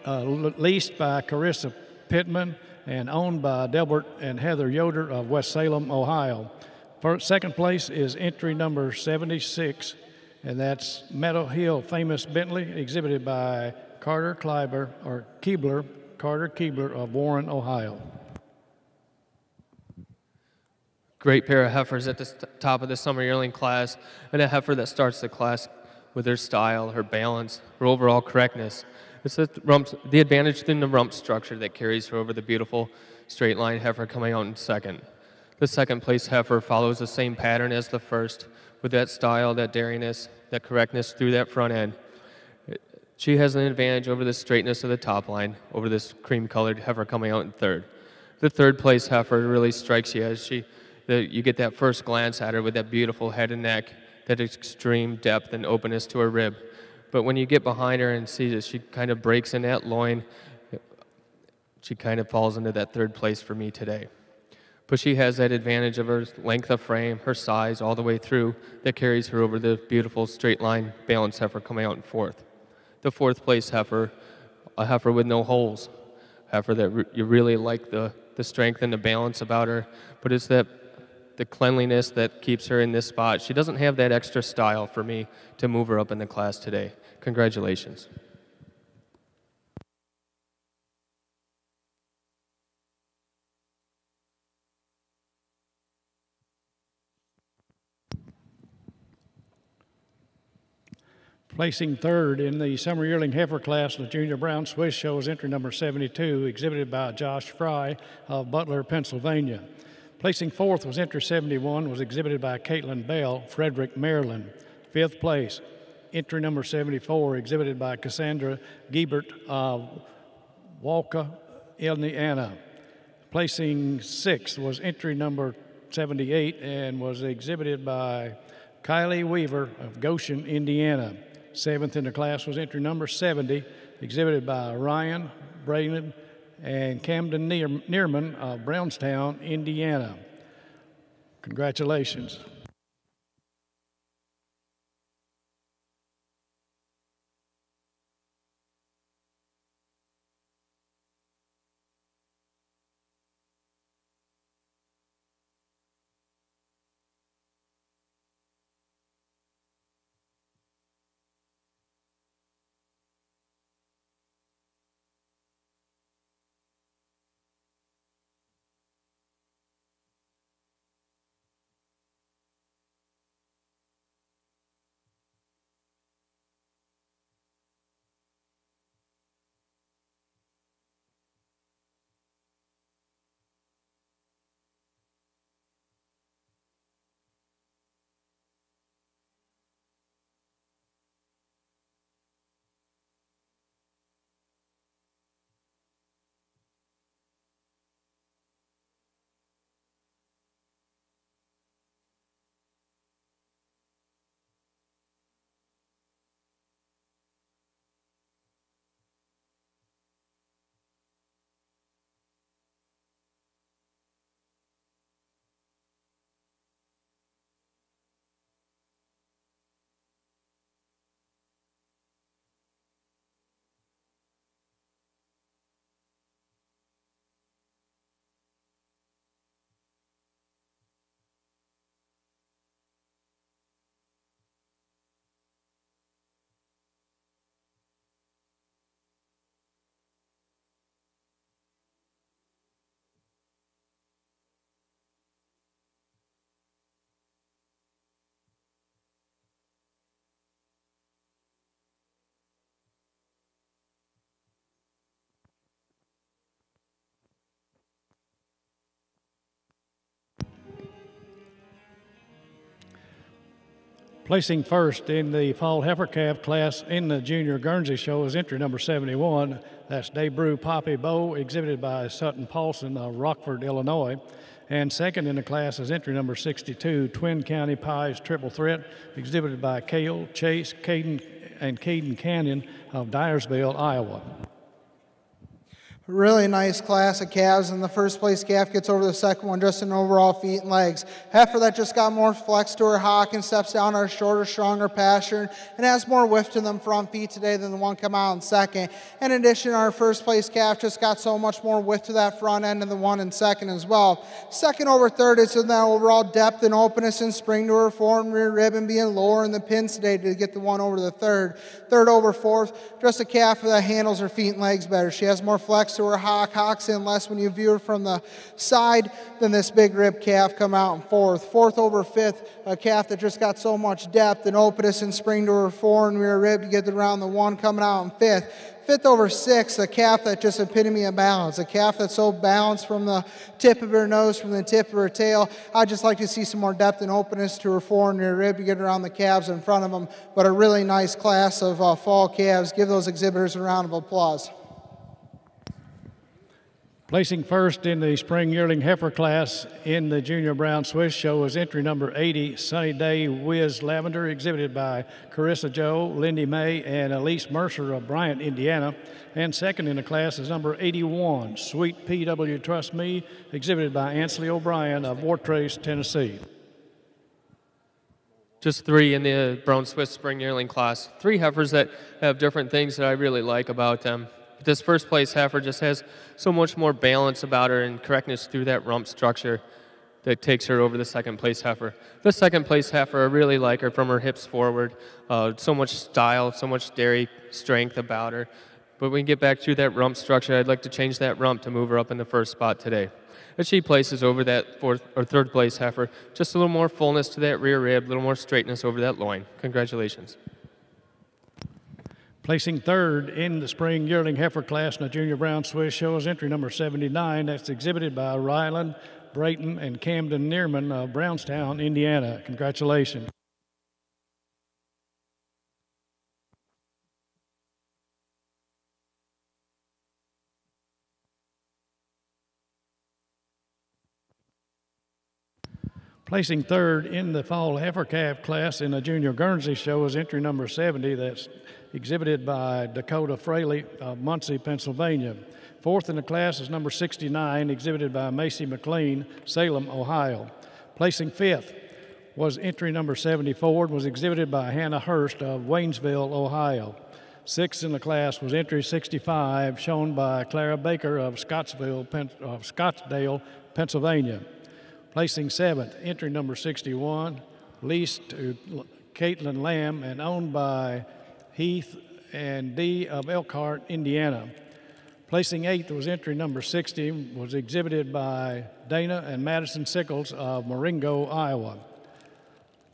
uh, leased by Carissa Pittman and owned by Delbert and Heather Yoder of West Salem, Ohio. First, second place is entry number 76, and that's Meadow Hill Famous Bentley, exhibited by Carter Kleiber, or Keebler, Carter Keebler of Warren, Ohio. Great pair of heifers at the top of the summer yearling class, and a heifer that starts the class with her style, her balance, her overall correctness. It's the, rump, the advantage in the rump structure that carries her over the beautiful straight line heifer coming out in second. The second place heifer follows the same pattern as the first, with that style, that daringness, that correctness through that front end. She has an advantage over the straightness of the top line, over this cream colored heifer coming out in third. The third place heifer really strikes you as she the, you get that first glance at her with that beautiful head and neck that extreme depth and openness to her rib. But when you get behind her and see that she kind of breaks in that loin, she kind of falls into that third place for me today. But she has that advantage of her length of frame, her size, all the way through that carries her over the beautiful straight line balance heifer coming out in fourth. The fourth place heifer, a heifer with no holes, heifer that re- you really like the, the strength and the balance about her, but it's that the cleanliness that keeps her in this spot. She doesn't have that extra style for me to move her up in the class today. Congratulations. Placing third in the summer yearling heifer class the Junior Brown Swiss Show is entry number 72, exhibited by Josh Fry of Butler, Pennsylvania. Placing fourth was entry 71, was exhibited by Caitlin Bell, Frederick, Maryland. Fifth place, entry number 74, exhibited by Cassandra Giebert of Walker, Indiana. Placing sixth was entry number 78 and was exhibited by Kylie Weaver of Goshen, Indiana. Seventh in the class was entry number 70, exhibited by Ryland Brayton and Camden Neer- Neerman of Brownstown, Indiana. Congratulations. Placing first in the fall heifer calf class in the junior Guernsey show is entry number 71. That's Debrew Poppy Bow, exhibited by Sutton Paulson of Rockford, Illinois. And second in the class is entry number 62, Twin County Pies Triple Threat, exhibited by Cale, Chase, Caden, and Caden Canyon of Dyersville, Iowa. Really nice class of calves, and the first place calf gets over the second one just in overall feet and legs. Heifer that just got more flex to her hock and steps down our shorter, stronger pastern and has more width to them front feet today than the one come out in second. In addition, our first place calf just got so much more width to that front end than the one in second as well. Second over third is in that overall depth and openness and spring to her and rear rib and being lower in the pins today to get the one over the third. Third over fourth, just a calf that handles her feet and legs better. She has more flex to her hock, hocks in less when you view her from the side than this big rib calf come out in fourth. Fourth over fifth, a calf that just got so much depth and openness and spring to her fore and rear rib to get around the one coming out in fifth. Fifth over six, a calf that just epitome of balance, a calf that's so balanced from the tip of her nose, from the tip of her tail. I'd just like to see some more depth and openness to her fore and rear rib to get around the calves in front of them. But a really nice class of uh, fall calves. Give those exhibitors a round of applause. Placing first in the spring yearling heifer class in the Junior Brown Swiss Show was entry number 80, Sunny Day Whiz Lavender, exhibited by Carissa Joe, Lindy May, and Elise Mercer of Bryant, Indiana. And second in the class is number 81, Sweet PW Trust Me, exhibited by Ansley O'Brien of Wartrace, Tennessee. Just three in the Brown Swiss Spring Yearling class. Three heifers that have different things that I really like about them. This first place heifer just has so much more balance about her and correctness through that rump structure that takes her over the second place heifer. The second place heifer, I really like her from her hips forward. Uh, so much style, so much dairy strength about her. But when we get back to that rump structure, I'd like to change that rump to move her up in the first spot today. As she places over that fourth or third place heifer, just a little more fullness to that rear rib, a little more straightness over that loin. Congratulations. Placing third in the spring yearling heifer class in the Junior Brown Swiss Show is entry number 79. That's exhibited by Ryland, Brayton, and Camden Neerman of Brownstown, Indiana. Congratulations. Placing third in the fall heifer calf class in the Junior Guernsey Show is entry number 70. That's exhibited by Dakota Fraley of Muncy, Pennsylvania. Fourth in the class is number 69, exhibited by Macy McLean, Salem, Ohio. Placing fifth was entry number 74 and was exhibited by Hannah Hurst of Waynesville, Ohio. Sixth in the class was entry 65, shown by Clara Baker of Scottsville, Pen- of Scottsdale, Pennsylvania. Placing seventh, entry number 61, leased to Caitlin Lamb and owned by Heath and D of Elkhart, Indiana. Placing eighth was entry number 60, was exhibited by Dana and Madison Sickles of Marengo, Iowa.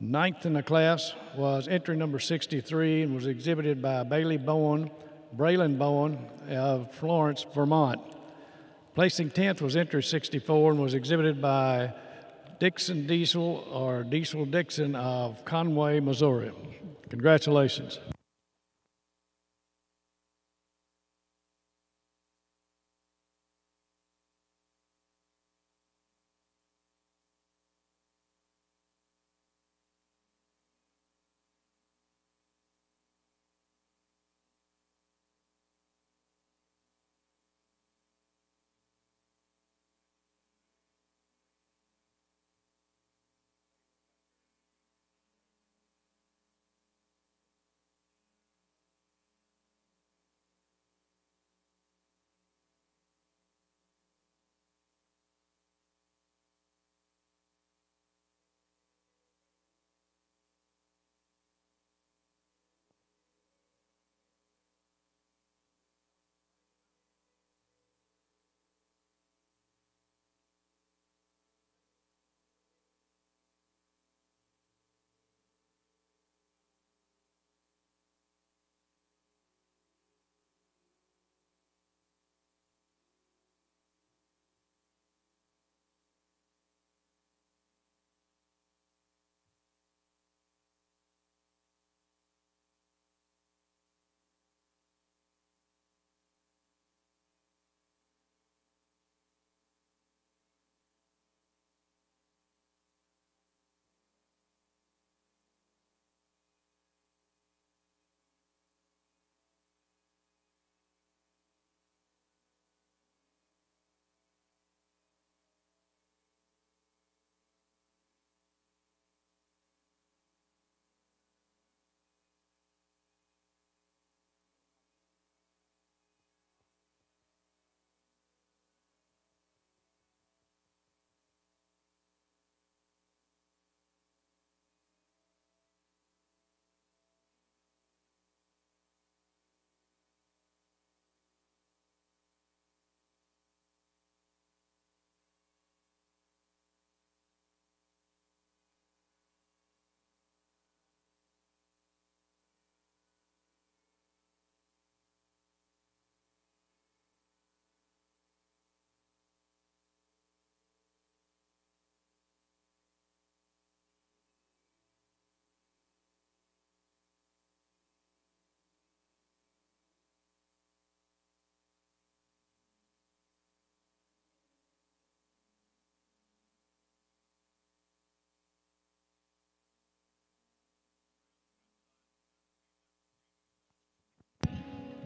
Ninth in the class was entry number 63 and was exhibited by Bailey Bowen, Braylon Bowen of Florence, Vermont. Placing 10th was entry 64 and was exhibited by Dixon Diesel or Diesel Dixon of Conway, Missouri. Congratulations.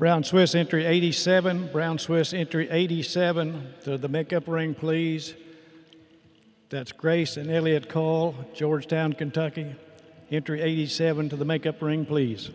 Brown Swiss entry 87. Brown Swiss entry 87 to the makeup ring, please. That's Grace and Elliot Call, Georgetown, Kentucky. Entry 87 to the makeup ring, please.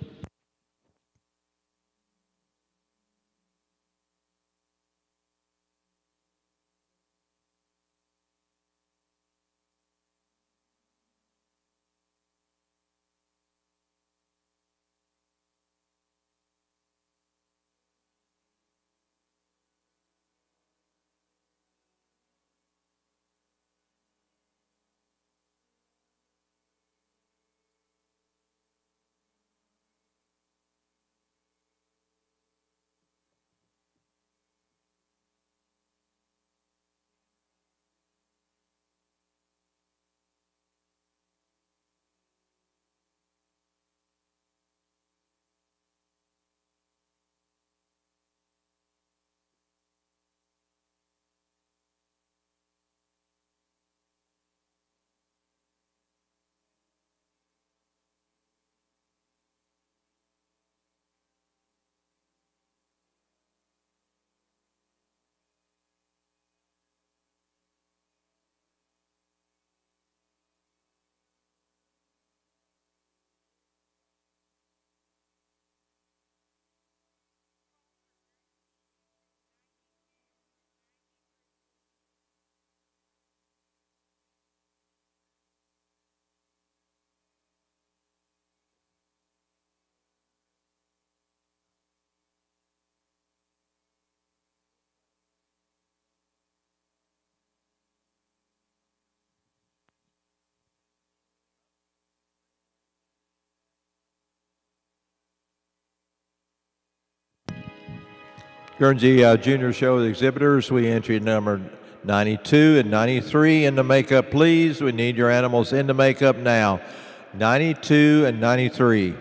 Guernsey uh, Junior Show exhibitors, we entry number 92 and 93 into makeup, please. We need your animals into makeup now. 92 and 93.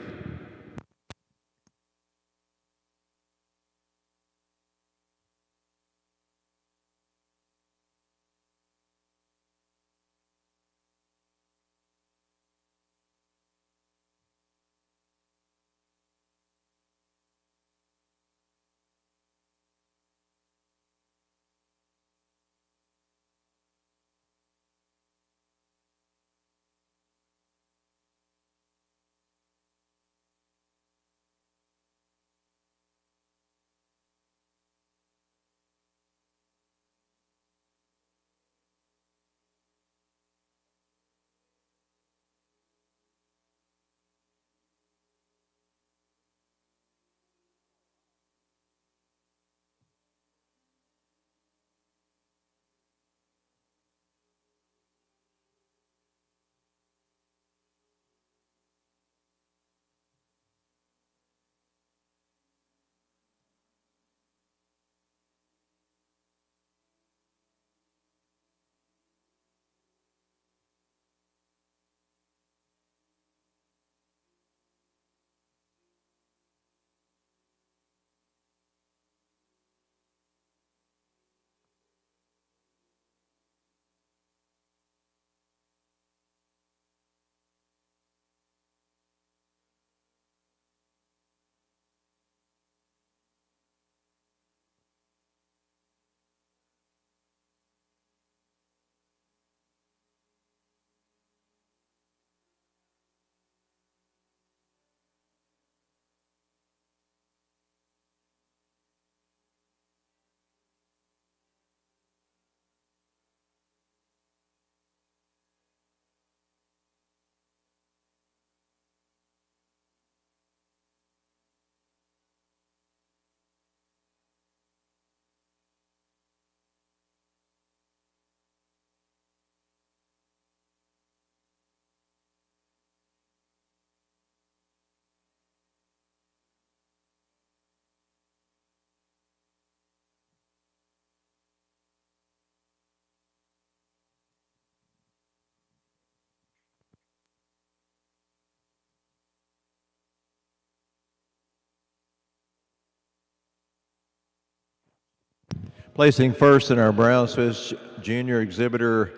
Placing first in our Brown Swiss Junior exhibitor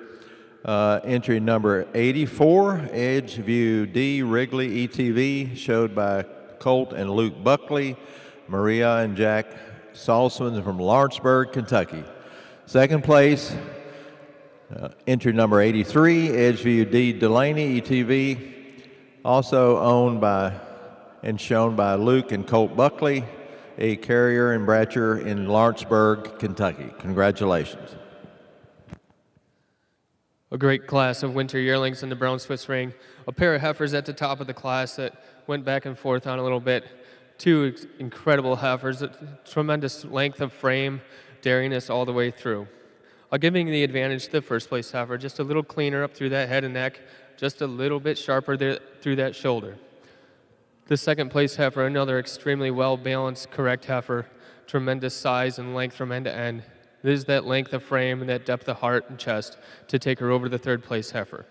uh, entry number 84, Edge View D Wrigley ETV, showed by Colt and Luke Buckley. Maria and Jack Salzman from Lawrenceburg, Kentucky. Second place, uh, entry number 83, Edgeview D. Delaney, ETV, also owned by and shown by Luke and Colt Buckley, a carrier and Bratcher in Lawrenceburg, Kentucky. Congratulations. A great class of winter yearlings in the brown Swiss ring. A pair of heifers at the top of the class that went back and forth on a little bit. Two incredible heifers, tremendous length of frame, daringness all the way through. I'll giving the advantage to the first place heifer, just a little cleaner up through that head and neck, just a little bit sharper there, through that shoulder. The second place heifer, another extremely well balanced, correct heifer, tremendous size and length from end to end. It is that length of frame and that depth of heart and chest to take her over the third place heifer.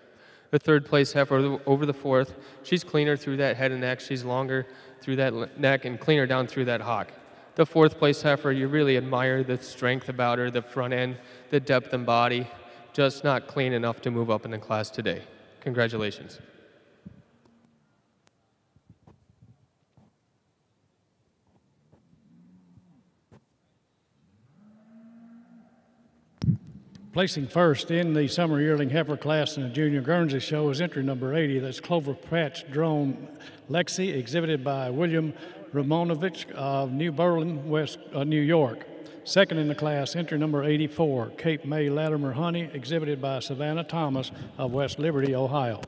The third place heifer over the fourth, she's cleaner through that head and neck, she's longer through that neck and cleaner down through that hock. The fourth place heifer, you really admire the strength about her, the front end, the depth and body, just not clean enough to move up in the class today. Congratulations. Placing first in the summer yearling heifer class in the junior Guernsey show is entry number 80. That's Clover Patch Drone Lexi, exhibited by William Ramonovich of New Berlin, West uh, New York. Second in the class, entry number 84, Cape May Latimer Honey, exhibited by Savannah Thomas of West Liberty, Ohio.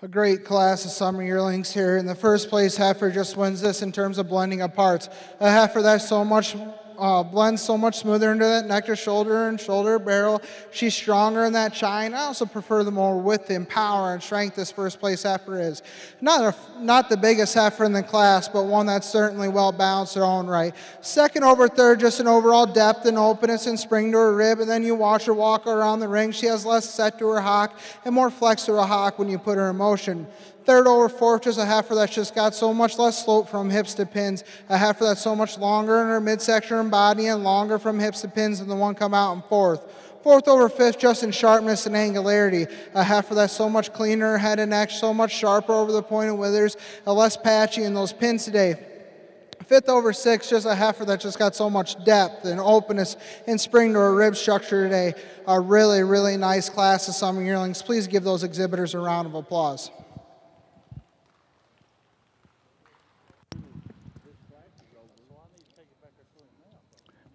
A great class of summer yearlings here. In the first place, heifer just wins this in terms of blending of parts. A heifer that's so much uh, blends so much smoother into that neck to shoulder and shoulder barrel. She's stronger in that chine. I also prefer the more width and power and strength this first place heifer is. Not, a, not the biggest heifer in the class, but one that's certainly well balanced in her own right. Second over third, just an overall depth and openness and spring to her rib, and then you watch her walk around the ring. She has less set to her hock and more flex to her hock when you put her in motion. Third over fourth, just a heifer that's just got so much less slope from hips to pins. A heifer that's so much longer in her midsection and body and longer from hips to pins than the one come out in fourth. Fourth over fifth, just in sharpness and angularity. A heifer that's so much cleaner head and neck, so much sharper over the point of withers, a less patchy in those pins today. Fifth over six, just a heifer that just got so much depth and openness and spring to her rib structure today. A really, really nice class of summer yearlings. Please give those exhibitors a round of applause.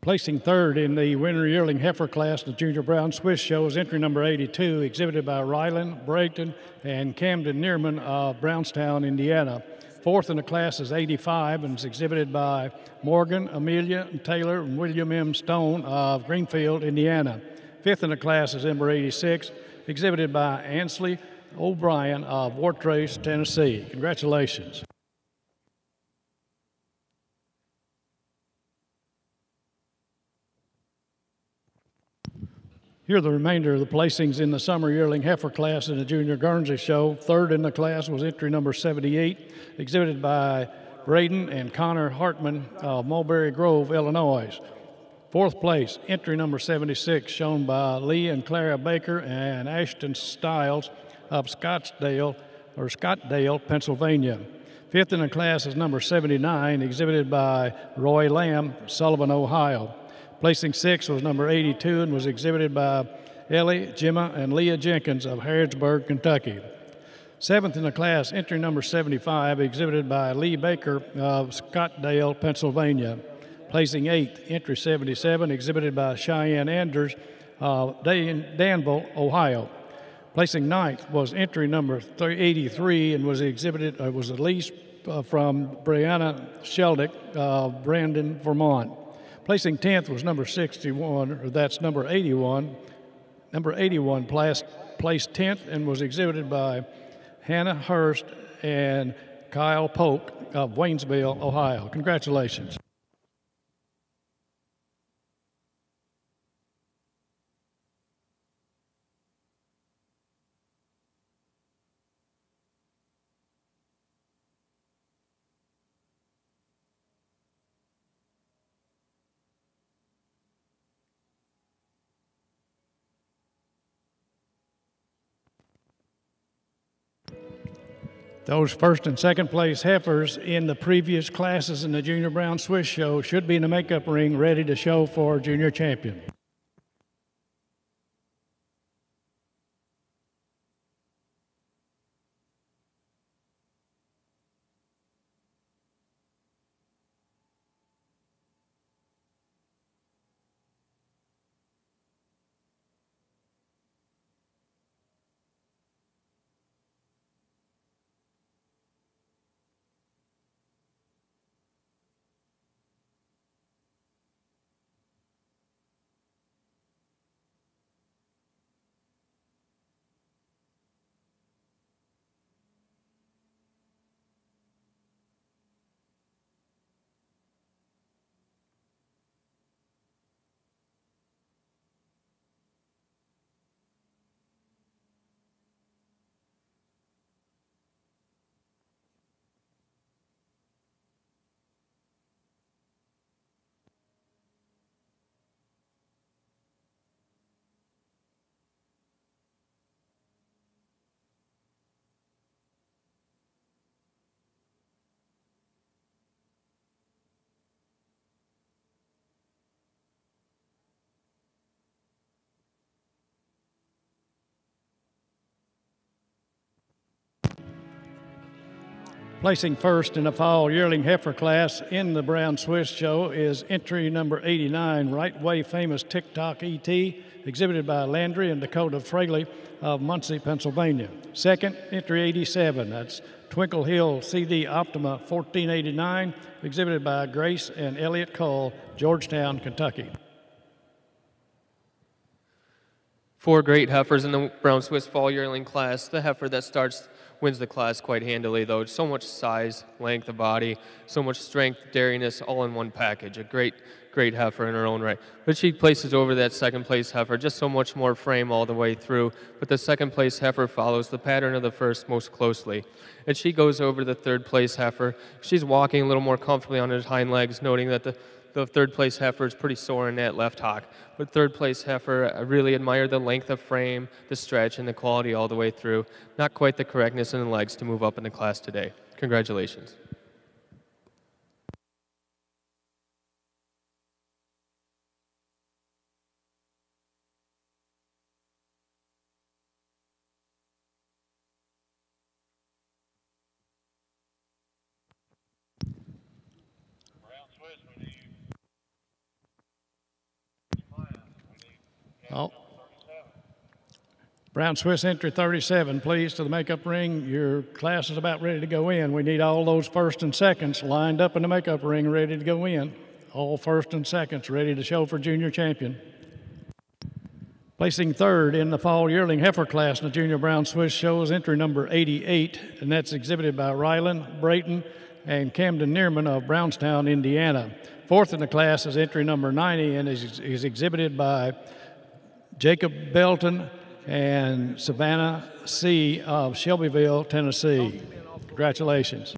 Placing third in the winter yearling heifer class, the Junior Brown Swiss Show is entry number 82, exhibited by Ryland, Brayton, and Camden Neerman of Brownstown, Indiana. Fourth in the class is 85 and is exhibited by Morgan, Amelia Taylor, and William M. Stone of Greenfield, Indiana. Fifth in the class is number 86, exhibited by Ansley O'Brien of Wartrace, Tennessee. Congratulations. Here are the remainder of the placings in the summer yearling heifer class in the junior Guernsey show. Third in the class was entry number 78, exhibited by Braden and Connor Hartman of Mulberry Grove, Illinois. Fourth place, entry number 76, shown by Lee and Clara Baker and Ashton Stiles of Scottsdale or Scottdale, Pennsylvania. Fifth in the class is number 79, exhibited by Roy Lamb, Sullivan, Ohio. Placing six was number 82 and was exhibited by Ellie, Gemma, and Leah Jenkins of Harrodsburg, Kentucky. Seventh in the class, entry number 75, exhibited by Lee Baker of Scottdale, Pennsylvania. Placing eighth, entry 77, exhibited by Cheyenne Anders of Danville, Ohio. Placing ninth was entry number 83 and was exhibited, uh, was released uh, from Brianna Sheldick of Brandon, Vermont. Placing 10th was number 61, or that's number 81. Number 81 placed, placed 10th and was exhibited by Hannah Hurst and Kyle Polk of Waynesville, Ohio. Congratulations. Those first and second place heifers in the previous classes in the Junior Brown Swiss show should be in the makeup ring ready to show for junior champion. Placing first in the fall yearling heifer class in the Brown Swiss show is entry number 89, Right Way Famous TikTok ET, exhibited by Landry and Dakota Fraley of Muncy, Pennsylvania. Second, entry 87, that's Twinkle Hill CD Optima 1489, exhibited by Grace and Elliot Cole, Georgetown, Kentucky. Four great heifers in the Brown Swiss Fall Yearling class. The heifer that starts wins the class quite handily, though. So much size, length of body, so much strength, dairyness, all in one package. A great, great heifer in her own right. But she places over that second place heifer, just so much more frame all the way through. But the second place heifer follows the pattern of the first most closely. And she goes over the third place heifer. She's walking a little more comfortably on her hind legs, noting that the the third place heifer is pretty sore in that left hock. But third place heifer, I really admire the length of frame, the stretch, and the quality all the way through. Not quite the correctness in the legs to move up in the class today. Congratulations. Oh. Brown Swiss entry 37, please, to the makeup ring. Your class is about ready to go in. We need all those first and seconds lined up in the makeup ring ready to go in. All first and seconds ready to show for junior champion. Placing third in the fall yearling heifer class in the Junior Brown Swiss show is entry number 88, and that's exhibited by Ryland, Brayton, and Camden Neerman of Brownstown, Indiana. Fourth in the class is entry number 90 and is, is exhibited by Jacob Belton and Savannah C. of Shelbyville, Tennessee. Congratulations.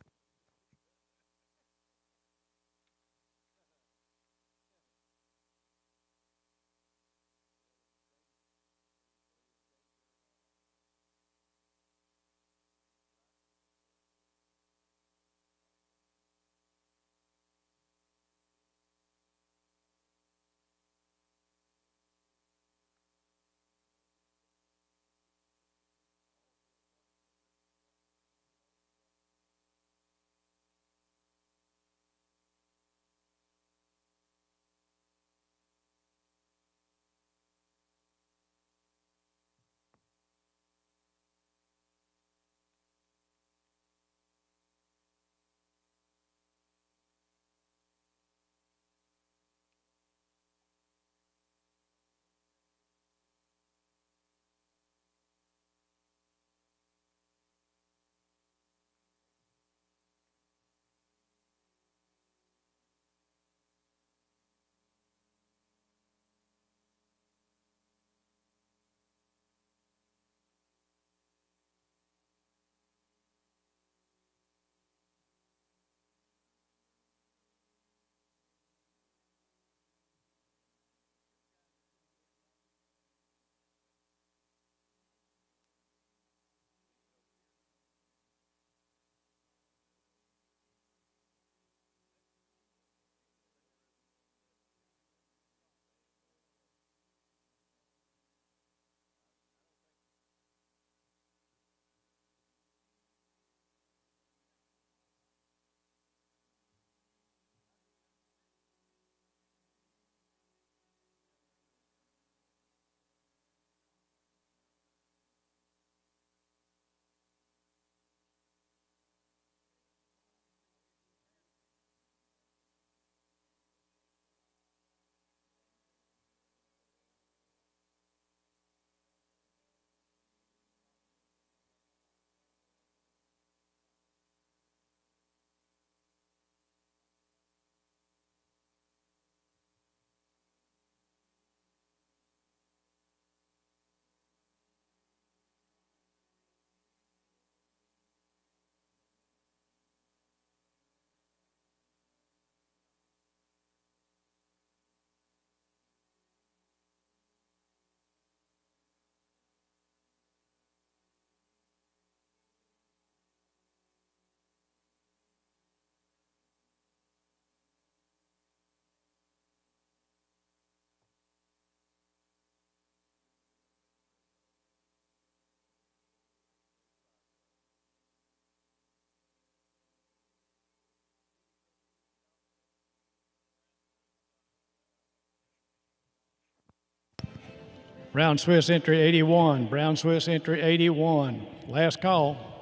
Brown Swiss entry 81. Brown Swiss entry 81. Last call.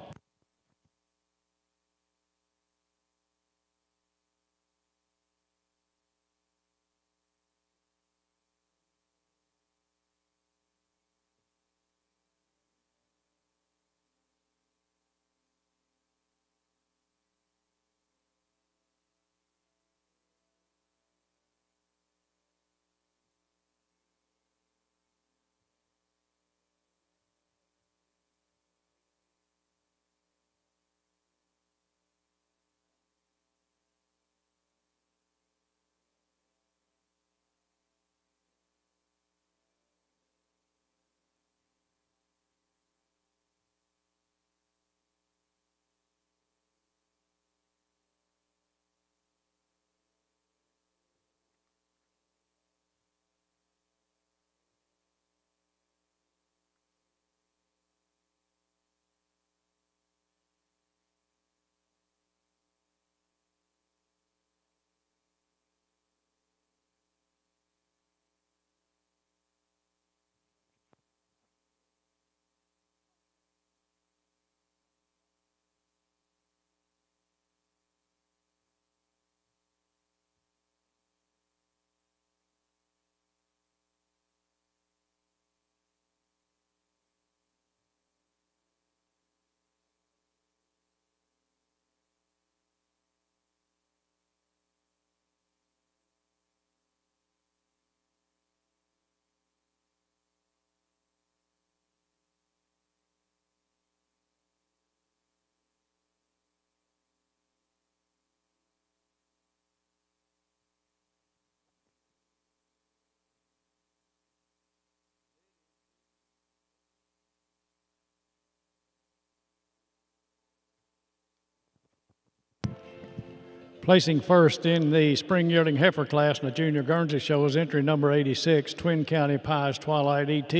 Placing first in the spring yearling heifer class in the junior Guernsey show is entry number 86, Twin County Pies Twilight ET,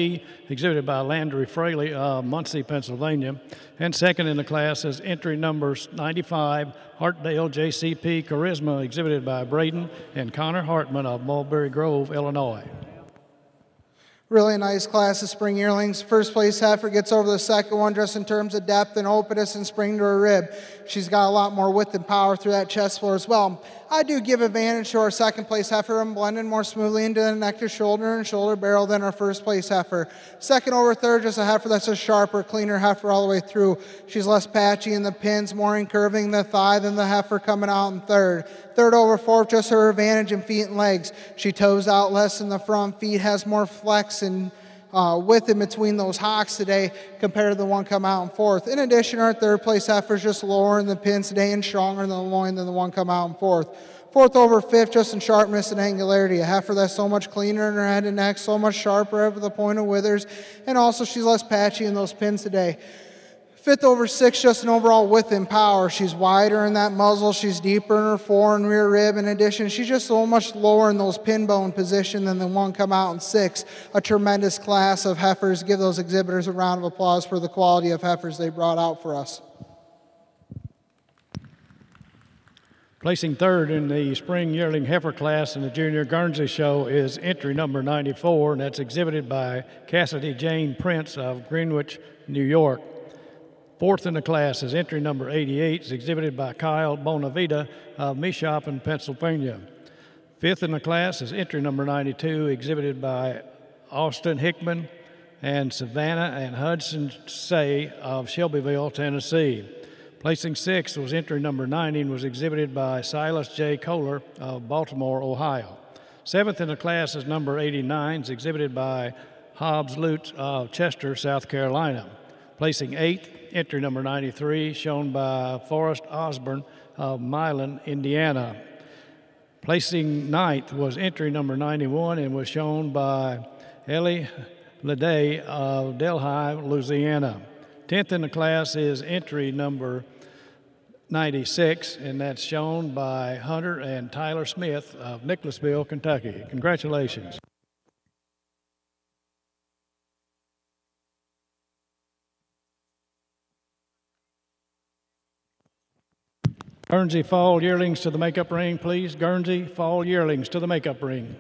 exhibited by Landry Fraley of Muncy, Pennsylvania. And second in the class is entry number 95, Hartdale JCP Charisma, exhibited by Braden and Connor Hartman of Mulberry Grove, Illinois. Really nice class of spring yearlings. First place heifer gets over the second one just in terms of depth and openness and spring to her rib. She's got a lot more width and power through that chest floor as well. I do give advantage to our second place heifer. I'm blending more smoothly into the neck to shoulder and shoulder barrel than our first place heifer. Second over third, just a heifer that's a sharper, cleaner heifer all the way through. She's less patchy in the pins, more incurving the thigh than the heifer coming out in third. Third over fourth, just her advantage in feet and legs. She toes out less in the front, feet has more flex and uh, width in between those hocks today compared to the one come out in fourth. In addition, our third place heifer is just lower in the pins today and stronger in the loin than the one come out in fourth. Fourth over fifth, just in sharpness and angularity. A heifer that's so much cleaner in her head and neck, so much sharper over the point of withers, and also she's less patchy in those pins today. Fifth over six, just an overall width and power. She's wider in that muzzle. She's deeper in her fore and rear rib. In addition, she's just so much lower in those pin bone position than the one come out in six. A tremendous class of heifers. Give those exhibitors a round of applause for the quality of heifers they brought out for us. Placing third in the spring yearling heifer class in the Junior Guernsey Show is entry number 94, and that's exhibited by Cassidy Jane Prince of Greenwich, New York. Fourth in the class is entry number 88, is exhibited by Kyle Bonavita of Meshoppen, Pennsylvania. Fifth in the class is entry number 92, exhibited by Austin Hickman and Savannah and Hudson Say of Shelbyville, Tennessee. Placing sixth was entry number 90 and was exhibited by Silas J. Kohler of Baltimore, Ohio. Seventh in the class is number 89, is exhibited by Hobbs Lutz of Chester, South Carolina. Placing eighth entry number 93, shown by Forrest Osborne of Milan, Indiana. Placing ninth was entry number 91 and was shown by Ellie Leday of Delhi, Louisiana. Tenth in the class is entry number 96, and that's shown by Hunter and Tyler Smith of Nicholasville, Kentucky. Congratulations. Guernsey Fall yearlings to the makeup ring, please. Guernsey Fall yearlings to the makeup ring.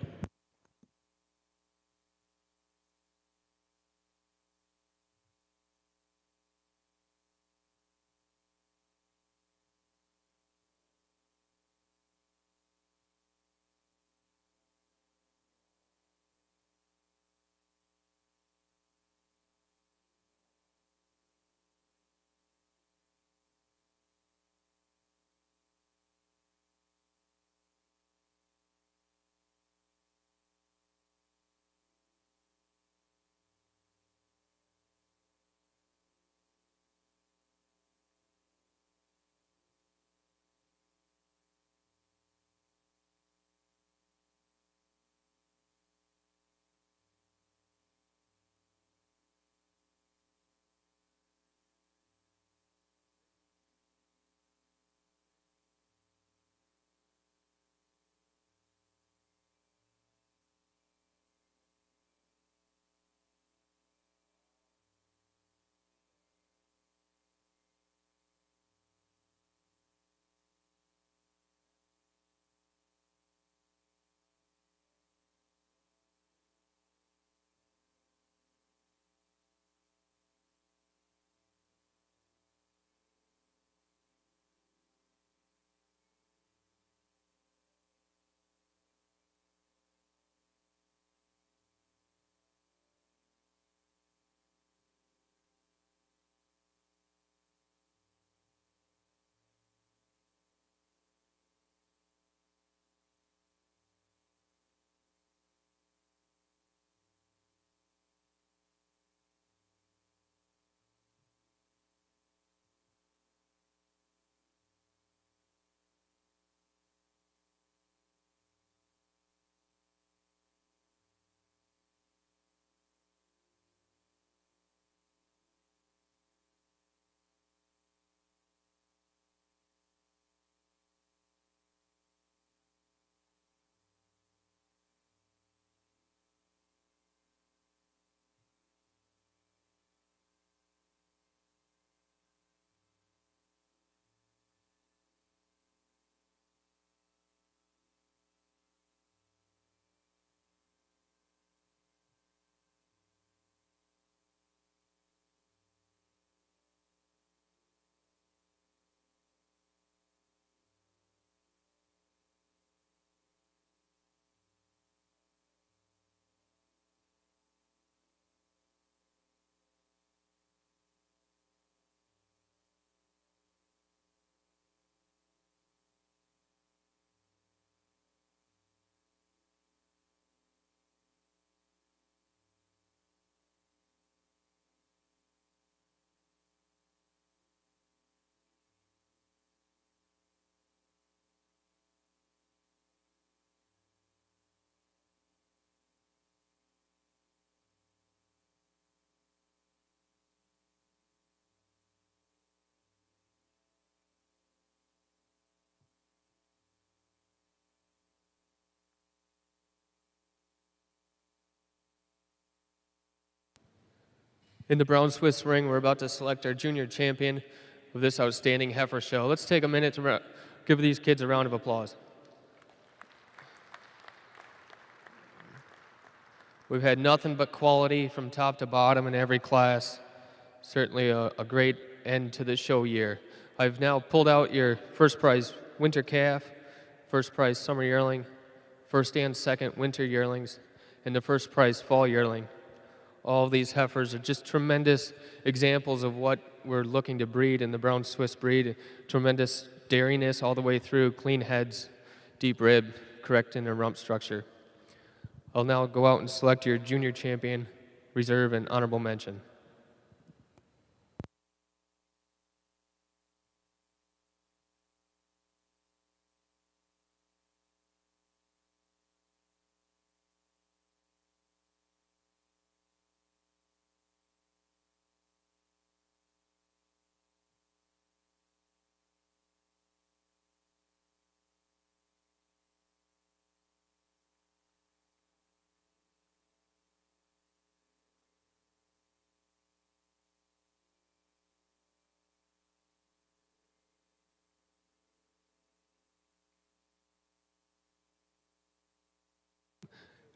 In the brown Swiss ring, we're about to select our junior champion of this outstanding heifer show. Let's take a minute to give these kids a round of applause. We've had nothing but quality from top to bottom in every class. Certainly a, a great end to the show year. I've now pulled out your first prize winter calf, first prize summer yearling, first and second winter yearlings, and the first prize fall yearling. All these heifers are just tremendous examples of what we're looking to breed in the brown Swiss breed. Tremendous dairiness all the way through, clean heads, deep rib, correct in their rump structure. I'll now go out and select your junior champion, reserve, and honorable mention.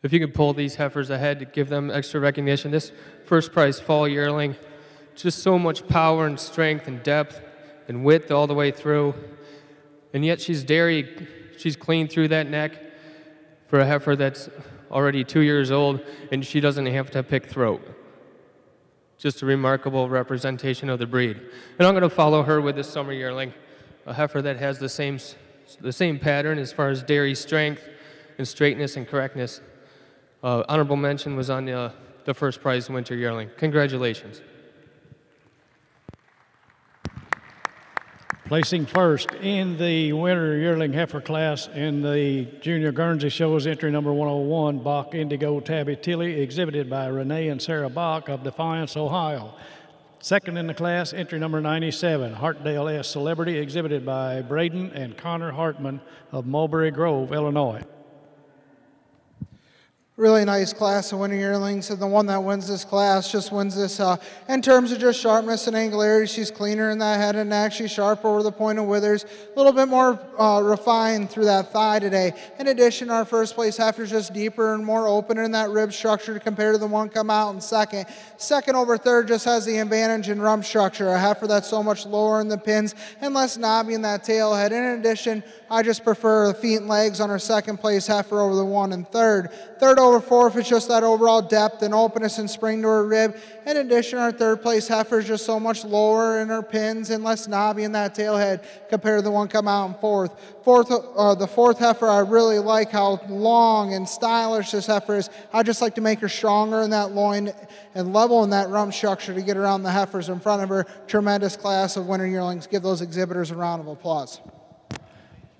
If you could pull these heifers ahead to give them extra recognition, this first prize fall yearling, just so much power and strength and depth and width all the way through. And yet she's dairy, she's clean through that neck for a heifer that's already two years old and she doesn't have to pick throat. Just a remarkable representation of the breed. And I'm going to follow her with this summer yearling, a heifer that has the same, the same pattern as far as dairy strength and straightness and correctness. Uh, honorable mention was on uh, the first prize winter yearling. Congratulations. Placing first in the winter yearling heifer class in the Junior Guernsey Show is entry number 101, Bach Indigo Tabby Tilly, exhibited by Renee and Sarah Bach of Defiance, Ohio. Second in the class, entry number 97, Hartdale S Celebrity, exhibited by Braden and Connor Hartman of Mulberry Grove, Illinois really nice class of winter yearlings, and the one that wins this class just wins this uh, in terms of just sharpness and angularity. She's cleaner in that head and neck. She's sharper over the point of withers, a little bit more uh, refined through that thigh today. In addition, our first place heifer is just deeper and more open in that rib structure compared to the one come out in second. Second over third just has the advantage in rump structure, a heifer that's so much lower in the pins and less knobby in that tail head. In addition, I just prefer the feet and legs on our second place heifer over the one and third. Third over fourth is just that overall depth and openness and spring to her rib. In addition, our third place heifer is just so much lower in her pins and less knobby in that tail head compared to the one come out in fourth. Fourth, uh, the fourth heifer, I really like how long and stylish this heifer is. I just like to make her stronger in that loin and level in that rump structure to get around the heifers in front of her. Tremendous class of winter yearlings. Give those exhibitors a round of applause.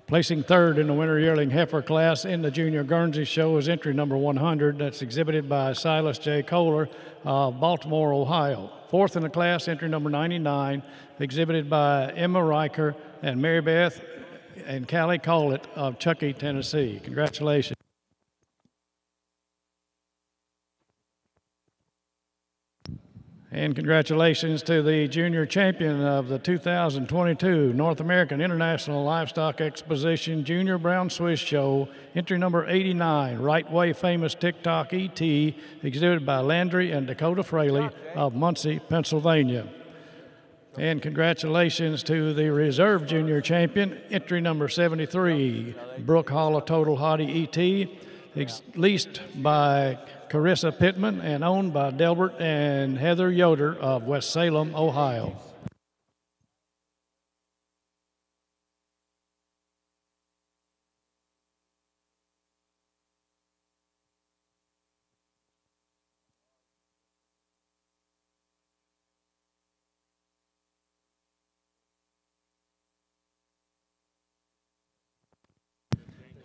Placing third in the winter yearling heifer class in the Junior Guernsey Show is entry number 100. That's exhibited by Silas J. Kohler of Baltimore, Ohio. Fourth in the class, entry number 99, exhibited by Emma Riker and Mary Beth and Callie Collett of Chuckey, Tennessee. Congratulations. And congratulations to the junior champion of the 2022 North American International Livestock Exposition Junior Brown Swiss Show, entry number 89, Right Way Famous TikTok ET, exhibited by Landry and Dakota Fraley of Muncy, Pennsylvania. And congratulations to the reserve junior champion, entry number 73, Brook Hall of Total Hottie ET, leased by Carissa Pittman, and owned by Delbert and Heather Yoder of West Salem, Ohio.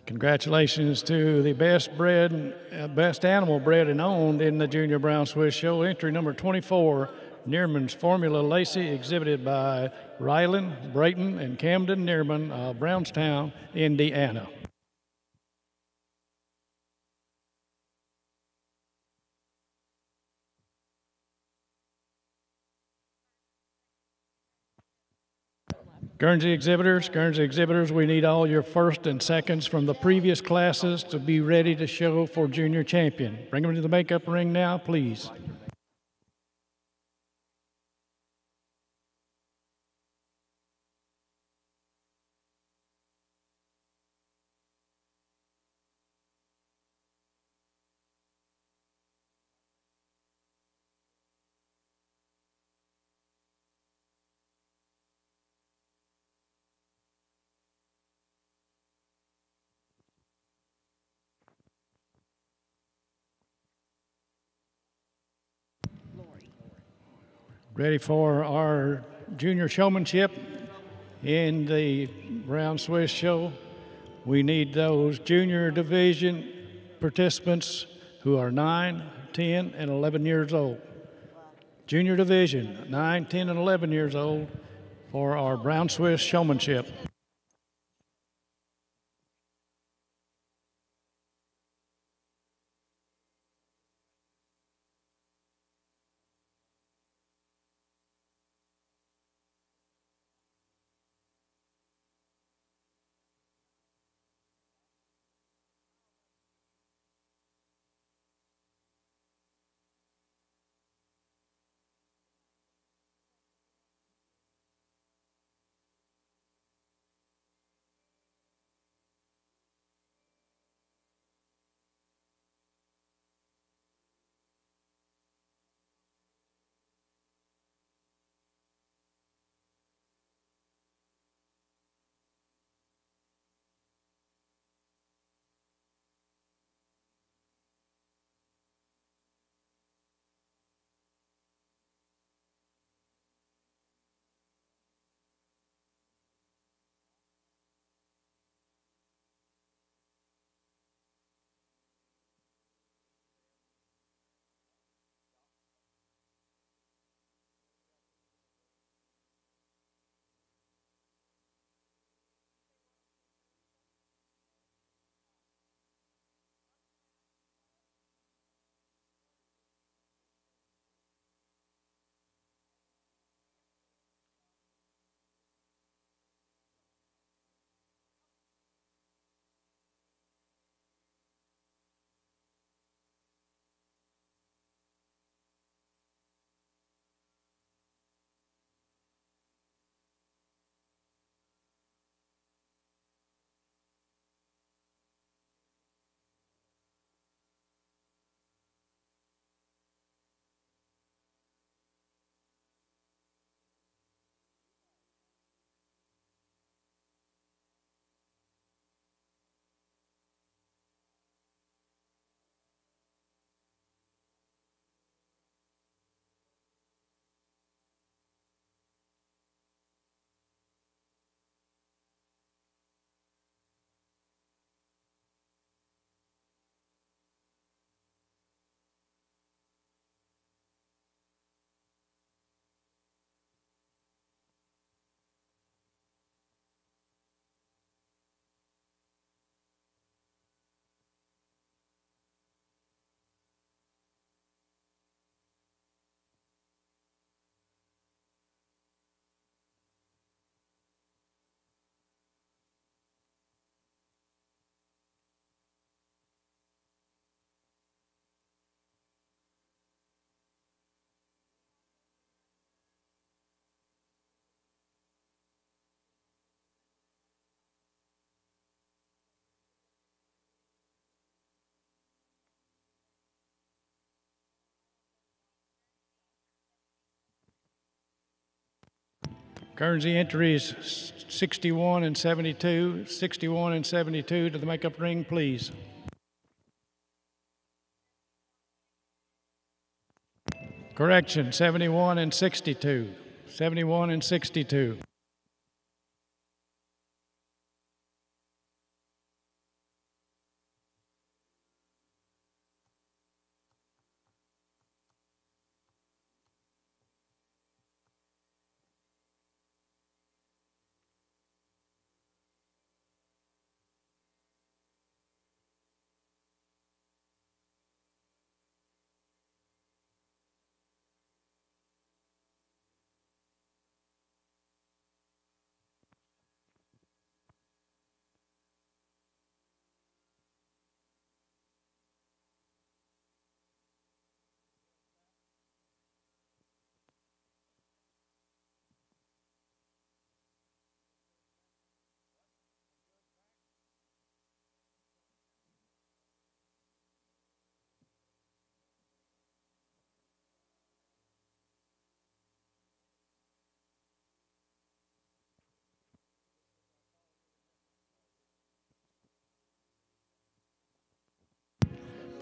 Congratulations to the best bred, uh, best animal bred and owned in the Junior Brown Swiss Show. Entry number 24, Neerman's Formula Lacey, exhibited by Ryland, Brayton, and Camden Neerman of Brownstown, Indiana. Guernsey exhibitors, Guernsey exhibitors, we need all your first and seconds from the previous classes to be ready to show for junior champion. Bring them to the makeup ring now, please. Ready for our junior showmanship in the Brown Swiss show. We need those junior division participants who are 9, 10, and 11 years old. Junior division, 9, 10, and 11 years old for our Brown Swiss showmanship. Guernsey entries 61 and 72, 61 and 72 to the makeup ring, please. Correction, 71 and 62, 71 and 62.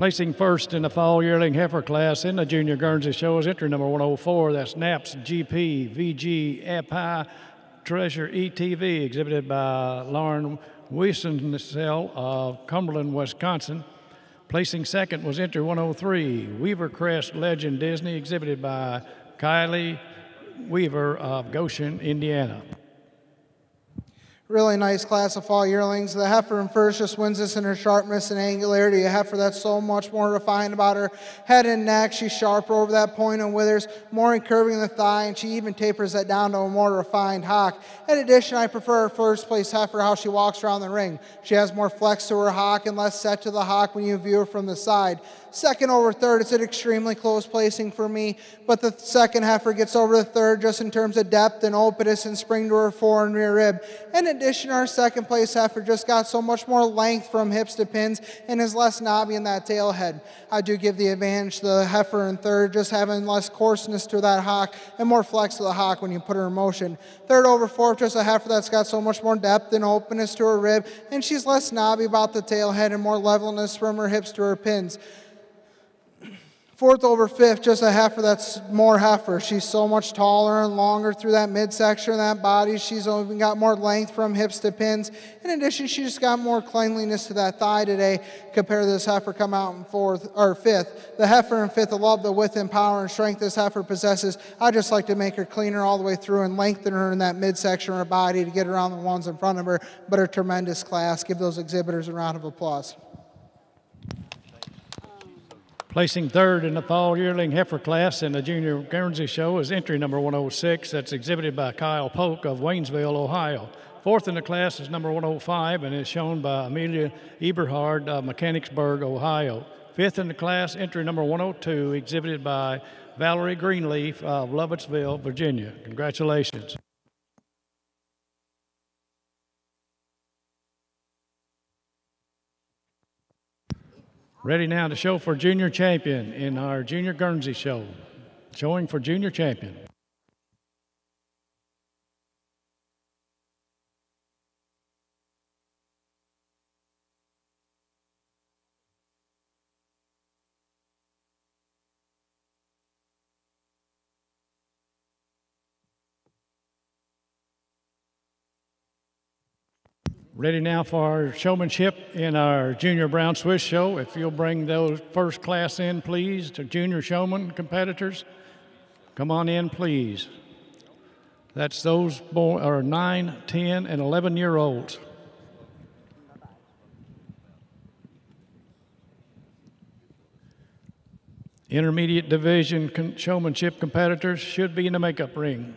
Placing first in the fall yearling heifer class in the Junior Guernsey Show is entry number 104. That's NAPS GP VG Epi Treasure ETV, exhibited by Lauren Wiesenfeld of Cumberland, Wisconsin. Placing second was entry 103, Weaver Crest Legend Disney, exhibited by Kylie Weaver of Goshen, Indiana. Really nice class of fall yearlings. The heifer in first just wins this in her sharpness and angularity. A heifer that's so much more refined about her head and neck. She's sharper over that point and withers, more incurving the thigh, and she even tapers that down to a more refined hock. In addition, I prefer her first place heifer, how she walks around the ring. She has more flex to her hock and less set to the hock when you view her from the side. Second over third, it's an extremely close placing for me, but the second heifer gets over the third just in terms of depth and openness and spring to her fore and rear rib. In addition, our second place heifer just got so much more length from hips to pins and is less knobby in that tail head. I do give the advantage to the heifer in third, just having less coarseness to that hock and more flex to the hock when you put her in motion. Third over fourth, just a heifer that's got so much more depth and openness to her rib, and she's less knobby about the tail head and more levelness from her hips to her pins. Fourth over fifth, just a heifer that's more heifer. She's so much taller and longer through that midsection of that body. She's even got more length from hips to pins. In addition, she just got more cleanliness to that thigh today compared to this heifer come out in fourth or fifth. The heifer in fifth, I love the width and power and strength this heifer possesses. I just like to make her cleaner all the way through and lengthen her in that midsection of her body to get around the ones in front of her. But a tremendous class. Give those exhibitors a round of applause. Placing third in the fall yearling heifer class in the Junior Guernsey Show is entry number 106. That's exhibited by Kyle Polk of Waynesville, Ohio. Fourth in the class is number 105 and is shown by Amelia Eberhard of Mechanicsburg, Ohio. Fifth in the class, entry number 102, exhibited by Valerie Greenleaf of Lovettsville, Virginia. Congratulations. Ready now to show for junior champion in our Junior Guernsey show. Showing for junior champion. Ready now for our showmanship in our Junior Brown Swiss show. If you'll bring those first class in, please, to junior showman competitors. Come on in, please. That's those born, are 9, 10, and 11 year olds. Intermediate division showmanship competitors should be in the makeup ring.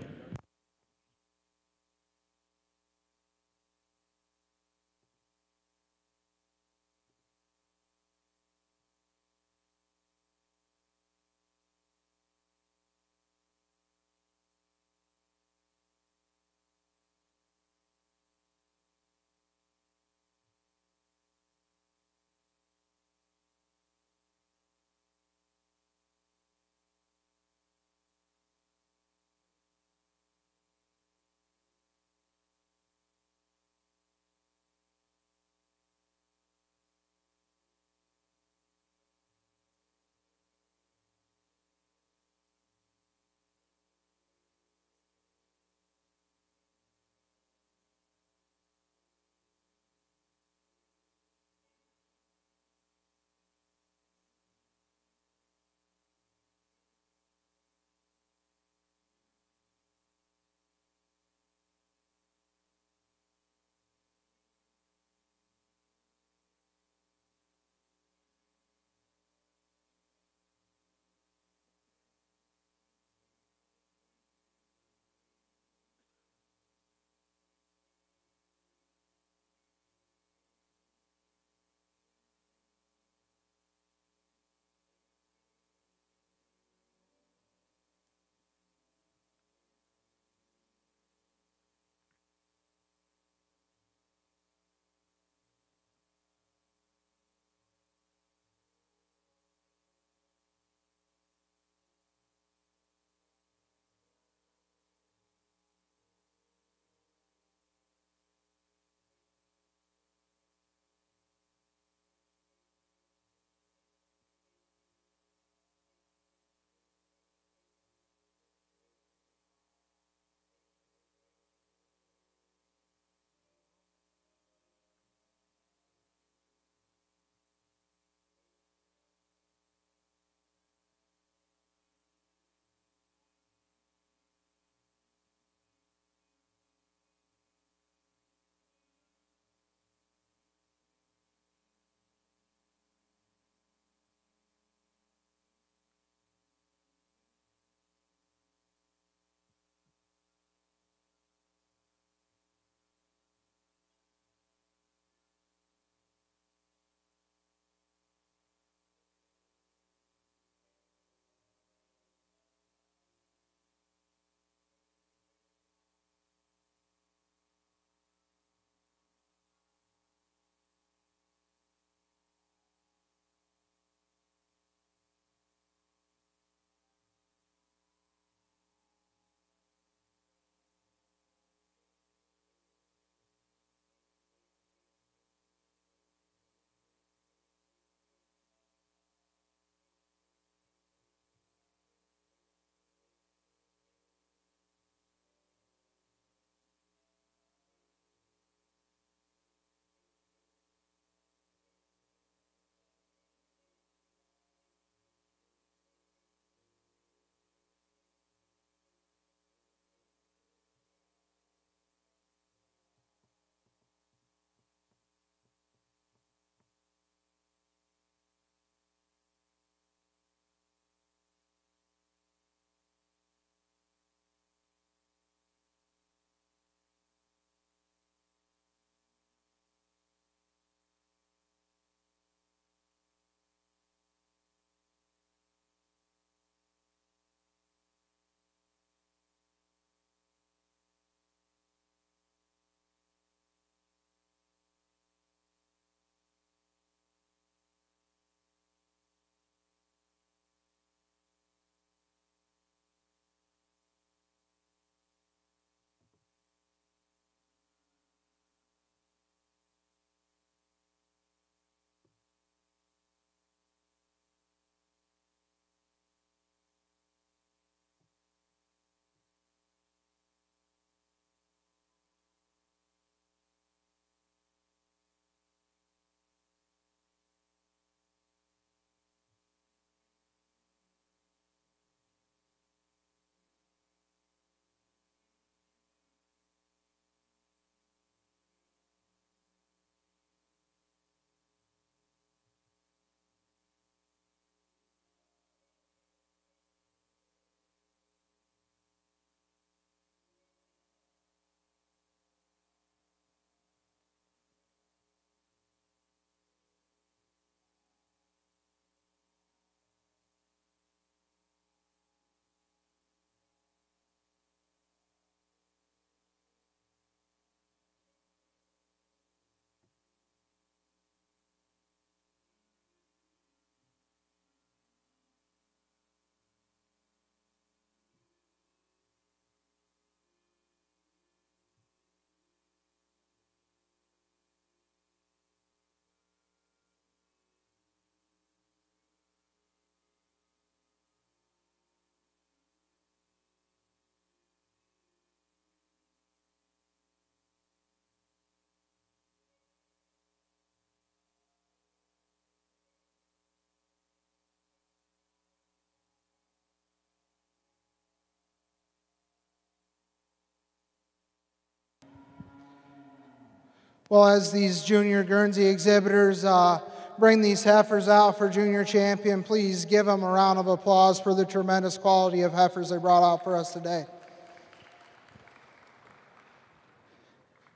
Well, as these junior Guernsey exhibitors uh, bring these heifers out for junior champion, please give them a round of applause for the tremendous quality of heifers they brought out for us today.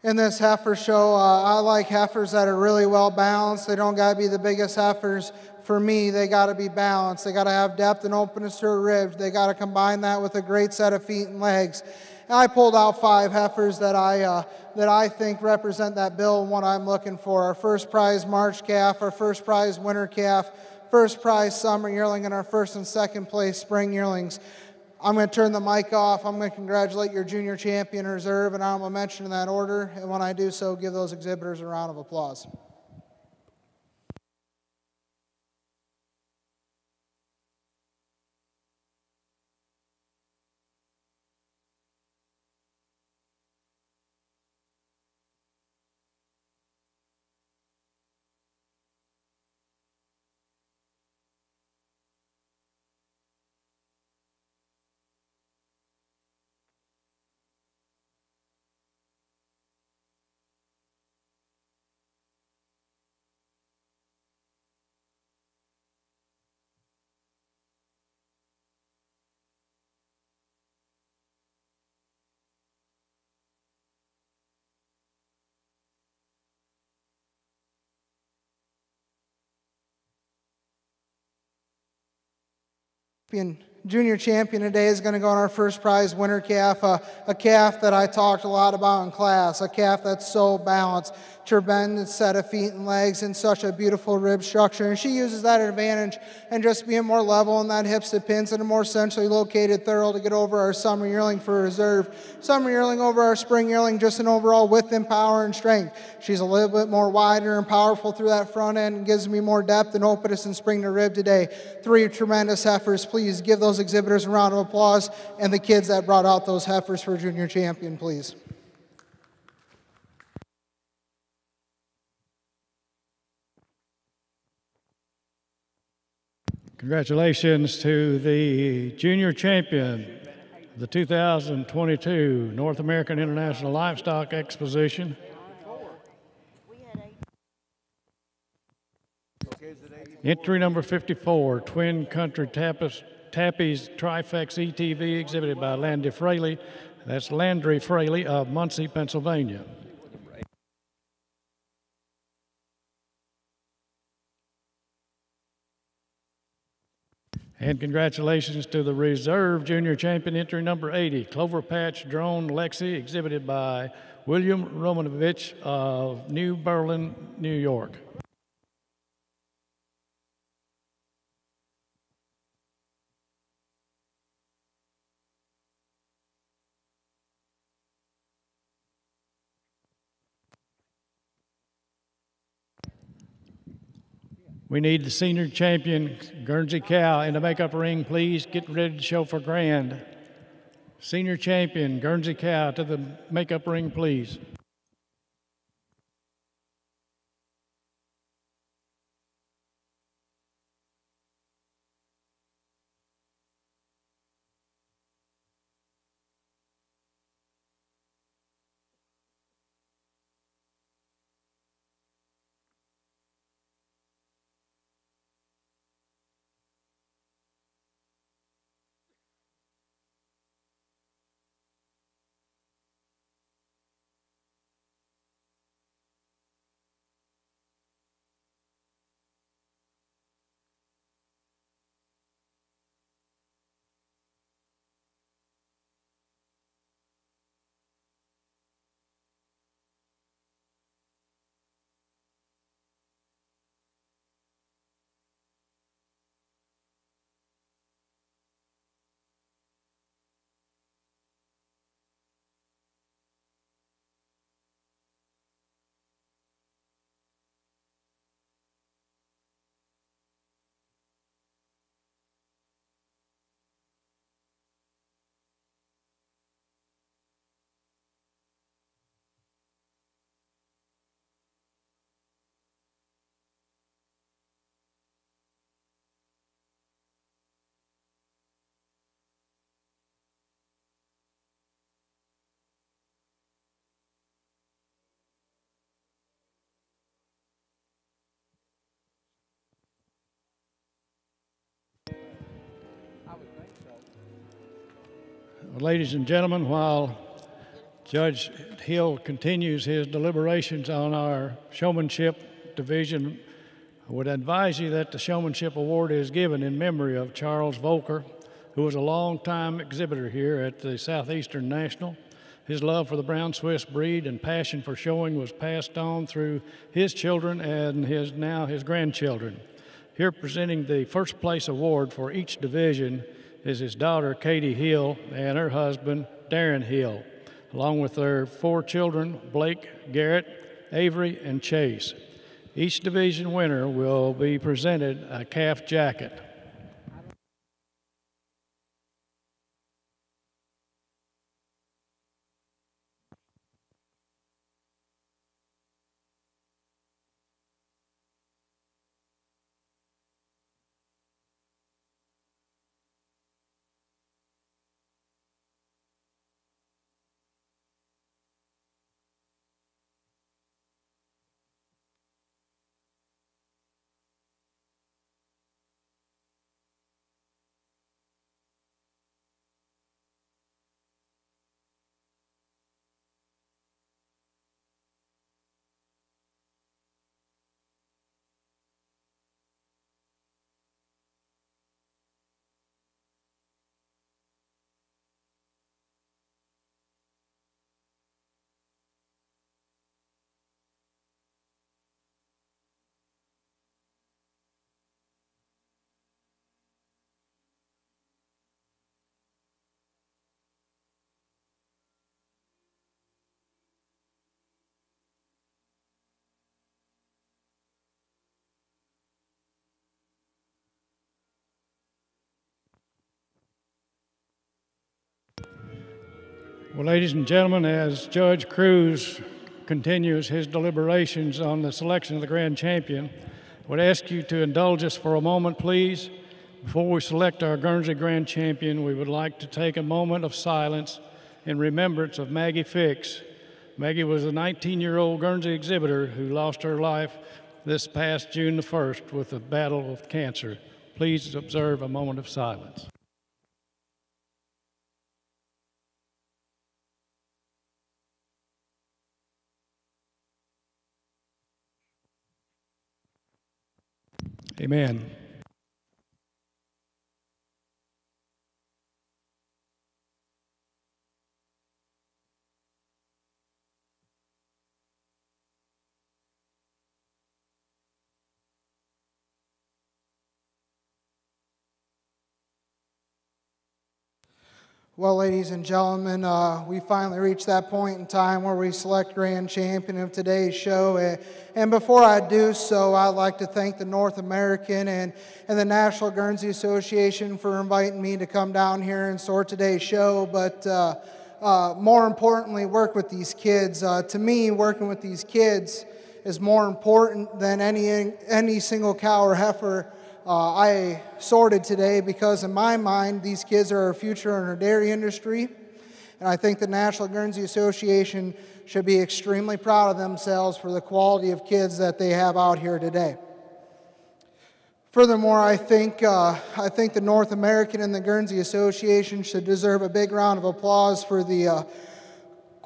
In this heifer show, uh, I like heifers that are really well balanced. They don't got to be the biggest heifers for me. They got to be balanced. They got to have depth and openness to a rib. They got to combine that with a great set of feet and legs. And I pulled out five heifers that I, uh, that I think represent that bill and what I'm looking for. Our first prize March calf, our first prize winter calf, first prize summer yearling, and our first and second place spring yearlings. I'm going to turn the mic off. I'm going to congratulate your junior champion reserve, and I'm going to mention in that order. And when I do so, give those exhibitors a round of applause. Champion, junior champion today is going to go on our first prize winner calf, uh, a calf that I talked a lot about in class, a calf that's so balanced, tremendous set of feet and legs, and such a beautiful rib structure. And she uses that advantage and just being more level in that hips to pins and a more centrally located thurl to get over our summer yearling for reserve. Summer yearling over our spring yearling, just an overall width and power and strength. She's a little bit more wider and powerful through that front end and gives me more depth and openness in spring to rib today. Three tremendous heifers. Please give those exhibitors a round of applause and the kids that brought out those heifers for junior champion, please. Congratulations to the junior champion, of the 2022 North American International Livestock Exposition. Entry number 54, Twin Country Tappies Trifex ETV, exhibited by Landy Fraley. That's Landry Fraley of Muncy, Pennsylvania. And congratulations to the reserve junior champion entry number 80, Clover Patch Drone Lexi, exhibited by William Romanovich of New Berlin, New York. We need the senior champion, Guernsey Cow, in the makeup ring, please. Get ready to show for grand. Senior champion, Guernsey Cow, to the makeup ring, please. Ladies and gentlemen, while Judge Hill continues his deliberations on our showmanship division, I would advise you that the showmanship award is given in memory of Charles Volker, who was a long-time exhibitor here at the Southeastern National. His love for the brown Swiss breed and passion for showing was passed on through his children and his now his grandchildren. Here presenting the first place award for each division is his daughter Katie Hill and her husband Darren Hill, along with their four children Blake, Garrett, Avery, and Chase. Each division winner will be presented a calf jacket. Well, ladies and gentlemen, as Judge Cruz continues his deliberations on the selection of the grand champion, I would ask you to indulge us for a moment, please. Before we select our Guernsey grand champion, we would like to take a moment of silence in remembrance of Maggie Fix. Maggie was a 19 year old Guernsey exhibitor who lost her life this past June the 1st with a battle with cancer. Please observe a moment of silence. Amen. Well, ladies and gentlemen, uh, we finally reached that point in time where we select grand champion of today's show. And before I do so, I'd like to thank the North American and, and the National Guernsey Association for inviting me to come down here and sort today's show. But uh, uh, more importantly, work with these kids. Uh, to me, working with these kids is more important than any, any single cow or heifer uh, I sorted today because, in my mind, these kids are our future in our dairy industry. And I think the National Guernsey Association should be extremely proud of themselves for the quality of kids that they have out here today. Furthermore, I think, uh, I think the North American and the Guernsey Association should deserve a big round of applause for the uh,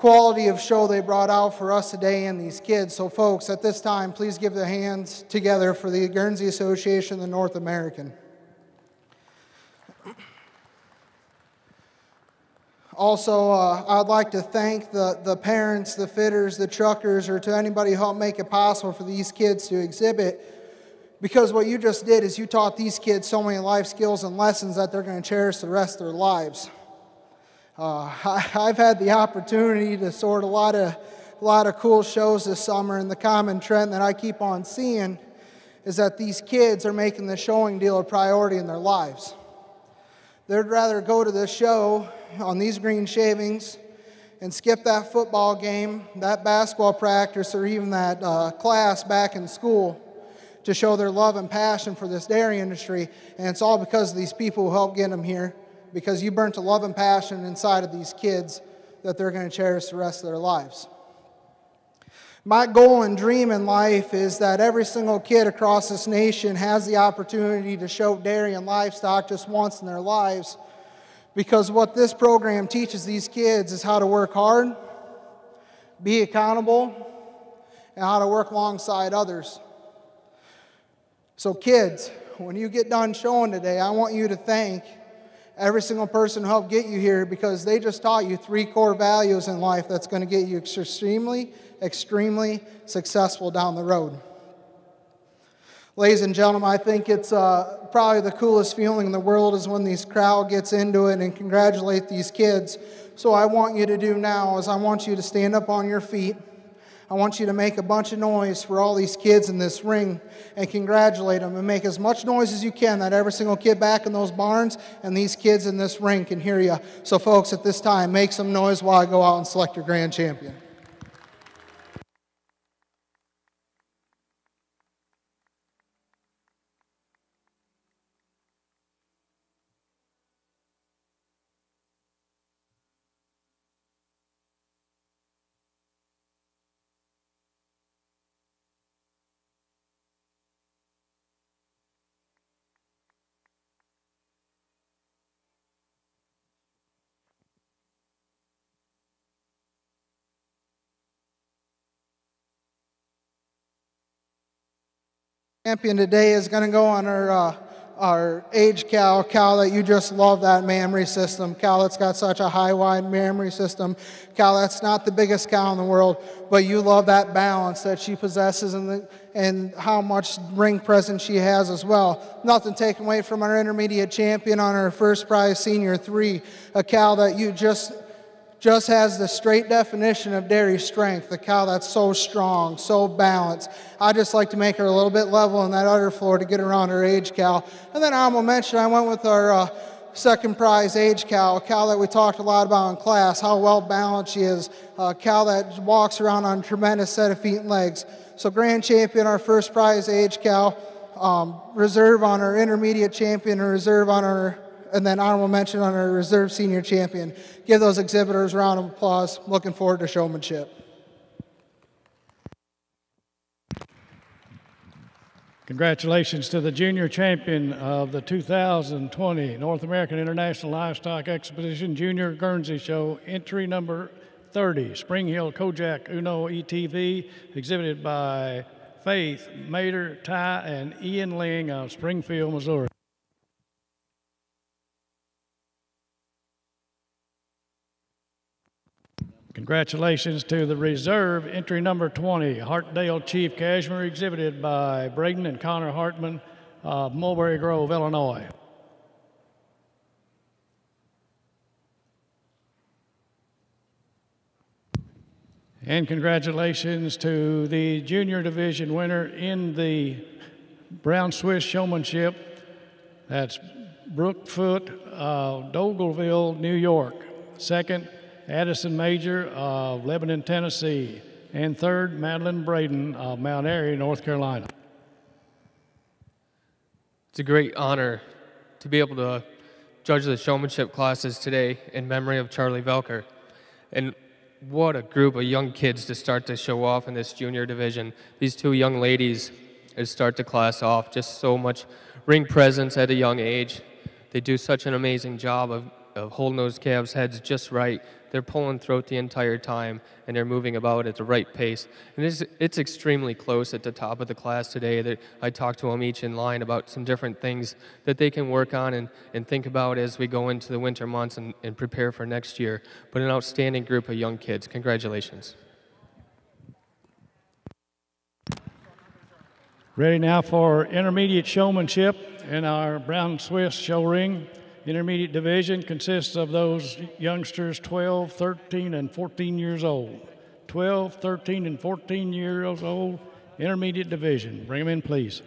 quality of show they brought out for us today and these kids. So, folks, at this time, please give the hands together for the Guernsey Association, the North American. Also, uh, I'd like to thank the, the parents, the fitters, the truckers, or to anybody who helped make it possible for these kids to exhibit. Because what you just did is you taught these kids so many life skills and lessons that they're going to cherish the rest of their lives. Uh, [laughs] I, have had the opportunity to sort a lot of, a lot of cool shows this summer, and the common trend that I keep on seeing is that these kids are making the showing deal a priority in their lives. They'd rather go to the show on these green shavings and skip that football game, that basketball practice, or even that uh, class back in school to show their love and passion for this dairy industry. And it's all because of these people who helped get them here because you burnt a love and passion inside of these kids that they're going to cherish the rest of their lives. My goal and dream in life is that every single kid across this nation has the opportunity to show dairy and livestock just once in their lives. Because what this program teaches these kids is how to work hard, be accountable, and how to work alongside others. So, kids, when you get done showing today, I want you to thank every single person helped get you here because they just taught you three core values in life that's going to get you extremely, extremely successful down the road. Ladies and gentlemen, I think it's uh, probably the coolest feeling in the world is when these crowd gets into it and congratulate these kids. So I want you to do now is I want you to stand up on your feet. I want you to make a bunch of noise for all these kids in this ring and congratulate them and make as much noise as you can that every single kid back in those barns and these kids in this ring can hear you. So, folks, at this time, make some noise while I go out and select your grand champion. Champion today is going to go on our, uh, our age cow, cow that you just love that mammary system. Cow that's got such a high, wide mammary system. Cow that's not the biggest cow in the world, but you love that balance that she possesses and, the, and how much ring presence she has as well. Nothing taken away from our intermediate champion on our first prize senior three, a cow that you just just has the straight definition of dairy strength, the cow that's so strong, so balanced. I just like to make her a little bit level on that udder floor to get around her age cow. And then I will mention, I went with our uh, second prize age cow, a cow that we talked a lot about in class, how well balanced she is, a cow that walks around on a tremendous set of feet and legs. So grand champion, our first prize age cow, um, reserve on our intermediate champion, and reserve on our and then honorable mention on our reserve senior champion. Give those exhibitors a round of applause. Looking forward to showmanship. Congratulations to the junior champion of the 2020 North American International Livestock Exposition Junior Guernsey Show, entry number 30, Spring Hill Kojak Uno ETV, exhibited by Faith Mater, Ty, and Ian Ling of Springfield, Missouri. Congratulations to the reserve entry number 20, Hartdale Chief Cashmere, exhibited by Braden and Connor Hartman of Mulberry Grove, Illinois. And congratulations to the junior division winner in the Brown Swiss Showmanship. That's Brookfoot, uh, Dolgeville, New York. Second, Addison Major of Lebanon, Tennessee. And third, Madeline Braden of Mount Airy, North Carolina. It's a great honor to be able to judge the showmanship classes today in memory of Charlie Velker. And what a group of young kids to start to show off in this junior division. These two young ladies start to class off, just so much ring presence at a young age. They do such an amazing job of, of holding those calves' heads just right they're pulling throat the entire time, and they're moving about at the right pace. And it's, it's extremely close at the top of the class today. That I talked to them each in line about some different things that they can work on and, and think about as we go into the winter months and, and prepare for next year. But an outstanding group of young kids. Congratulations. Ready now for intermediate showmanship in our Brown Swiss show ring. Intermediate division consists of those youngsters 12, 13, and 14 years old. 12, 13, and 14 years old, intermediate division. Bring them in, please.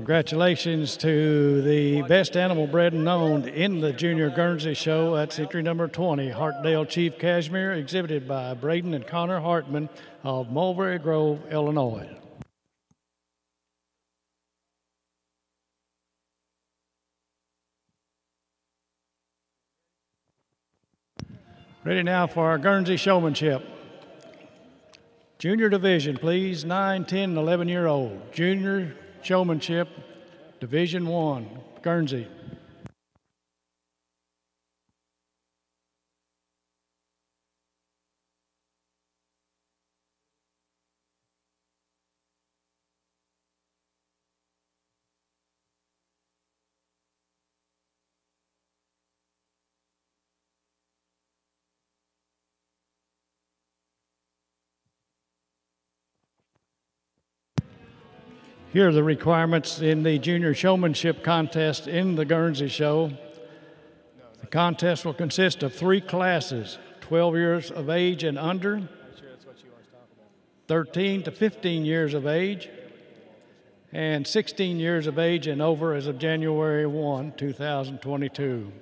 Congratulations to the best animal bred and owned in the Junior Guernsey Show. That's entry number 20, Hartdale Chief Cashmere, exhibited by Braden and Connor Hartman of Mulberry Grove, Illinois. Ready now for our Guernsey showmanship. Junior division, please, 9, 10, and 11 year old. Junior showmanship, Division 1, Guernsey. Here are the requirements in the junior showmanship contest in the Guernsey Show. The contest will consist of three classes 12 years of age and under, 13 to 15 years of age, and 16 years of age and over as of January 1, 2022.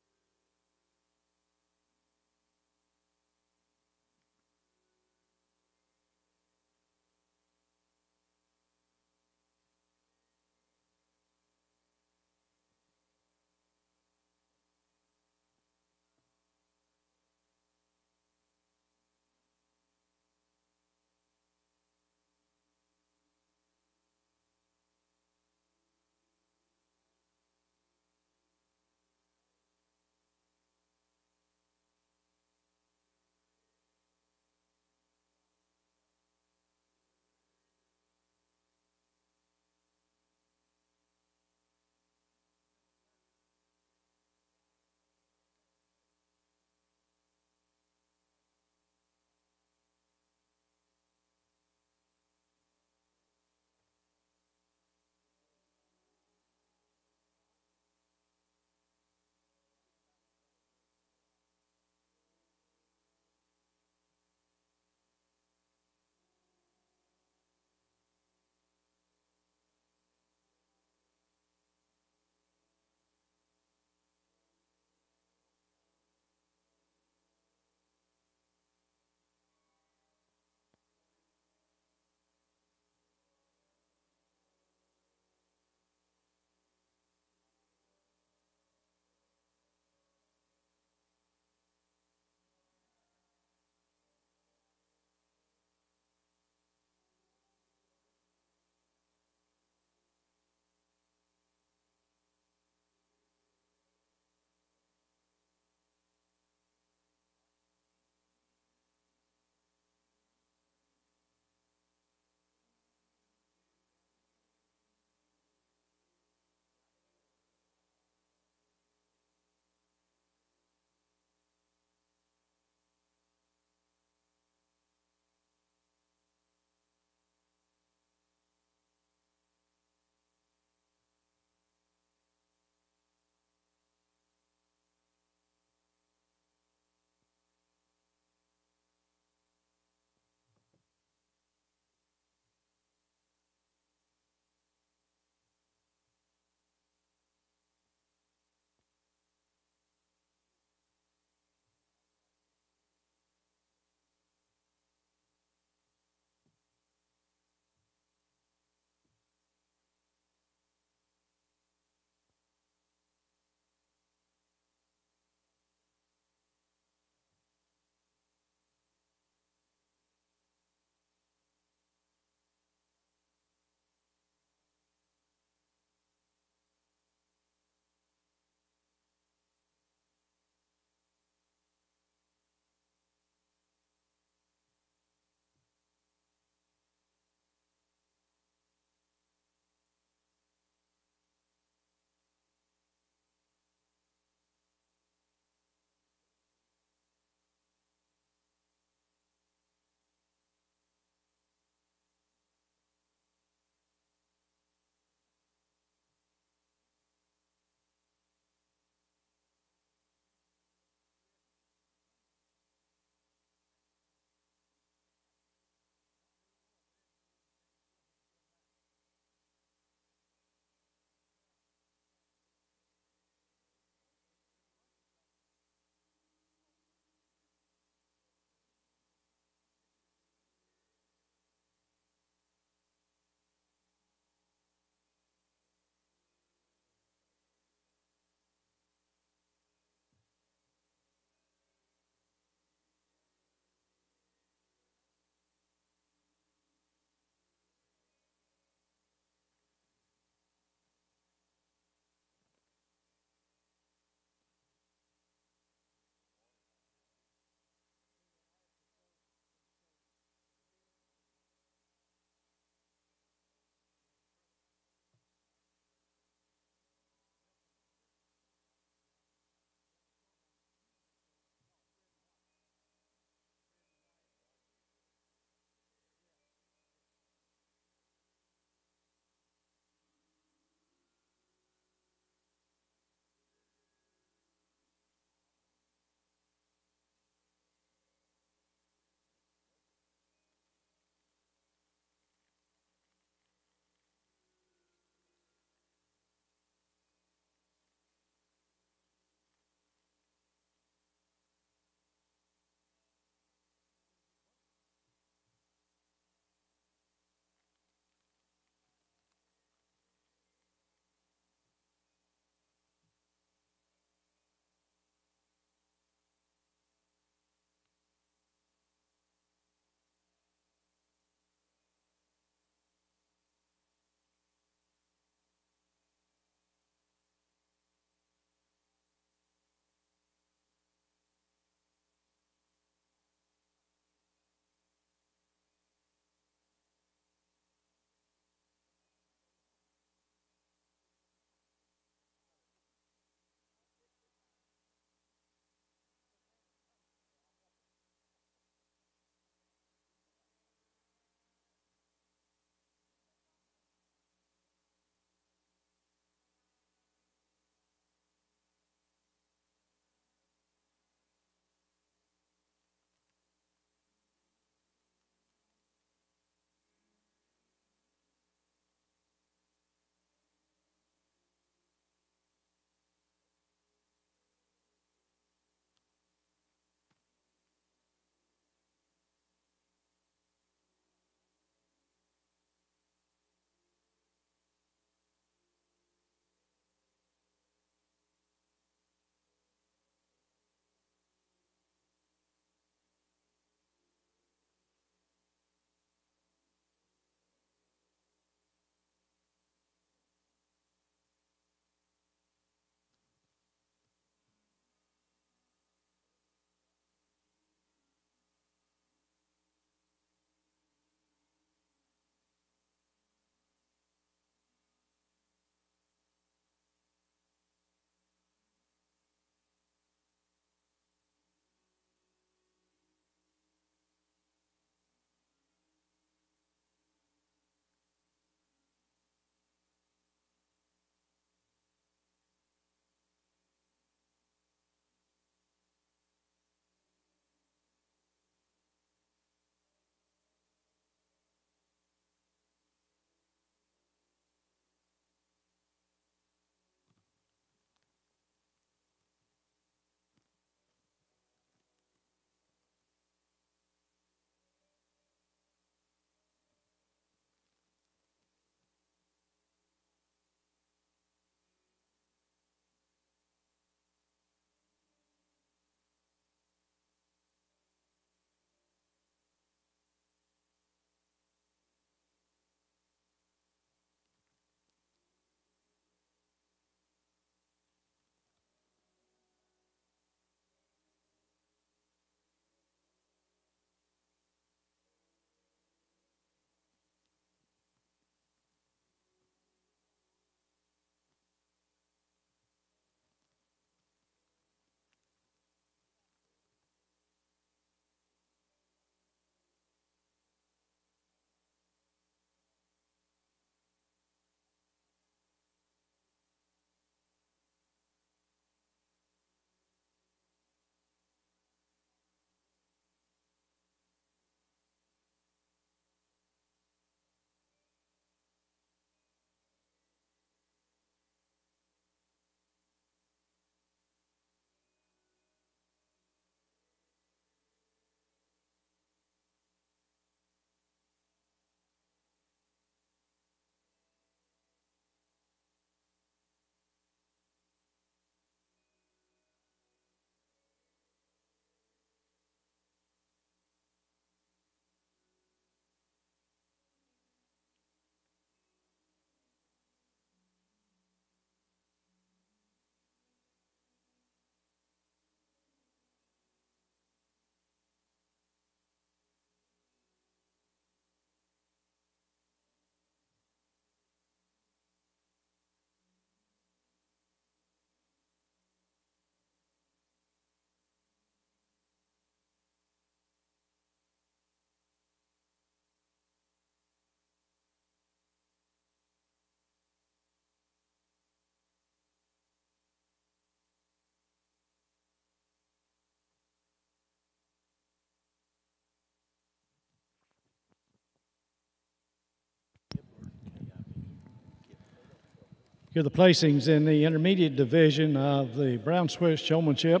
Here are the placings in the intermediate division of the Brown Swiss Showmanship.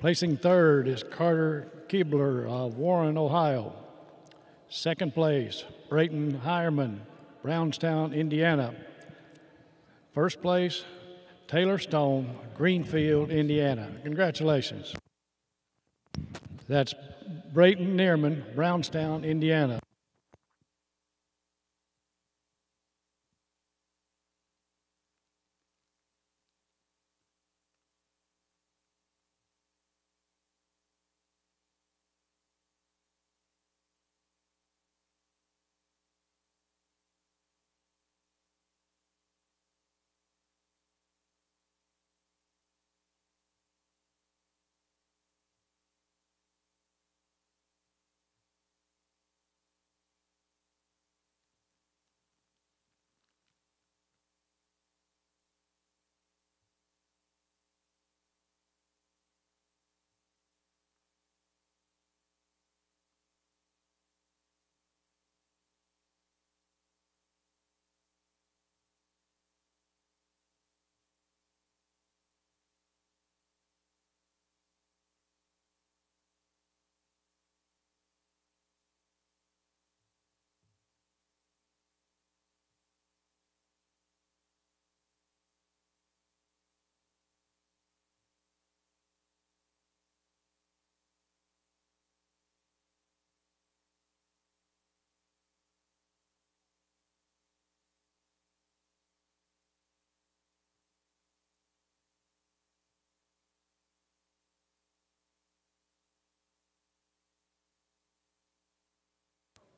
Placing third is Carter Keebler of Warren, Ohio. Second place, Brayton Hireman, Brownstown, Indiana. First place, Taylor Stone, Greenfield, Indiana. Congratulations. That's Brayton Neerman, Brownstown, Indiana.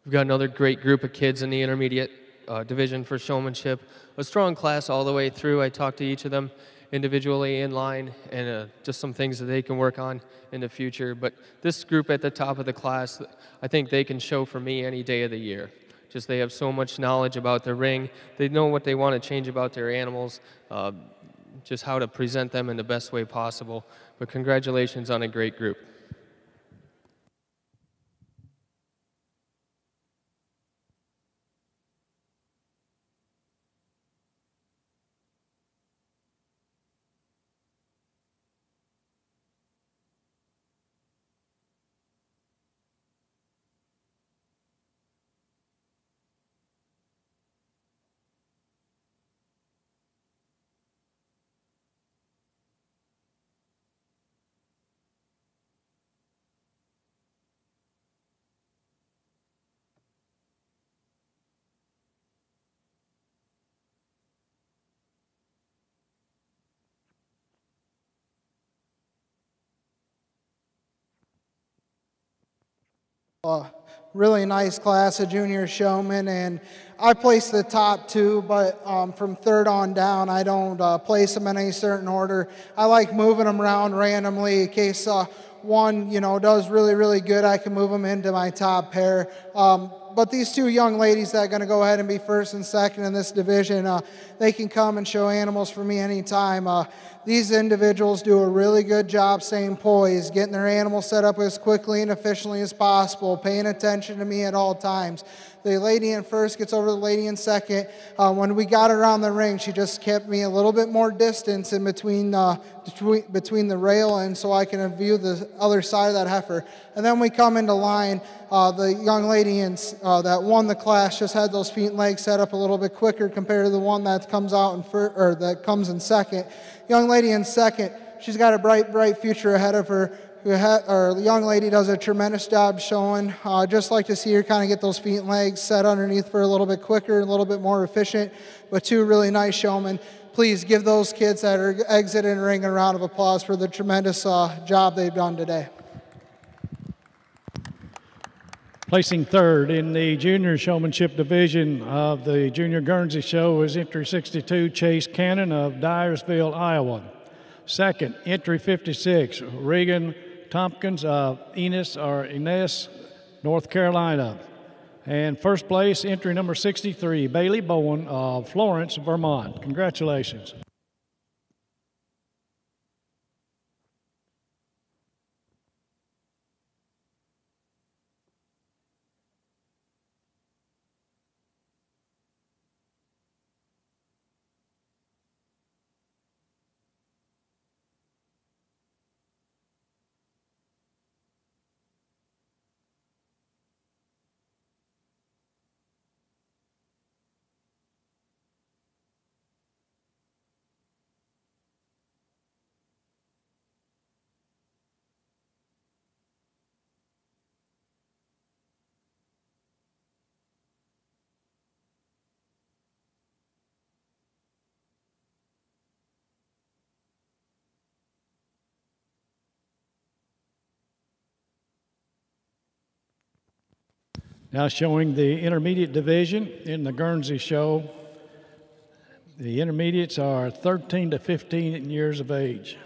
We've got another great group of kids in the intermediate uh, division for showmanship. A strong class all the way through. I talked to each of them individually in line and uh, just some things that they can work on in the future. But this group at the top of the class, I think they can show for me any day of the year. Just they have so much knowledge about the ring. They know what they want to change about their animals, uh, just how to present them in the best way possible. But congratulations on a great group. A really nice class of junior showmen, and I placed the top two, but um, from third on down, I don't uh, place them in any certain order. I like moving them around randomly in case uh, one, you know, does really, really good. I can move them into my top pair. Um, but these two young ladies that are going to go ahead and be first and second in this division, uh, they can come and show animals for me anytime. Uh, these individuals do a really good job staying poised, getting their animal set up as quickly and efficiently as possible, paying attention to me at all times. The lady in first gets over the lady in second. Uh, when we got around the ring, she just kept me a little bit more distance in between, uh, between, between the rail and so I can view the other side of that heifer. And then we come into line. Uh, the young lady in, uh, that won the class just had those feet and legs set up a little bit quicker compared to the one that comes out in fir- or that comes in second. Young lady in second, she's got a bright, bright future ahead of her or young lady does a tremendous job showing. Uh, just like to see her kind of get those feet and legs set underneath for a little bit quicker, and a little bit more efficient. But two really nice showmen. Please give those kids that are exiting ring a round of applause for the tremendous uh, job they've done today. Placing third in the junior showmanship division of the Junior Guernsey Show is entry 62 Chase Cannon of Dyersville, Iowa. Second, entry 56 Regan Tompkins of Enos or Enes, North Carolina. And first place, entry number 63, Bailey Bowen of Florence, Vermont. Congratulations. Now showing the intermediate division in the Guernsey show. The intermediates are 13 to 15 years of age.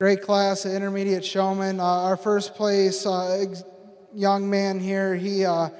Great class, intermediate showman. Uh, our first place uh, young man here, he, uh,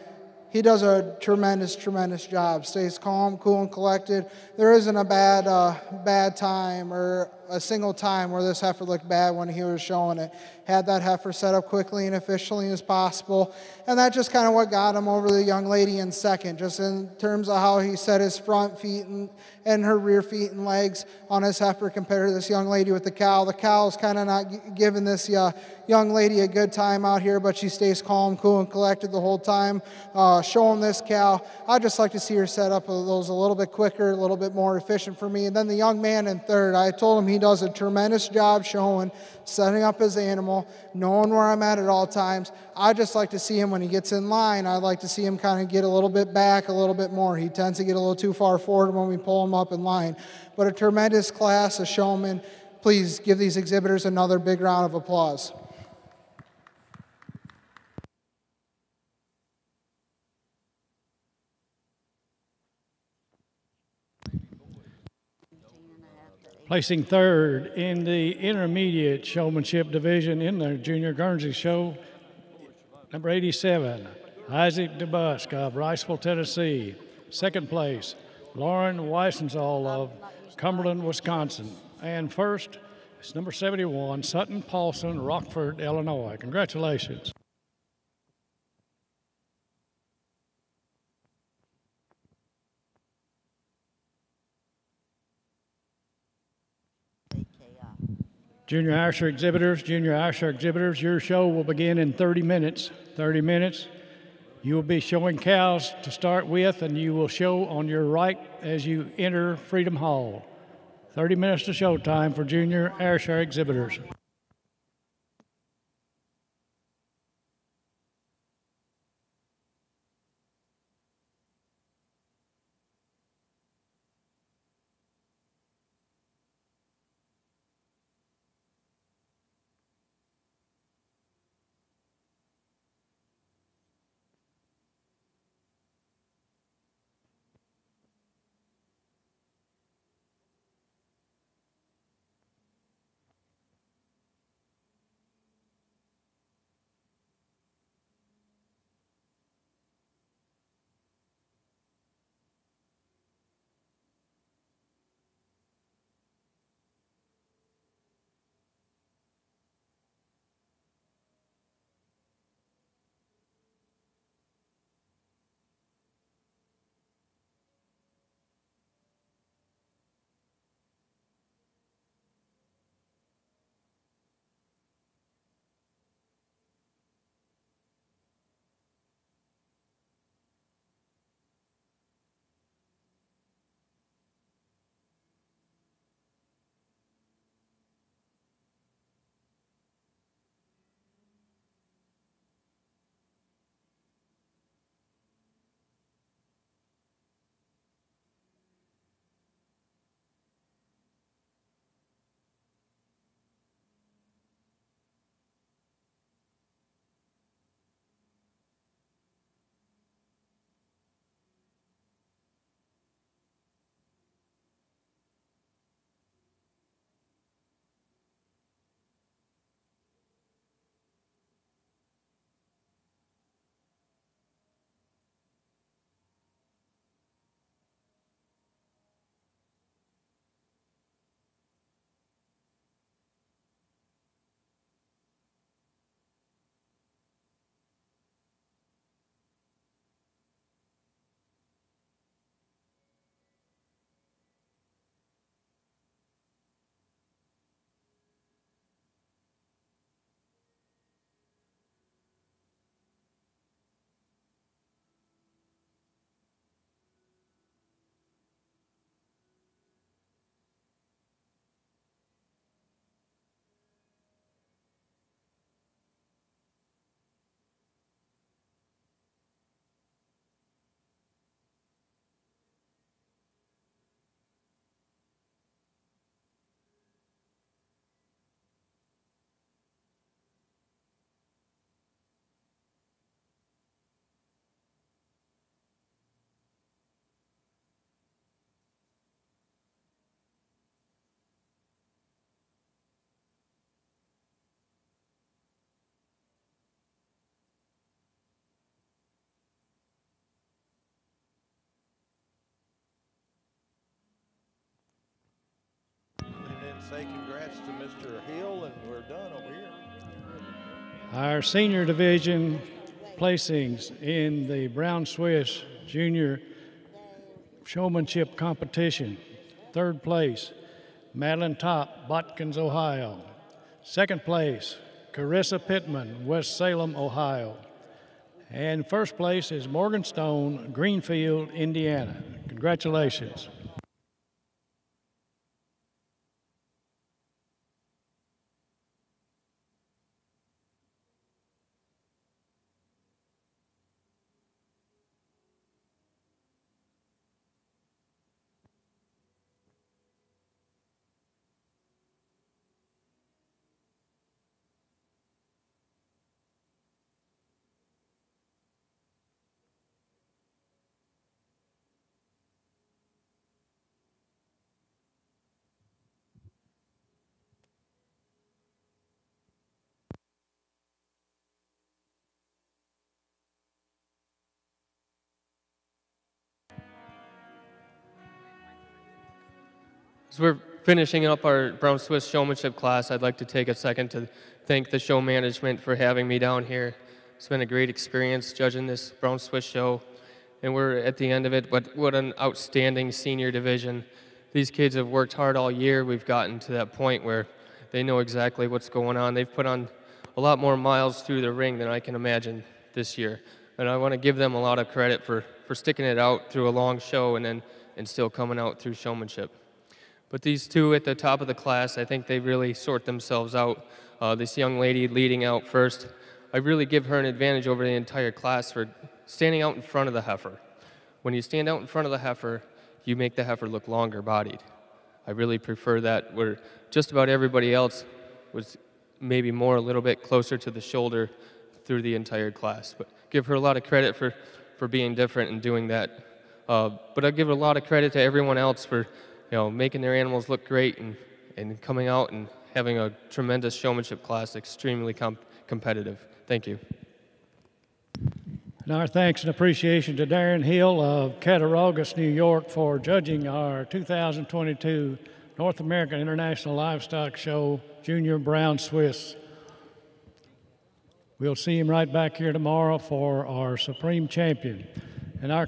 he does a tremendous, tremendous job. Stays calm, cool, and collected. There isn't a bad, uh, bad time or a single time where this heifer looked bad when he was showing it. Had that heifer set up quickly and efficiently as possible. And that just kind of what got him over the young lady in second, just in terms of how he set his front feet and, and her rear feet and legs on his heifer compared to this young lady with the cow. The cow's kind of not giving this uh, young lady a good time out here, but she stays calm, cool, and collected the whole time. Uh, showing this cow, I'd just like to see her set up those a little bit quicker, a little bit more efficient for me. And then the young man in third, I told him he does a tremendous job showing, setting up his animal, knowing where I'm at at all times. I just like to see him when he gets in line. I'd like to see him kind of get a little bit back, a little bit more. He tends to get a little too far forward when we pull him up in line. But a tremendous class, a showman. Please give these exhibitors another big round of applause. Placing third in the intermediate showmanship division in the Junior Guernsey Show, number 87, Isaac DeBusk of Riceville, Tennessee. Second place, Lauren Weissensall of Cumberland, Wisconsin. And first, it's number 71, Sutton Paulson, Rockford, Illinois. Congratulations. Junior Ayrshire exhibitors, junior Ayrshire exhibitors, your show will begin in 30 minutes. 30 minutes. You will be showing cows to start with, and you will show on your right as you enter Freedom Hall. 30 minutes to show time for junior Ayrshire exhibitors. Say congrats to Mr. Hill, and we're done over here. Our senior division placings in the Brown Swiss Junior Showmanship Competition. Third place, Madeline Top, Botkins, Ohio. Second place, Carissa Pittman, West Salem, Ohio. And first place is Morgan Stone, Greenfield, Indiana. Congratulations. As we're finishing up our Brown Swiss showmanship class, I'd like to take a second to thank the show management for having me down here. It's been a great experience judging this Brown Swiss show, and we're at the end of it. But what an outstanding senior division! These kids have worked hard all year. We've gotten to that point where they know exactly what's going on. They've put on a lot more miles through the ring than I can imagine this year, and I want to give them a lot of credit for for sticking it out through a long show and then and still coming out through showmanship. But these two at the top of the class, I think they really sort themselves out. Uh, this young lady leading out first, I really give her an advantage over the entire class for standing out in front of the heifer. When you stand out in front of the heifer, you make the heifer look longer bodied. I really prefer that, where just about everybody else was maybe more a little bit closer to the shoulder through the entire class. But give her a lot of credit for, for being different and doing that. Uh, but I give a lot of credit to everyone else for you know, making their animals look great and, and coming out and having a tremendous showmanship class, extremely com- competitive. Thank you. And our thanks and appreciation to Darren Hill of Cattaraugus, New York, for judging our 2022 North American International Livestock Show Junior Brown Swiss. We'll see him right back here tomorrow for our Supreme Champion. And our